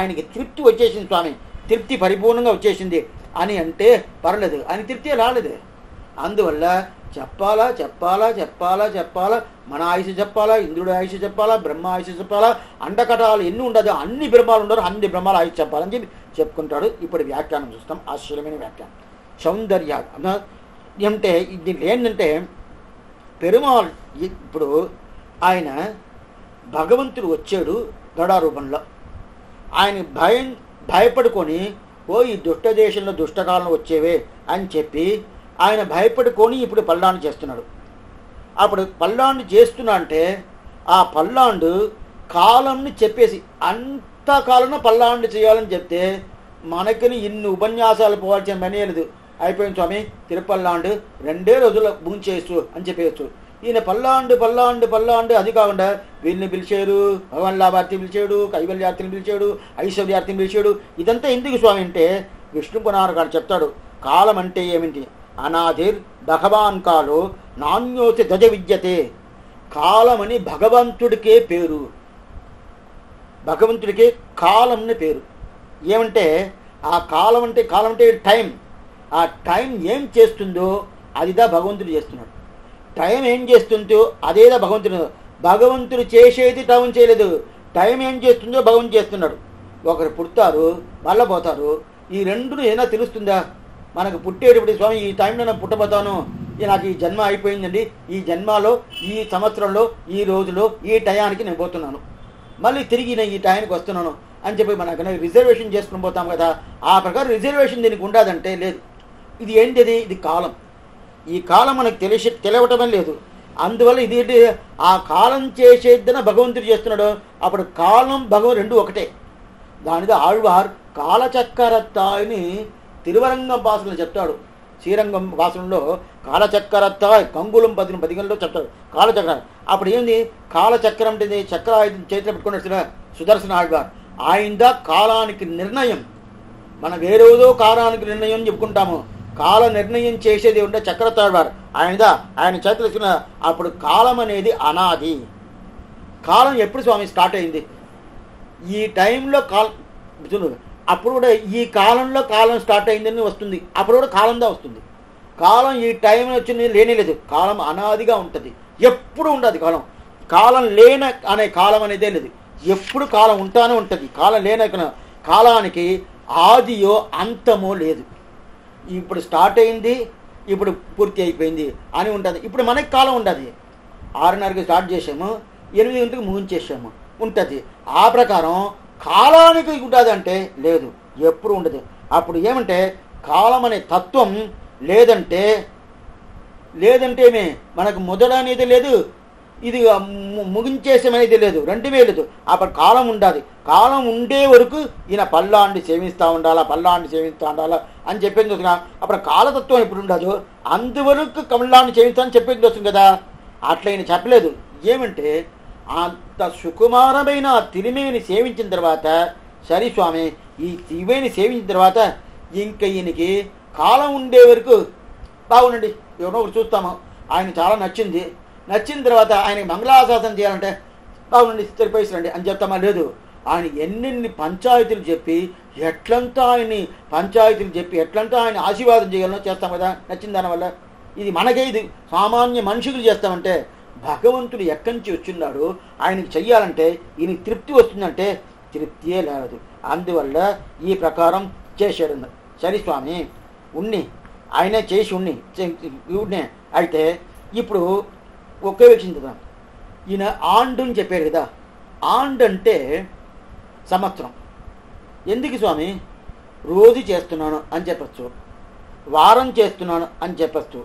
Speaker 1: ఆయనకి తృప్తి వచ్చేసింది స్వామి. తృప్తి పరిపూర్ణంగా వచ్చేసింది. అని అంటే పర్లేదు అని తృప్తి రాలేదు. అందువల్ల చెప్పాలా చెప్పాలా చెప్పాలా చెప్పాలా మన ఆయుష చెప్పాలా ఇంద్రుడి ఆయుష చెప్పాలా బ్రహ్మ ఆయుష చెప్పాలా అండకటాలు ఎన్ని ఉండదు అన్ని బ్రహ్మాలు ఉండరు అన్ని బ్రహ్మాలు ఆయుష చెప్పాలని చెప్పి చెప్పుకుంటాడు. ఇప్పుడు వ్యాఖ్యానం చూస్తాం ఆశ్చర్యమైన వ్యాఖ్యానం. సౌందర్య అంటే దీంట్లో ఏంటంటే పెరుమాళ్ ఇప్పుడు ఆయన భగవంతుడు వచ్చాడు గడారూపంలో. ఆయన భయం భయపడుకొని ఓ ఈ దుష్ట దేశంలో దుష్టకాలం వచ్చేవే అని చెప్పి ఆయన భయపడుకొని ఇప్పుడు పల్లాండు చేస్తున్నాడు. అప్పుడు పల్లాండు చేస్తున్నా అంటే ఆ పల్లాండు కాలంని చెప్పేసి అంత కాలంలో పల్లాండు చేయాలని చెప్తే మనకిని ఇన్ని ఉపన్యాసాలు పోవాల్సిన పని లేదు. అయిపోయింది స్వామి తిరుపల్లాండు రెండే రోజుల్లో భూంచేసు అని చెప్పేయచ్చు. ఈయన పల్లాండు పల్లాండు పల్లాండు అది కాకుండా వీళ్ళని పిలిచాడు భగవాన్ లాభార్థి పిలిచాడు కైవల్యార్థిని పిలిచాడు ఐశ్వర్యార్థిని పిలిచాడు. ఇదంతా ఎందుకు స్వామి అంటే విష్ణు పునారకాడు చెప్తాడు కాలం అంటే ఏమిటి? అనాథిర్ భగవాన్ కాలు నాణ్యోతి ధ్వజ విద్యతే. కాలమని భగవంతుడికే పేరు. భగవంతుడికే కాలంని పేరు. ఏమంటే ఆ కాలం అంటే కాలం అంటే టైం. ఆ టైం ఏం చేస్తుందో అదిదా భగవంతుడు చేస్తున్నాడు. టైం ఏం చేస్తుందో అదేదో భగవంతుడు భగవంతుడు చేసేది టైం చేయలేదు. టైం ఏం చేస్తుందో భగవంతుడు చేస్తున్నాడు. ఒకరు పుడతారు మళ్ళీ పోతారు. ఈ రెండు ఏదైనా తెలుస్తుందా? మనకు పుట్టేటప్పుడు స్వామి ఈ టైంలో నేను పుట్టబోతాను. నాకు ఈ జన్మ అయిపోయిందండి. ఈ జన్మలో ఈ సంవత్సరంలో ఈ రోజులో ఈ టయానికి నేను పోతున్నాను. మళ్ళీ తిరిగి నేను ఈ టయానికి వస్తున్నాను అని చెప్పి మనకు రిజర్వేషన్ చేసుకుని పోతాం కదా. ఆ ప్రకారం రిజర్వేషన్ దీనికి ఉండదంటే లేదు. ఇది ఏంటిది? ఇది కాలం. ఈ కాలం మనకు తెలిసి తెలియటమే లేదు. అందువల్ల ఇది ఆ కాలం చేసేద్దన భగవంతుడు చేస్తున్నాడు. అప్పుడు కాలం భగవం రెండు ఒకటే. దానిది ఆళ్వార్ కాలచక్కరత్తాయిని తిరువరంగం భాషలో చెప్తాడు. శ్రీరంగం భాషలో కాలచక్కరత్తాయ్ కంగులం పదిన పదిగంలో చెప్తాడు. కాలచక్ర. అప్పుడు ఏంది? కాలచక్రం అంటే చక్ర చేతిలో పెట్టుకున్న సుదర్శన ఆళ్వార్. ఆయనదా కాలానికి నిర్ణయం. మనం వేరేదో కాలానికి నిర్ణయం చెప్పుకుంటాము. కాల నిర్ణయం చేసేది ఉంటే చక్రతాழ்వారు ఆయనదా? ఆయన చేతులు అప్పుడు కాలం అనేది అనాది. కాలం ఎప్పుడు స్వామి స్టార్ట్ అయింది? ఈ టైంలో కాలం అప్పుడు కూడా ఈ కాలంలో కాలం స్టార్ట్ అయిందని వస్తుంది. అప్పుడు కూడా కాలందా వస్తుంది. కాలం ఈ టైం వచ్చింది లేనే లేదు. కాలం అనాదిగా ఉంటుంది. ఎప్పుడు ఉండదు కాలం. కాలం లేన అనే కాలం అనేదే లేదు. ఎప్పుడు కాలం ఉంటానే ఉంటుంది. కాలం లేన కాలానికి ఆదియో అంతమో లేదు. ఇప్పుడు స్టార్ట్ అయింది ఇప్పుడు పూర్తి అయిపోయింది అని ఉంటుంది. ఇప్పుడు మనకి కాలం ఉండదు ఆరున్నరకి స్టార్ట్ చేసాము ఎనిమిది గంటలకు ముగించేసాము ఉంటుంది. ఆ ప్రకారం కాలానికి ఉంటుంది అంటే లేదు ఎప్పుడు ఉండదు. అప్పుడు ఏమంటే కాలం అనే తత్వం లేదంటే లేదంటేమే మనకు మొదట అనేది లేదు ఇది ముగించేసేమనేది లేదు రెండుమే లేదు. అప్పుడు కాలం ఉండాలి. కాలం ఉండే వరకు ఈయన పల్లాండి సేవిస్తూ ఉండాలా పల్లాండి సేవిస్తూ ఉండాలా అని చెప్పింది వస్తుంది అప్పుడు కాలతత్వం ఎప్పుడు ఉండదు? అందువరకు కమలాన్ని సేవిస్తా అని చెప్పింది వస్తుంది కదా. అట్లా ఈయన చెప్పలేదు. ఏమంటే అంత సుకుమారమైన ఆ తిరిమేని సేవించిన తర్వాత సరే స్వామి ఈ తిరిమేని సేవించిన తర్వాత ఇంక ఈయనకి కాలం ఉండే వరకు బాగుండండి. ఎవరో ఒకటి చూస్తాము. ఆయన చాలా నచ్చింది. నచ్చిన తర్వాత ఆయనకి మంగళాశాసనం చేయాలంటే బాగుండండి. సరిపోయిసరండి అని చెప్తామా? లేదు. ఆయన ఎన్నెన్ని పంచాయతీలు చెప్పి ఎట్లంతా ఆయన్ని పంచాయతీలు చెప్పి ఎట్లంతా ఆయన ఆశీర్వాదం చేయాలనో చేస్తాం కదా? నచ్చిన దానివల్ల ఇది మనకే ఇది. సామాన్య మనుషులు చేస్తామంటే భగవంతుడు ఎక్కడి నుంచి వచ్చిన్నాడు ఆయనకి చెయ్యాలంటే ఈయనకి తృప్తి వస్తుందంటే తృప్తియే లేదు. అందువల్ల ఈ ప్రకారం చేశాడు సరే స్వామి ఉన్ని. ఆయనే చేసి ఉన్ని. ఉన్నే అయితే ఇప్పుడు ఒకే విషయం కదా ఈయన ఆండు అని చెప్పారు కదా? ఆండ్ అంటే సంవత్సరం. ఎందుకు స్వామి? రోజు చేస్తున్నాను అని చెప్పచ్చు. వారం చేస్తున్నాను అని చెప్పచ్చు.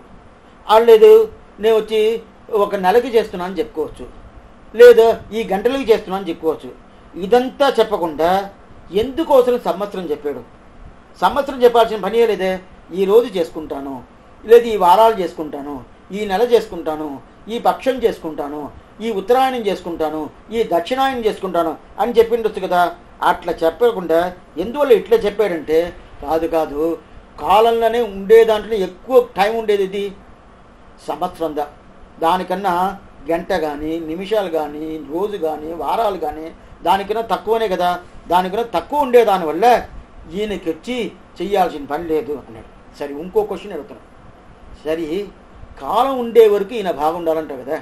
Speaker 1: లేదు నేను వచ్చి ఒక నెలకి చేస్తున్నాను అని చెప్పుకోవచ్చు. లేదా ఈ గంటలకి చేస్తున్నాను అని చెప్పుకోవచ్చు. ఇదంతా చెప్పకుండా ఎందుకోసం సంవత్సరం చెప్పాడు? సంవత్సరం చెప్పాల్సిన పని లేదే ఈ రోజు చేసుకుంటాను. లేదు ఈ వారాలు చేసుకుంటాను. ఈ నెల చేసుకుంటాను. ఈ పక్షం చేసుకుంటాను. ఈ ఉత్తరాయణం చేసుకుంటాను ఈ దక్షిణాయనం చేసుకుంటాను అని చెప్పిండొచ్చు కదా. అట్లా చెప్పకుండా ఎందువల్ల ఇట్లా చెప్పాడంటే కాదు కాదు కాలంలోనే ఉండే దాంట్లో ఎక్కువ టైం ఉండేది ఇది. సంవత్సరందా దానికన్నా గంట కానీ నిమిషాలు కానీ రోజు కానీ వారాలు కానీ దానికన్నా తక్కువనే కదా. దానికన్నా తక్కువ ఉండే దానివల్ల ఈయనకి వచ్చి చెయ్యాల్సిన పని లేదు అన్నాడు. సరే ఇంకో క్వశ్చన్ అడుగుతున్నాడు సరే కాలం ఉండే వరకు ఈయన బాగుండాలంట కదా.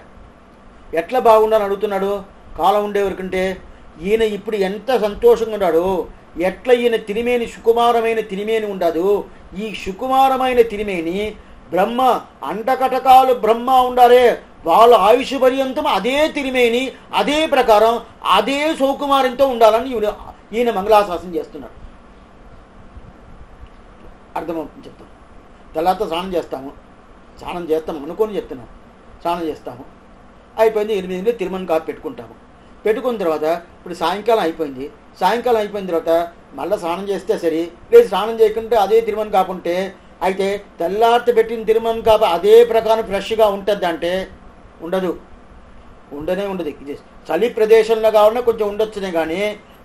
Speaker 1: ఎట్లా బాగుండాలని అడుగుతున్నాడు? కాలం ఉండేవరకుంటే ఈయన ఇప్పుడు ఎంత సంతోషంగా ఉన్నాడు? ఎట్లా ఈయన తిరిమేని సుకుమారమైన తిరిమేని ఉండదు? ఈ సుకుమారమైన తిరిమేని బ్రహ్మ అంటకటకాలు బ్రహ్మ ఉండారే. వాళ్ళ ఆయుష్ పర్యంతం అదే తిరిమేని అదే ప్రకారం అదే సౌకుమారంతో ఉండాలని ఈయన ఈయన మంగళాశాసనం చేస్తున్నాడు. అర్థమవుతుంది చెప్తాను. తర్వాత స్నానం చేస్తాము. స్నానం చేస్తాము. అనుకొని చెప్తున్నాం స్నానం చేస్తాము. అయిపోయింది ఎనిమిది తిరుమల కాపు పెట్టుకుంటాము. పెట్టుకున్న తర్వాత ఇప్పుడు సాయంకాలం అయిపోయింది. సాయంకాలం అయిపోయిన తర్వాత మళ్ళీ స్నానం చేస్తే సరే లేదు స్నానం చేయకుంటే అదే తిరుమల కాపుంటే అయితే తెల్లార్త పెట్టిన తిరుమల కాపు అదే ప్రకారం ఫ్రెష్గా ఉంటుంది అంటే ఉండదు. ఉండనే ఉండదు. ఇది చలి ప్రదేశంలో కావాలన్నా కొంచెం ఉండొచ్చునే కానీ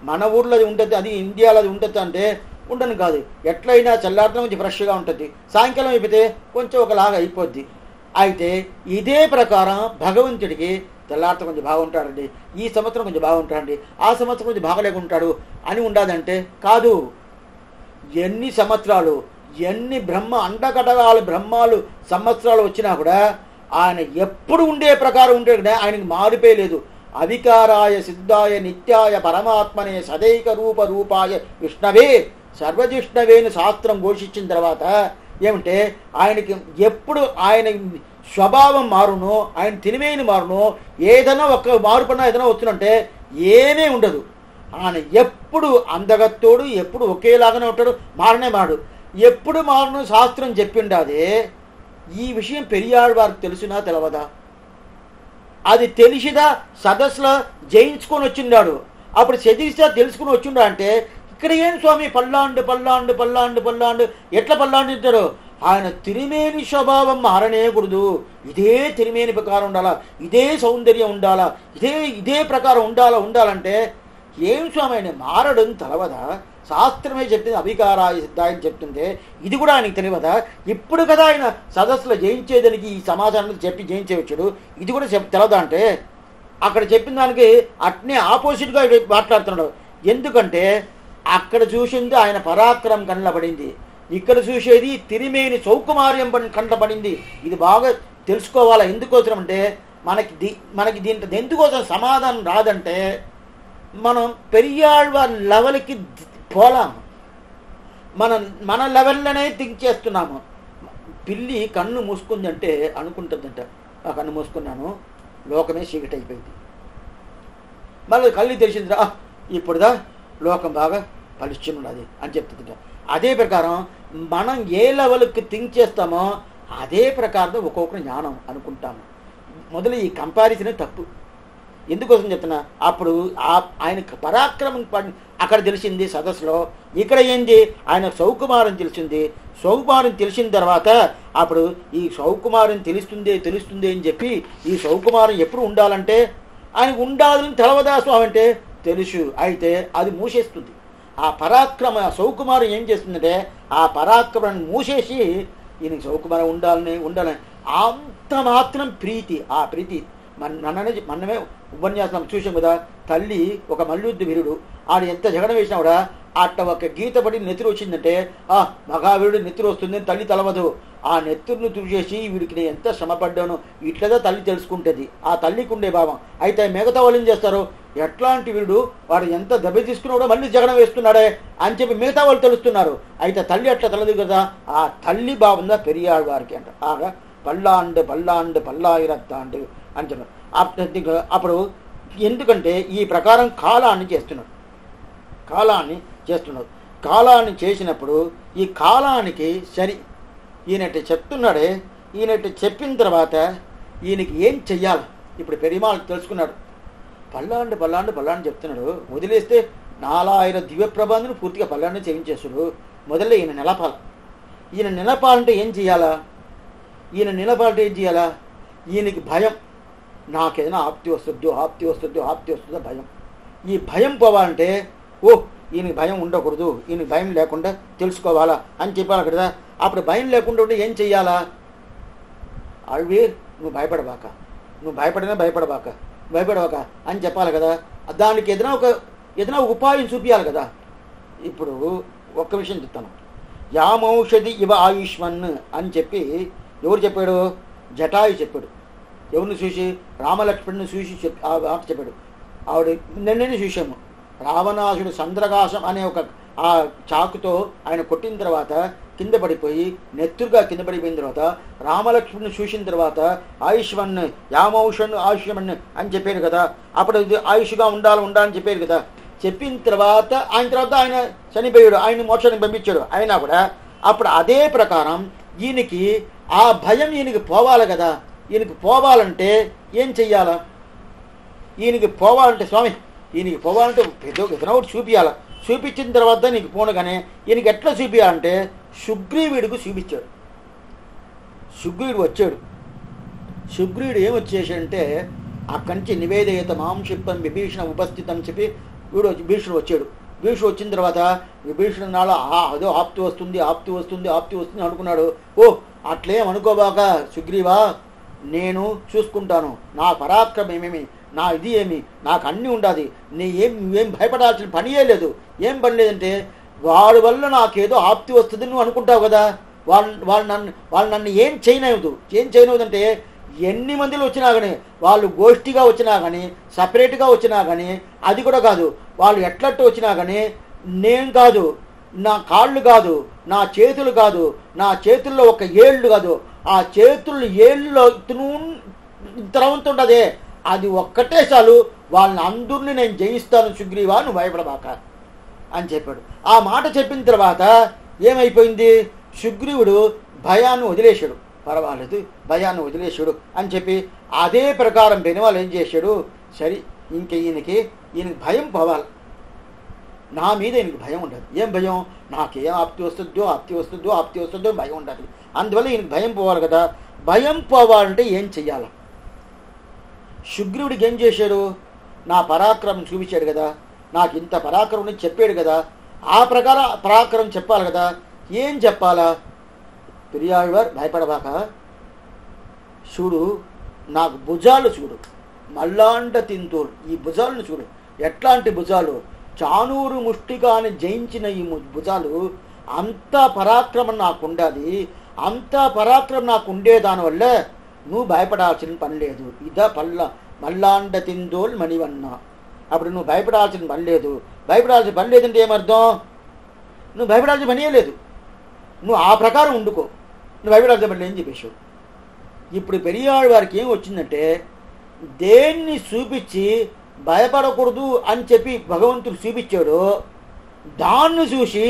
Speaker 1: మన ఊర్లో అది ఉంటుంది అది ఇండియాలో అది ఉండొచ్చు అంటే ఉండను కాదు. ఎట్లయినా చల్లారడం కొంచెం ఫ్రెష్గా ఉంటుంది. సాయంకాలం అయిపోతే కొంచెం ఒకలాగా అయిపోద్ది. అయితే ఇదే ప్రకారం భగవంతుడికి తెల్లారితో కొంచెం బాగుంటాడండి ఈ సంవత్సరం కొంచెం బాగుంటాడండి ఆ సంవత్సరం కొంచెం బాగలేకుంటాడు అని ఉండదంటే కాదు. ఎన్ని సంవత్సరాలు ఎన్ని బ్రహ్మ అండకటగాలు బ్రహ్మాలు సంవత్సరాలు వచ్చినా కూడా ఆయన ఎప్పుడు ఉండే ప్రకారం ఉంటే కూడా ఆయనకి మారిపోయలేదు లేదు. అవికారాయ సిద్ధాయ నిత్యాయ పరమాత్మనే సదైక రూప రూపాయ విష్ణవే సర్వజిష్ణవేని శాస్త్రం ఘోషించిన తర్వాత ఏమంటే ఆయనకి ఎప్పుడు ఆయన స్వభావం మారును ఆయన తినివేని మారును ఏదైనా ఒక మారుపడినా ఏదైనా వస్తున్నంటే ఏమీ ఉండదు. ఆయన ఎప్పుడు అందగత్తోడు ఎప్పుడు ఒకేలాగానే ఉంటాడు మారనే మాడు ఎప్పుడు మారును శాస్త్రం చెప్పిండాదే ఈ విషయం పెరియాడు వారికి తెలుసునా తెలవదా? అది తెలిసిదా? సదస్సులో జయించుకొని వచ్చిండాడు. అప్పుడు చదివిస్తే తెలుసుకుని వచ్చిండా అంటే ఇక్కడ ఏం స్వామి పల్లాండు పల్లాండు పల్లాండు పల్లాండు. ఎట్లా పల్లాండు ఇద్దరు ఆయన తిరిమేని స్వభావం మారనేకూడదు ఇదే తిరిమేని ప్రకారం ఉండాలా? ఇదే సౌందర్యం ఉండాలా? ఇదే ఇదే ప్రకారం ఉండాలా? ఉండాలంటే ఏం స్వామి ఆయన మారడం తలవదా? శాస్త్రమే చెప్పింది అభికారాయ సిద్ధాయని చెప్తుంటే ఇది కూడా ఆయనకి తెలియదా? ఇప్పుడు కదా ఆయన సదస్సులో జయించేదానికి ఈ సమాధానం చెప్పి జయించేవచ్చుడు ఇది కూడా చెప్ తెలదా అంటే? అక్కడ చెప్పిన దానికి అట్నే ఆపోజిట్గా మాట్లాడుతున్నాడు. ఎందుకంటే అక్కడ చూసింది ఆయన పరాక్రమం కనబడింది. ఇక్కడ చూసేది తిరిమేని చౌకుమార్యం పని- కంటపడింది ఇది బాగా తెలుసుకోవాలా? ఎందుకోసం అంటే మనకి దీ మనకి దీంట్లో ఎందుకోసం సమాధానం రాదంటే మనం పెరియాళ్వారి లెవెల్కి పోలాము మన మన లెవెల్లోనే థింక్ చేస్తున్నాము. పిల్లి కన్ను మూసుకుందంటే అనుకుంటుందంట. ఆ కన్ను మూసుకున్నాను లోకమే చీకటి అయిపోయింది మళ్ళీ కళ్ళు తెలిసిందిరా ఇప్పుడుదా? లోకం బాగా పలిష్యం ఉన్నది అని చెప్తుంది అదే ప్రకారం మనం ఏ లెవెల్కి థింక్ చేస్తామో అదే ప్రకారం ఒక్కొక్కరు జ్ఞానం అనుకుంటాము మొదలు ఈ కంపారిజనే తప్పు. ఎందుకోసం చెప్తున్నా? అప్పుడు ఆ- ఆయన పరాక్రమం పడి- అక్కడ తెలిసింది సదస్సులో ఇక్కడ ఏంది? ఆయన సౌకుమారం తెలిసింది. సౌకుమారం తెలిసిన తర్వాత అప్పుడు ఈ సౌకుమారం తెలుస్తుంది తెలుస్తుంది అని చెప్పి ఈ సౌకుమారం ఎప్పుడు ఉండాలంటే? ఆయన ఉండాలని తెలవదా స్వామి అంటే? తెలుసు. అయితే అది మూసేస్తుంది. ఆ పరాక్రమ ఆ సౌకుమారం ఏం చేస్తుందంటే ఆ పరాక్రమాన్ని మూసేసి ఈయనకి సౌకుమారం ఉండాలని ఉండాలని అంత మాత్రం ప్రీతి ఆ ప్రీతి మన మననే మనమే ఉపన్యాసం చూసాం కదా తల్లి ఒక మల్లుద్ది వీరుడు. ఆడు ఎంత జగడం వేసినా కూడా అట్ట ఒక గీత పడి నెత్తురు వచ్చిందంటే ఆ మగావీరుడు నెత్తురు వస్తుంది తల్లి తలవదు. ఆ నెత్తురును చూసేసి వీడికి నేను ఎంత శ్రమపడ్డాను ఇట్లదా తల్లి తెలుసుకుంటుంది. ఆ తల్లికి ఉండే భావం. అయితే మిగతా వాళ్ళు ఏం చేస్తారు? ఎట్లాంటి వీడు వాడు ఎంత దెబ్బ తీసుకున్నాడో మళ్ళీ జగడం వేస్తున్నాడే అని చెప్పి మిగతా వాళ్ళు తెలుస్తున్నారు. అయితే తల్లి అట్లా తలదు కదా ఆ తల్లి భావంగా పెరియాడు వారికి అంట. ఆగా పల్లాండు పల్లాండు పల్లాయిరత్తాండు అని చెప్పారు. అప్పుడు ఎందుకంటే ఈ ప్రకారం కాలాన్ని చేస్తున్నాడు. కాలాన్ని చేస్తున్నాడు. కాలాన్ని చేసినప్పుడు ఈ కాలానికి సరి ఈయనట్టు చెప్తున్నాడే ఈయనట్టు చెప్పిన తర్వాత ఈయనకి ఏం చెయ్యాలి? ఇప్పుడు పెరిమాలు తెలుసుకున్నాడు. పల్లాండు పల్లాండి పల్లాండి చెప్తున్నాడు. వదిలేస్తే నాలాయిరం దివ్య ప్రబంధను పూర్తిగా పల్లాండి చేయించేస్తాడు మొదలు ఈయన నిలపాలి. ఈయన నిలపాలంటే ఏం చేయాలా ఈయన నిలపాలంటే ఏం చేయాలా ఈయనకి భయం. నాకేదైనా ఆప్తి వస్తుందో ఆప్తి వస్తుందో ఆప్తి వస్తుందో భయం. ఈ భయం పోవాలంటే ఓ ఈయనకి భయం ఉండకూడదు ఈయనకి భయం లేకుండా తెలుసుకోవాలా అని చెప్పాలి కదా. అప్పుడు భయం లేకుండా ఉంటే ఏం చెయ్యాలా? అల్వీర్ నువ్వు భయపడబాక. నువ్వు భయపడినా భయపడబాక. భయపడబాక అని చెప్పాలి కదా. దానికి ఏదైనా ఒక ఏదైనా ఉపాయం చూపించాలి కదా. ఇప్పుడు ఒక్క విషయం చెప్తాను. యామౌషధి ఇవ ఆయుష్మన్ అని చెప్పి ఎవరు చెప్పాడు? జటాయు చెప్పాడు. ఎవరిని చూసి? రామలక్ష్మణ్ని చూసి చెప్ ఆ మాట చెప్పాడు. ఆవిడ నిన్ననే చూసాము రావణాసుడు చంద్రకాశం అనే ఒక ఆ చాకుతో ఆయన కొట్టిన తర్వాత కింద పడిపోయి నెత్తురుగా కింద పడిపోయిన తర్వాత రామలక్ష్మణ్ని చూసిన తర్వాత ఆయుష్మన్ యామౌషన్ ఆయుష్మన్ అని చెప్పారు కదా. అప్పుడు ఇది ఆయుష్గా ఉండాలి ఉండాలని చెప్పారు కదా. చెప్పిన తర్వాత ఆయన తర్వాత ఆయన చనిపోయాడు. ఆయన మోక్షానికి పంపించాడు. అయినా కూడా అప్పుడు అదే ప్రకారం ఈయనకి ఆ భయం ఈయనకి పోవాలి కదా. ఈయనకి పోవాలంటే ఏం చెయ్యాలా? ఈయనకి పోవాలంటే స్వామి ఈయనకి పోవాలంటే ఏదో ఏదైనా ఒకటి చూపించాలి చూపించిన తర్వాత నీకు పోనగానే ఈయనకి ఎట్లా చూపించాలంటే సుగ్రీవుడికి చూపించాడు. సుగ్రీవుడు వచ్చాడు. సుగ్రీవుడు ఏం వచ్చేసాడంటే అక్కడి నుంచి నివేదయత మాంసిప్పం విభీషణ ఉపస్థితం అని చెప్పి వీడు వచ్చి భీషణుడు వచ్చాడు. భీషుడు వచ్చిన తర్వాత విభీషణ నాలో ఆ అదో ఆప్తి వస్తుంది ఆప్తి వస్తుంది ఆప్తి వస్తుంది అనుకున్నాడు. ఓ అట్లేం అనుకోబాక సుగ్రీవా నేను చూసుకుంటాను. నా పరాక్రమం ఏమేమి? నా ఇది ఏమి? నాకు అన్నీ ఉండాలి నీ ఏం నువ్వేం భయపడాల్సిన పనియే లేదు. ఏం పని లేదంటే వాడి వల్ల నాకేదో ఆప్తి వస్తుంది నువ్వు అనుకుంటావు కదా? వాళ్ళు వాళ్ళు నన్ను వాళ్ళు నన్ను ఏం చేయనవద్దు ఏం చేయనవద్దంటే ఎన్ని మందిలో వచ్చినా కానీ వాళ్ళు గోష్ఠిగా వచ్చినా కానీ సపరేట్గా వచ్చినా కానీ అది కూడా కాదు. వాళ్ళు ఎట్లట్టు వచ్చినా కానీ నేను కాదు. నా కాళ్ళు కాదు నా చేతులు కాదు నా చేతుల్లో ఒక ఏళ్ళు కాదు. ఆ చేతులు ఏళ్ళలో ఇంతరవంతుండదే. అది ఒక్కటే చాలు. వాళ్ళని అందరిని నేను జయిస్తాను సుగ్రీవా నువ్వు భయపడబాక అని చెప్పాడు. ఆ మాట చెప్పిన తర్వాత ఏమైపోయింది? సుగ్రీవుడు భయాన్ని వదిలేశాడు. పర్వాలేదు భయాన్ని వదిలేశాడు అని చెప్పి అదే ప్రకారం బెనివాళ్ళు ఏం చేశాడు? సరే ఇంక ఈయనకి ఈయనకి భయం పోవాలి. నా మీద ఈయనకి భయం ఉండదు. ఏం భయం? నాకేం ఆప్తి వస్తుందో ఆప్తి వస్తుందో ఆప్తి వస్తుందో భయం ఉండదు. అందువల్ల ఈయనకి భయం పోవాలి కదా. భయం పోవాలంటే ఏం చెయ్యాల? శుగ్రీవుడికి ఏం చేశాడు? నా పరాక్రమం చూపించాడు కదా. నాకు ఇంత పరాక్రమం చెప్పాడు కదా. ఆ ప్రకార పరాక్రమం చెప్పాలి కదా. ఏం చెప్పాలా? పెరియాழ்వార్ భయపడబాక. చూడు నాకు భుజాలు చూడు. మల్లాండ తింతూరు ఈ భుజాలను చూడు. ఎట్లాంటి భుజాలు? చానూరు ముష్టిగాని జయించిన ఈ భుజాలు అంత పరాక్రమం నాకు ఉండాలి అంత పరాక్రమం నాకుండే దానివల్ల నువ్వు భయపడాల్సిన పని లేదు. ఇదా పల్ల మల్లాండ తిందోల్ మణివన్న. అప్పుడు నువ్వు భయపడాల్సిన పని లేదు. భయపడాల్సిన పని లేదంటే ఏమర్థం? నువ్వు భయపడాల్సిన పనే లేదు. నువ్వు ఆ ప్రకారం ఉండుకో. నువ్వు భయపడాల్సిన పని లేదని చెప్పేసావు ఇప్పుడు పెరియాడు వారికి ఏం వచ్చిందంటే దేన్ని చూపించి భయపడకూడదు అని చెప్పి భగవంతుడు చూపించాడు. దాన్ని చూసి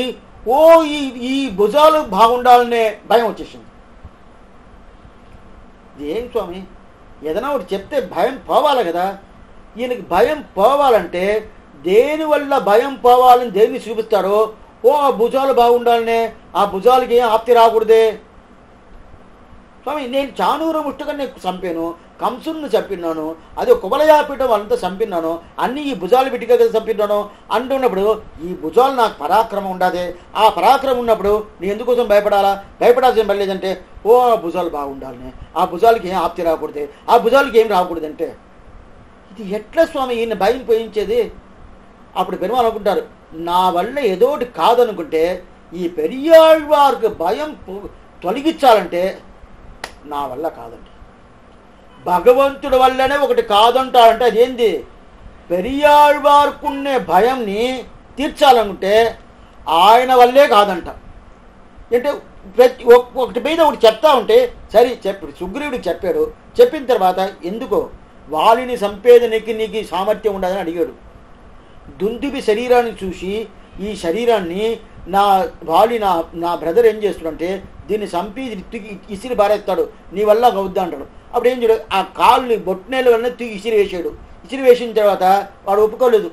Speaker 1: ఓ ఈ ఈ భుజాలు బాగుండాలనే భయం వచ్చేసింది. ఏం స్వామి? ఏదైనా ఒకటి చెప్తే భయం పోవాలి కదా. ఈయనకి భయం పోవాలంటే దేనివల్ల భయం పోవాలని దేన్ని చూపిస్తారో ఓ ఆ భుజాలు బాగుండాలనే ఆ భుజాలకి ఏం ఆప్తి రాకూడదే? స్వామి నేను చానూరు ముట్టుగా నేను చంపాను కంసును చంపినాను అదే కుబలయాపీఠం వాళ్ళంతా చంపినాను అన్ని ఈ భుజాలు బిడ్డగా చంపినాను అంటున్నప్పుడు ఈ భుజాలు నాకు పరాక్రమం ఉండదే ఆ పరాక్రమం ఉన్నప్పుడు నేను ఎందుకోసం భయపడాలా? భయపడాల్సిన పని లేదంటే ఓ ఆ భుజాలు బాగుండాలని. ఆ భుజాలకి ఏం ఆప్తి రాకూడదే? ఆ భుజాలకి ఏం రాకూడదంటే ఇది ఎట్లా స్వామి ఈయన భయం పోయించేది? అప్పుడు పెరుమాలు అనుకుంటారు నా వల్ల ఏదోటి కాదనుకుంటే ఈ పెరియాళ్వారికి భయం తొలగించాలంటే నా వల్ల కాదండి. భగవంతుడి వల్లనే ఒకటి కాదంటాడంటే అదేంది? పెరియాళ్వార్కున్నే భయంని తీర్చాలనుకుంటే ఆయన వల్లే కాదంట. అంటే ప్రతి ఒకటి మీద ఒకటి చెప్తా ఉంటే సరే చెప్పాడు సుగ్రీవుడికి చెప్పాడు చెప్పిన తర్వాత ఎందుకో వాలిని సంపేదనికి నీకు సామర్థ్యం ఉండదని అడిగాడు. దుందుబి శరీరాన్ని చూసి ఈ శరీరాన్ని నా వాలి నా నా బ్రదర్ ఏం చేస్తాడంటే దీన్ని సంపి ఇసిరి బారేస్తాడు నీ వల్ల అవుద్దా అంటాడు అప్పుడు ఏం చేయడు? ఆ కాలుని బొట్నేలు వల్ల తిరిగి ఇసిరి వేసాడు. ఇసిరి వేసిన తర్వాత వాడు ఒప్పుకోలేదు.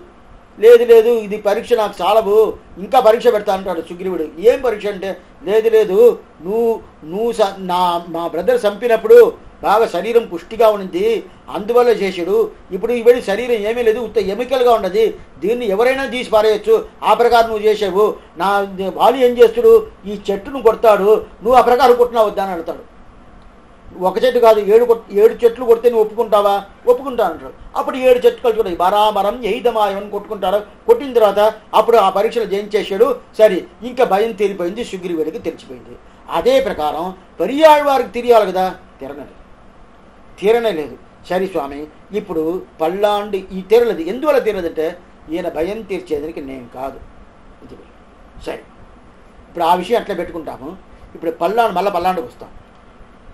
Speaker 1: లేదు లేదు ఇది పరీక్ష నాకు చాలవు ఇంకా పరీక్ష పెడతా అంటాడు సుగ్రీవుడు. ఏం పరీక్ష అంటే లేదు లేదు నువ్వు నువ్వు నా మా బ్రదర్ చంపినప్పుడు బాగా శరీరం పుష్టిగా ఉన్నది. అందువల్ల చేశాడు ఇప్పుడు ఇవడి శరీరం ఏమీ లేదు ఉత్త ఎమికల్గా ఉన్నది. దీన్ని ఎవరైనా తీసి పారేయచ్చు. ఆ ప్రకారం నువ్వు చేసావు. నా వాళ్ళు ఏం చేస్తాడు? ఈ చెట్టును కొడతాడు. నువ్వు ఆ ప్రకారం కొట్టినా వద్దా అని అడుగుతాడు. ఒక చెట్టు కాదు ఏడు ఏడు చెట్లు కొడితే నువ్వు ఒప్పుకుంటావా? ఒప్పుకుంటా అంటారు. అప్పుడు ఏడు చెట్లు కలిసి బరాబరం ఎయిదమాయమని కొట్టుకుంటారు. కొట్టిన తర్వాత అప్పుడు ఆ పరీక్షలు జయించేసాడు సరే ఇంకా భయం తీరిపోయింది సుగ్రీవుడికి తెరిచిపోయింది అదే ప్రకారం పెరియాళ్ళ వారికి తిరియాలి కదా? తిరగలేదు. తీరనే లేదు. సరే స్వామి ఇప్పుడు పల్లాండి ఈ తీరలేదు. ఎందువల్ల తీరలేదంటే ఈయన భయం తీర్చేదానికి నేను కాదు. ఇది సరే. ఇప్పుడు ఆ విషయం అట్లా పెట్టుకుంటాము. ఇప్పుడు పల్లాండ్ మళ్ళీ పల్లాండికి వస్తాం.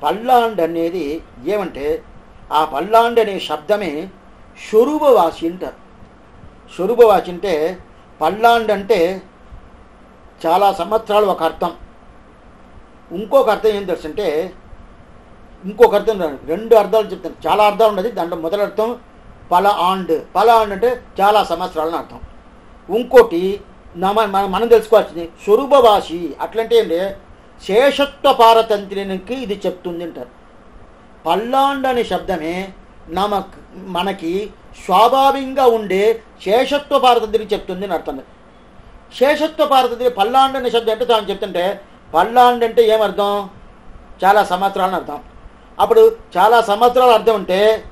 Speaker 1: పల్లాండ్ అనేది ఏమంటే ఆ పల్లాండ్ అనే శబ్దమే స్వరూపవాసి అంటారు స్వరూపవాసి అంటే పల్లాండ్ అంటే చాలా సంవత్సరాలు ఒక అర్థం. ఇంకొక అర్థం ఏం తెలుసు అంటే ఇంకొక అర్థం రెండు అర్థాలు చెప్తాను. చాలా అర్థాలు ఉండదు దాంట్లో మొదటి అర్థం పల ఆండ్. పల ఆండ్ అంటే చాలా సంవత్సరాలని అర్థం. ఇంకోటి నమ మన- మనం తెలుసుకోవాల్సింది స్వరూపవాసి అట్లంటే ఏంటి శేషత్వ పారతంత్రినికి ఇది చెప్తుంది అంటారు పల్లాండ్ అనే శబ్దమే నమ మనకి స్వాభావికంగా ఉండే శేషత్వ పారతంత్ర్యం చెప్తుంది అని అర్థం. శేషత్వ పారతంత్రి పల్లాండ్ అనే శబ్దం అంటే తాను చెప్తుంటే పల్లాండ్ అంటే ఏమర్థం? చాలా సంవత్సరాలని అర్థం. అప్పుడు చాలా సంవత్సరాలు అర్థం అంటే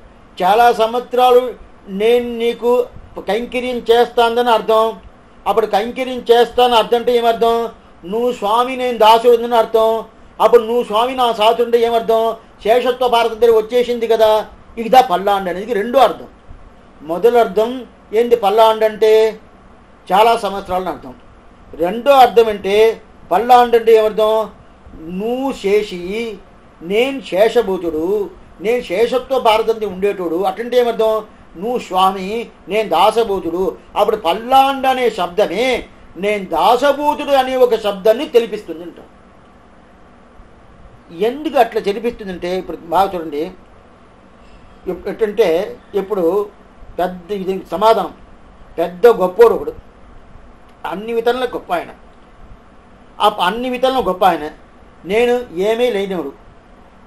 Speaker 1: చాలా సంవత్సరాలు నేను నీకు కైంకర్యం చేస్తానని అర్థం. అప్పుడు కైంకర్యం చేస్తాను అర్థం అంటే ఏమర్థం? నువ్వు స్వామి నేను దాసుడిని అర్థం. అప్పుడు నువ్వు స్వామి నా సాతుడు ఏమర్థం? శేషత్వ భారతంలో వచ్చేసింది కదా. ఇదా పల్లాండ్ అనేది రెండో అర్థం. మొదటి అర్థం ఏంది పల్లాండ్ అంటే? చాలా సంవత్సరాలని అర్థం. రెండో అర్థం అంటే పల్లాండ్ అంటే ఏమర్థం? నువ్వు శేషి నేను శేషభూతుడు నేను శేషత్వ భారతంతి ఉండేటోడు. అట్లాంటి ఏమర్థం? నువ్వు స్వామి నేను దాసభూతుడు. అప్పుడు పల్లాండ్ అనే శబ్దమే నేను దాసభూతుడు అనే ఒక శబ్దాన్ని తెలిపిస్తుంది అంటాం ఎందుకు అట్లా తెలిపిస్తుందంటే ఇప్పుడు బాగా చూడండి. ఎట్టంటే ఇప్పుడు పెద్ద ఇది సమాధానం. పెద్ద గొప్పోడు ఒకడు. అన్ని విధాలుగా గొప్ప ఆయన. ఆ అన్ని విధాలను గొప్ప ఆయన. నేను ఏమీ లేనివాడు.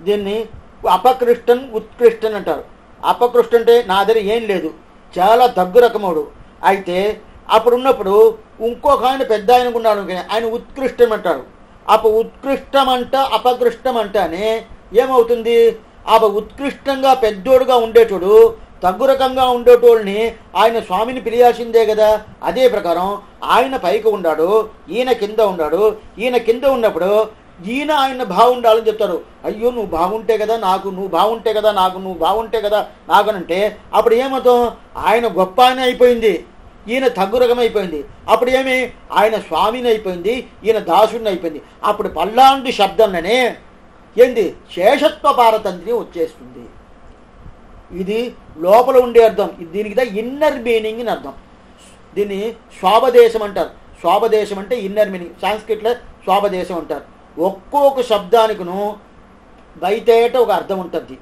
Speaker 1: దీన్ని అపకృష్టన్ ఉత్కృష్టన్ అంటారు. అపకృష్ట అంటే నా దగ్గర ఏం లేదు. చాలా దగ్గు రకముడు. అయితే అప్పుడు ఉన్నప్పుడు ఇంకొక ఆయన పెద్ద ఆయన ఉన్నాడు ఆయన ఉత్కృష్టం అంటారు అప్పుడు ఉత్కృష్టం అంట అపకృష్టం అంటానే ఏమవుతుంది? ఆ ఉత్కృష్టంగా పెద్దోడుగా ఉండేటోడు తగ్గు రకంగా ఉండేటోళ్ళని ఆయన స్వామిని పిలియాల్సిందే కదా. అదే ప్రకారం ఆయన పైకి ఉన్నాడు ఈయన కింద ఉన్నాడు ఈయన కింద ఉన్నప్పుడు ఈయన ఆయన బాగుండాలని చెప్తారు అయ్యో నువ్వు బాగుంటే కదా నాకు నువ్వు బాగుంటే కదా నాకు నువ్వు బాగుంటే కదా నాకనంటే అప్పుడు ఏమవుతాం ఆయన గొప్ప ఆయన అయిపోయింది. ఈయన తగ్గురకం అయిపోయింది అప్పుడు ఏమి? ఆయన స్వామిని అయిపోయింది ఈయన దాసుని అయిపోయింది అప్పుడు పల్లాంటి శబ్దంలోనే ఏంది? శేషత్వ పారతంత్రి వచ్చేస్తుంది. ఇది లోపల ఉండే అర్థం. దీనికి ఇన్నర్ మీనింగ్ అని అర్థం. దీన్ని స్వాపదేశం అంటారు. స్వాపదేశం అంటే ఇన్నర్ మీనింగ్ సాంస్క్రిట్లో స్వాపదేశం అంటారు. ఒక్కొక్క శబ్దానికిను బయటేట ఒక అర్థం ఉంటుంది.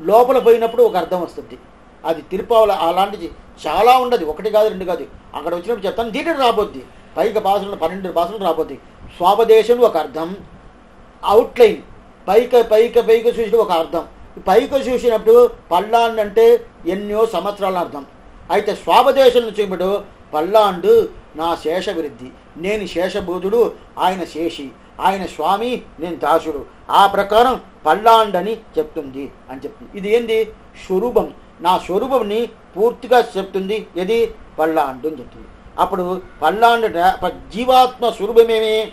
Speaker 1: లోపల పోయినప్పుడు ఒక అర్థం వస్తుంది. అది తిరుపావల అలాంటిది చాలా ఉండదు. ఒకటి కాదు రెండు కాదు. అక్కడ వచ్చినప్పుడు చెప్తాను దీంట్లో రాబోద్ది. పైకి భాషలు పన్నెండు భాషలు రాబోద్ది. స్వాపదేశం ఒక అర్థం. అవుట్లైన్ పైక పైక పైకి చూసిన ఒక అర్థం. పైకి చూసినప్పుడు పల్లాండ్ అంటే ఎన్నో సంవత్సరాల అర్థం. అయితే స్వాపదేశం చూపడు పల్లాండు నా శేషవృద్ధి నేను శేషబోధుడు ఆయన శేషి. ఆయన స్వామి నేను దాసుడు. ఆ ప్రకారం పల్లాండ్ అని చెప్తుంది అని చెప్తుంది. ఇది ఏంది? స్వరూపం. నా స్వరూపంని పూర్తిగా చెప్తుంది. ఇది పల్లాండు అని చెప్తుంది. అప్పుడు పల్లాండు జీవాత్మ స్వరూపమేమి?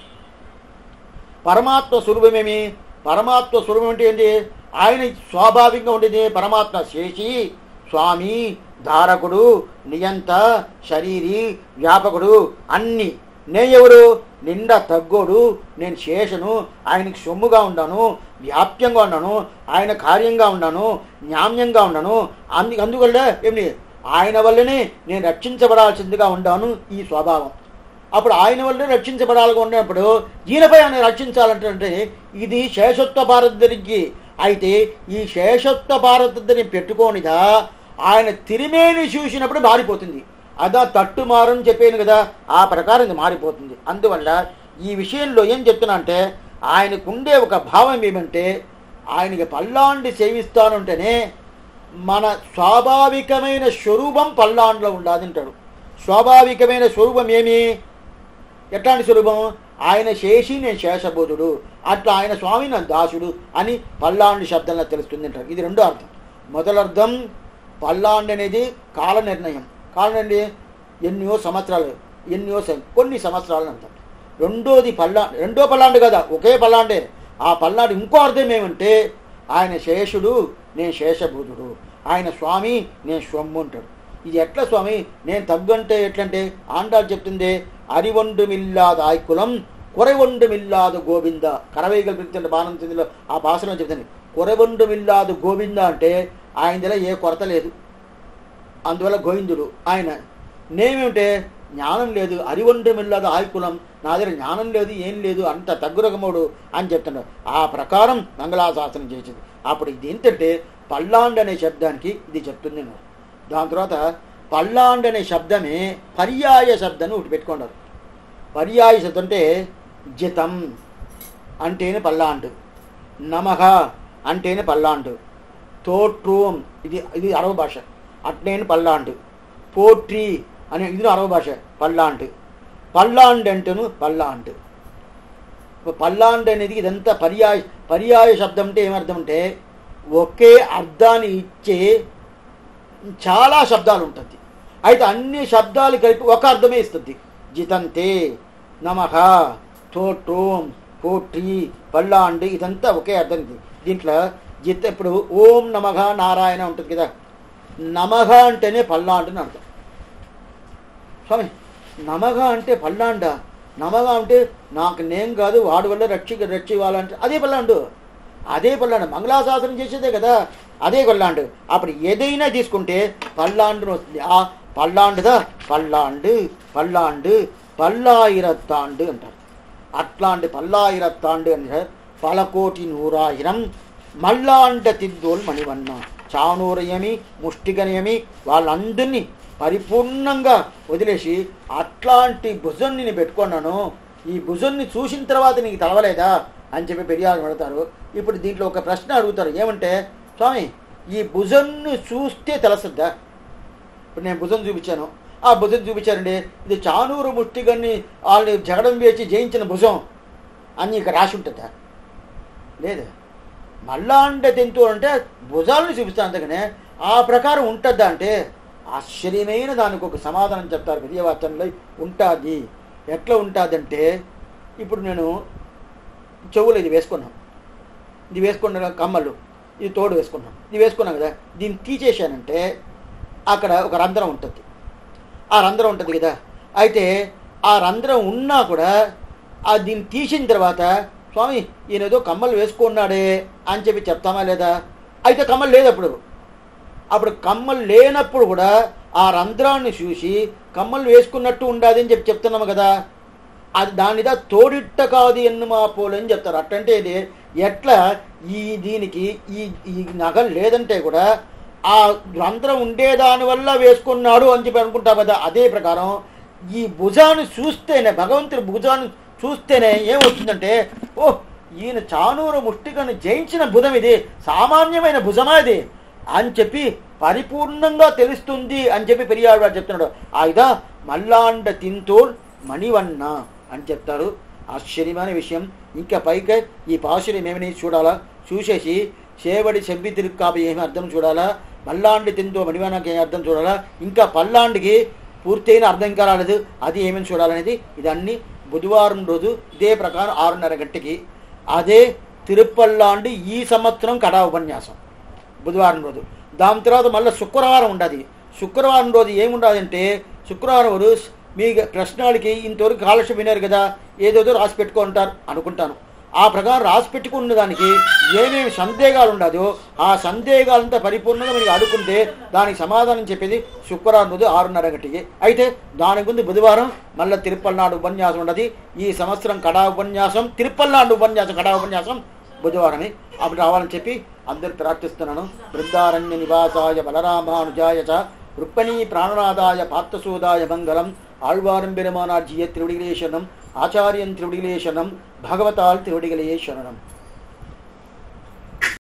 Speaker 1: పరమాత్మ స్వరూపమేమి? పరమాత్మ స్వరూపం అంటే ఏంటి? ఆయన స్వాభావికంగా ఉండేది పరమాత్మ శేషి స్వామి ధారకుడు నియంత శరీరి వ్యాపకుడు అన్ని. నేను ఎవరు? నిండా తగ్గోడు నేను శేషను ఆయనకి సొమ్ముగా ఉన్నాను వ్యాప్యంగా ఉన్నాను ఆయన కార్యంగా ఉన్నాను న్యామ్యంగా ఉన్నాను అందు అందువల్ల ఏమి ఆయన వల్లనే నేను రక్షించబడాల్సిందిగా ఉన్నాను ఈ స్వభావం. అప్పుడు ఆయన వల్లే రక్షించబడాలిగా ఉన్నప్పుడు ఈయనపై ఆయన రక్షించాలంటే ఇది శేషత్వ భారతరికి అయితే ఈ శేషత్వ భారతని పెట్టుకోనిగా ఆయన తిరిమేని చూసినప్పుడు మారిపోతుంది. అదా తట్టు మారని చెప్పాను కదా ఆ ప్రకారం ఇది మారిపోతుంది. అందువల్ల ఈ విషయంలో ఏం చెప్తున్నా అంటే ఆయనకుండే ఒక భావం ఏమంటే ఆయనకి పల్లాండి సేవిస్తానంటేనే మన స్వాభావికమైన స్వరూపం పల్లాండ్లో ఉండాలంటాడు స్వాభావికమైన స్వరూపం ఏమి? ఎట్లాంటి స్వరూపం? ఆయన శేషి నేను శేషబోధుడు అట్లా ఆయన స్వామి నా దాసుడు అని పల్లాండు శబ్దంలో తెలుస్తుంది అంటారు ఇది రెండో అర్థం. మొదలర్థం పల్లాండు అనేది కాల నిర్ణయం కాదండి ఎన్నో సంవత్సరాలు ఎన్నో కొన్ని సంవత్సరాలు అంటారు. రెండోది పల్లా రెండో పల్లాండు కదా ఒకే పల్లాండే. ఆ పల్లాడు ఇంకో అర్థం ఏమంటే ఆయన శేషుడు నేను శేషభూతుడు. ఆయన స్వామి నేను స్వమ్ము అంటాడు. ఇది ఎట్లా స్వామి? నేను తగ్గంటే ఎట్లంటే ఆండాలు చెప్తుంది అరివొండుమిల్లాద ఆయ్కులం కొరవొండుమిల్లాదు గోవింద. కరవేగలు పెడుతుంటే బాణంతిలో ఆ భాషలో చెప్తుంది కొరవొండుమిల్లాదు గోవింద అంటే ఆయన దగ్గర ఏ కొరత లేదు. అందువల్ల గోవిందుడు ఆయన నేమేమిటే జ్ఞానం లేదు. అరివండమిల్లదు ఆయుకులం నా దగ్గర జ్ఞానం లేదు ఏం లేదు అంత తగ్గురగముడు అని చెప్తున్నాడు ఆ ప్రకారం మంగళాశాసనం చేసింది. అప్పుడు ఇది ఏంటంటే పల్లాండ్ అనే శబ్దానికి ఇది చెప్తుంది నేను దాని తర్వాత పల్లాండ్ అనే శబ్దమే పర్యాయ శబ్దాన్ని ఒకటి పెట్టుకున్నారు. పర్యాయ శబ్దం అంటే జితం అంటేనే పల్లాండు. నమహ అంటేనే పల్లాండు. తోట్రూం ఇది ఇది అరవ భాష. అట్నేని పల్లాండు పోట్రీ అనే ఇది అరవ భాష. పల్లాండు పల్లాండ్ అంటేను పల్లాండు పల్లాండ్ అనేది ఇదంతా పర్యాయ పర్యాయ శబ్దం అంటే ఏమర్థం అంటే ఒకే అర్థాన్ని ఇచ్చే చాలా శబ్దాలు ఉంటుంది. అయితే అన్ని శబ్దాలు కలిపి ఒక అర్థమే ఇస్తుంది. జితంతే నమహ తోటోం పోట్రీ పల్లాండి ఇదంతా ఒకే అర్థం. ఇది దీంట్లో జిత్ ఇప్పుడు ఓం నమహ నారాయణ ఉంటుంది కదా. నమః అంటేనే పల్లాండు అని అర్థం స్వామి నమగ అంటే పల్లాండ నమగ అంటే నాకు నేను కాదు వాడి వల్ల రక్షి రక్షివ్వాలంటే అదే పల్లాండు అదే పల్లాండు మంగళాశాసనం చేసేదే కదా. అదే పల్లాండు అప్పుడు ఏదైనా తీసుకుంటే పల్లాండును వస్తుంది. ఆ పల్లాండుదా పల్లాండు పల్లాండు పల్లాయిరత్తాండు అంటారు. అట్లాంటి పల్లాయిరత్తాండు అంటే పలకోటి నూరాయిరం మల్లాండ తిద్దోల్ మణివన్న. చానూరయమి ముష్టిగనయమి వాళ్ళందరినీ పరిపూర్ణంగా వదిలేసి అట్లాంటి భుజన్ని నేను పెట్టుకున్నాను. ఈ భుజన్ని చూసిన తర్వాత నీకు తెలవలేదా? అని చెప్పి పెరియాలు పెడతారు ఇప్పుడు దీంట్లో ఒక ప్రశ్న అడుగుతారు. ఏమంటే స్వామి ఈ భుజన్ను చూస్తే తెలుస్తుందా ఇప్పుడు నేను భుజం చూపించాను. ఆ భుజం చూపించారండి ఇది చానూరు ముష్టిగన్ని వాళ్ళని జగడం వేసి జయించిన భుజం అని ఇక రాసి ఉంటుందా? లేదు. మళ్ళాండే అంటే తెంతు అంటే భుజాలను చూపిస్తాను అందుకనే ఆ ప్రకారం ఉంటుందా అంటే ఆశ్చర్యమైన దానికి ఒక సమాధానం చెప్తారు విద్యావాచనలో ఉంటుంది. ఎట్లా ఉంటుందంటే ఇప్పుడు నేను చెవులు ఇది వేసుకున్నాం ఇది వేసుకున్న కమ్మలు ఇది తోడు వేసుకున్నాం ఇది వేసుకున్నాం కదా దీన్ని తీసేసానంటే అక్కడ ఒక రంధ్రం ఉంటుంది. ఆ రంధ్రం ఉంటుంది కదా అయితే ఆ రంధ్రం ఉన్నా కూడా ఆ దీన్ని తీసిన తర్వాత స్వామి ఈయన ఏదో కమ్మలు వేసుకున్నాడే అని చెప్పి చెప్తామా లేదా? అయితే కమ్మలు లేదు అప్పుడు అప్పుడు కమ్మలు లేనప్పుడు కూడా ఆ రంధ్రాన్ని చూసి కమ్మలు వేసుకున్నట్టు ఉండాది అని చెప్పి చెప్తున్నాము కదా. అది దానిదా తోడిట్ట కాదు ఎన్ను మా పోలు అని చెప్తారు. అట్టంటే ఇది ఎట్లా ఈ దీనికి ఈ ఈ నగం లేదంటే కూడా ఆ రంధ్రం ఉండేదాని వల్ల వేసుకున్నాడు అని చెప్పి అనుకుంటాం కదా. అదే ప్రకారం ఈ భుజాన్ని చూస్తేనే భగవంతుడి భుజాన్ని చూస్తేనే ఏమవుతుందంటే ఓ ఈయన చానూరు ముష్టికను జయించిన భుజం ఇది సామాన్యమైన భుజమా ఇది అని చెప్పి పరిపూర్ణంగా తెలుస్తుంది అని చెప్పి పెరియాడు వాడు చెప్తున్నాడు. ఆయుధ మల్లాండ తింతోల్ మణివన్న అని చెప్తారు. ఆశ్చర్యమైన విషయం. ఇంకా పైగా ఈ పాశుర్యం ఏమని చూడాలా? చూసేసి చేవడి చెబ్బి తిరుక్కాబి ఏమి అర్థం చూడాలా? మల్లాండి తింతో మణివన్నకి ఏమి అర్థం చూడాలా? ఇంకా పల్లాండికి పూర్తయిన అర్థం కాలేదు అది ఏమని చూడాలనేది? ఇదన్నీ బుధవారం రోజు ఇదే ప్రకారం ఆరున్నర గంటకి అదే తిరుపల్లాండి ఈ సంవత్సరం కడా ఉపన్యాసం బుధవారం రోజు. దాని తర్వాత మళ్ళీ శుక్రవారం ఉండదు. శుక్రవారం రోజు ఏముండదంటే శుక్రవారం రోజు మీ ప్రశ్నలకి ఇంతవరకు కాలక్ష వినారు కదా ఏదేదో రాసి పెట్టుకుంటారు అనుకుంటాను. ఆ ప్రకారం రాసి పెట్టుకున్న దానికి ఏమేమి సందేహాలు ఉండదో ఆ సందేహాలంతా పరిపూర్ణంగా మీరు అడుగుంటే దానికి సమాధానం చెప్పేది శుక్రవారం రోజు ఆరున్నర గంటకి. అయితే దాని ముందు బుధవారం మళ్ళీ తిరుపల్నాడు ఉపన్యాసం ఉండదు. ఈ సంవత్సరం కడా ఉపన్యాసం తిరుపల్నాడు ఉపన్యాసం కడా ఉపన్యాసం బుధవారమే. అప్పుడు రావాలని చెప్పి అందరు ప్రార్థిస్తున్నాను. బృందారణ్య నివాసాయ బలరామానుజాయ చ రుక్మిణీ ప్రాణనాథాయ పార్థసూదాయ మంగళం. ఆళ్వారం పెరుమానార్జీయ త్రివిడిలేశనం. ఆచార్యం త్రివిడిలేశనం. பகவதால் திருவடிகளையே சரணம்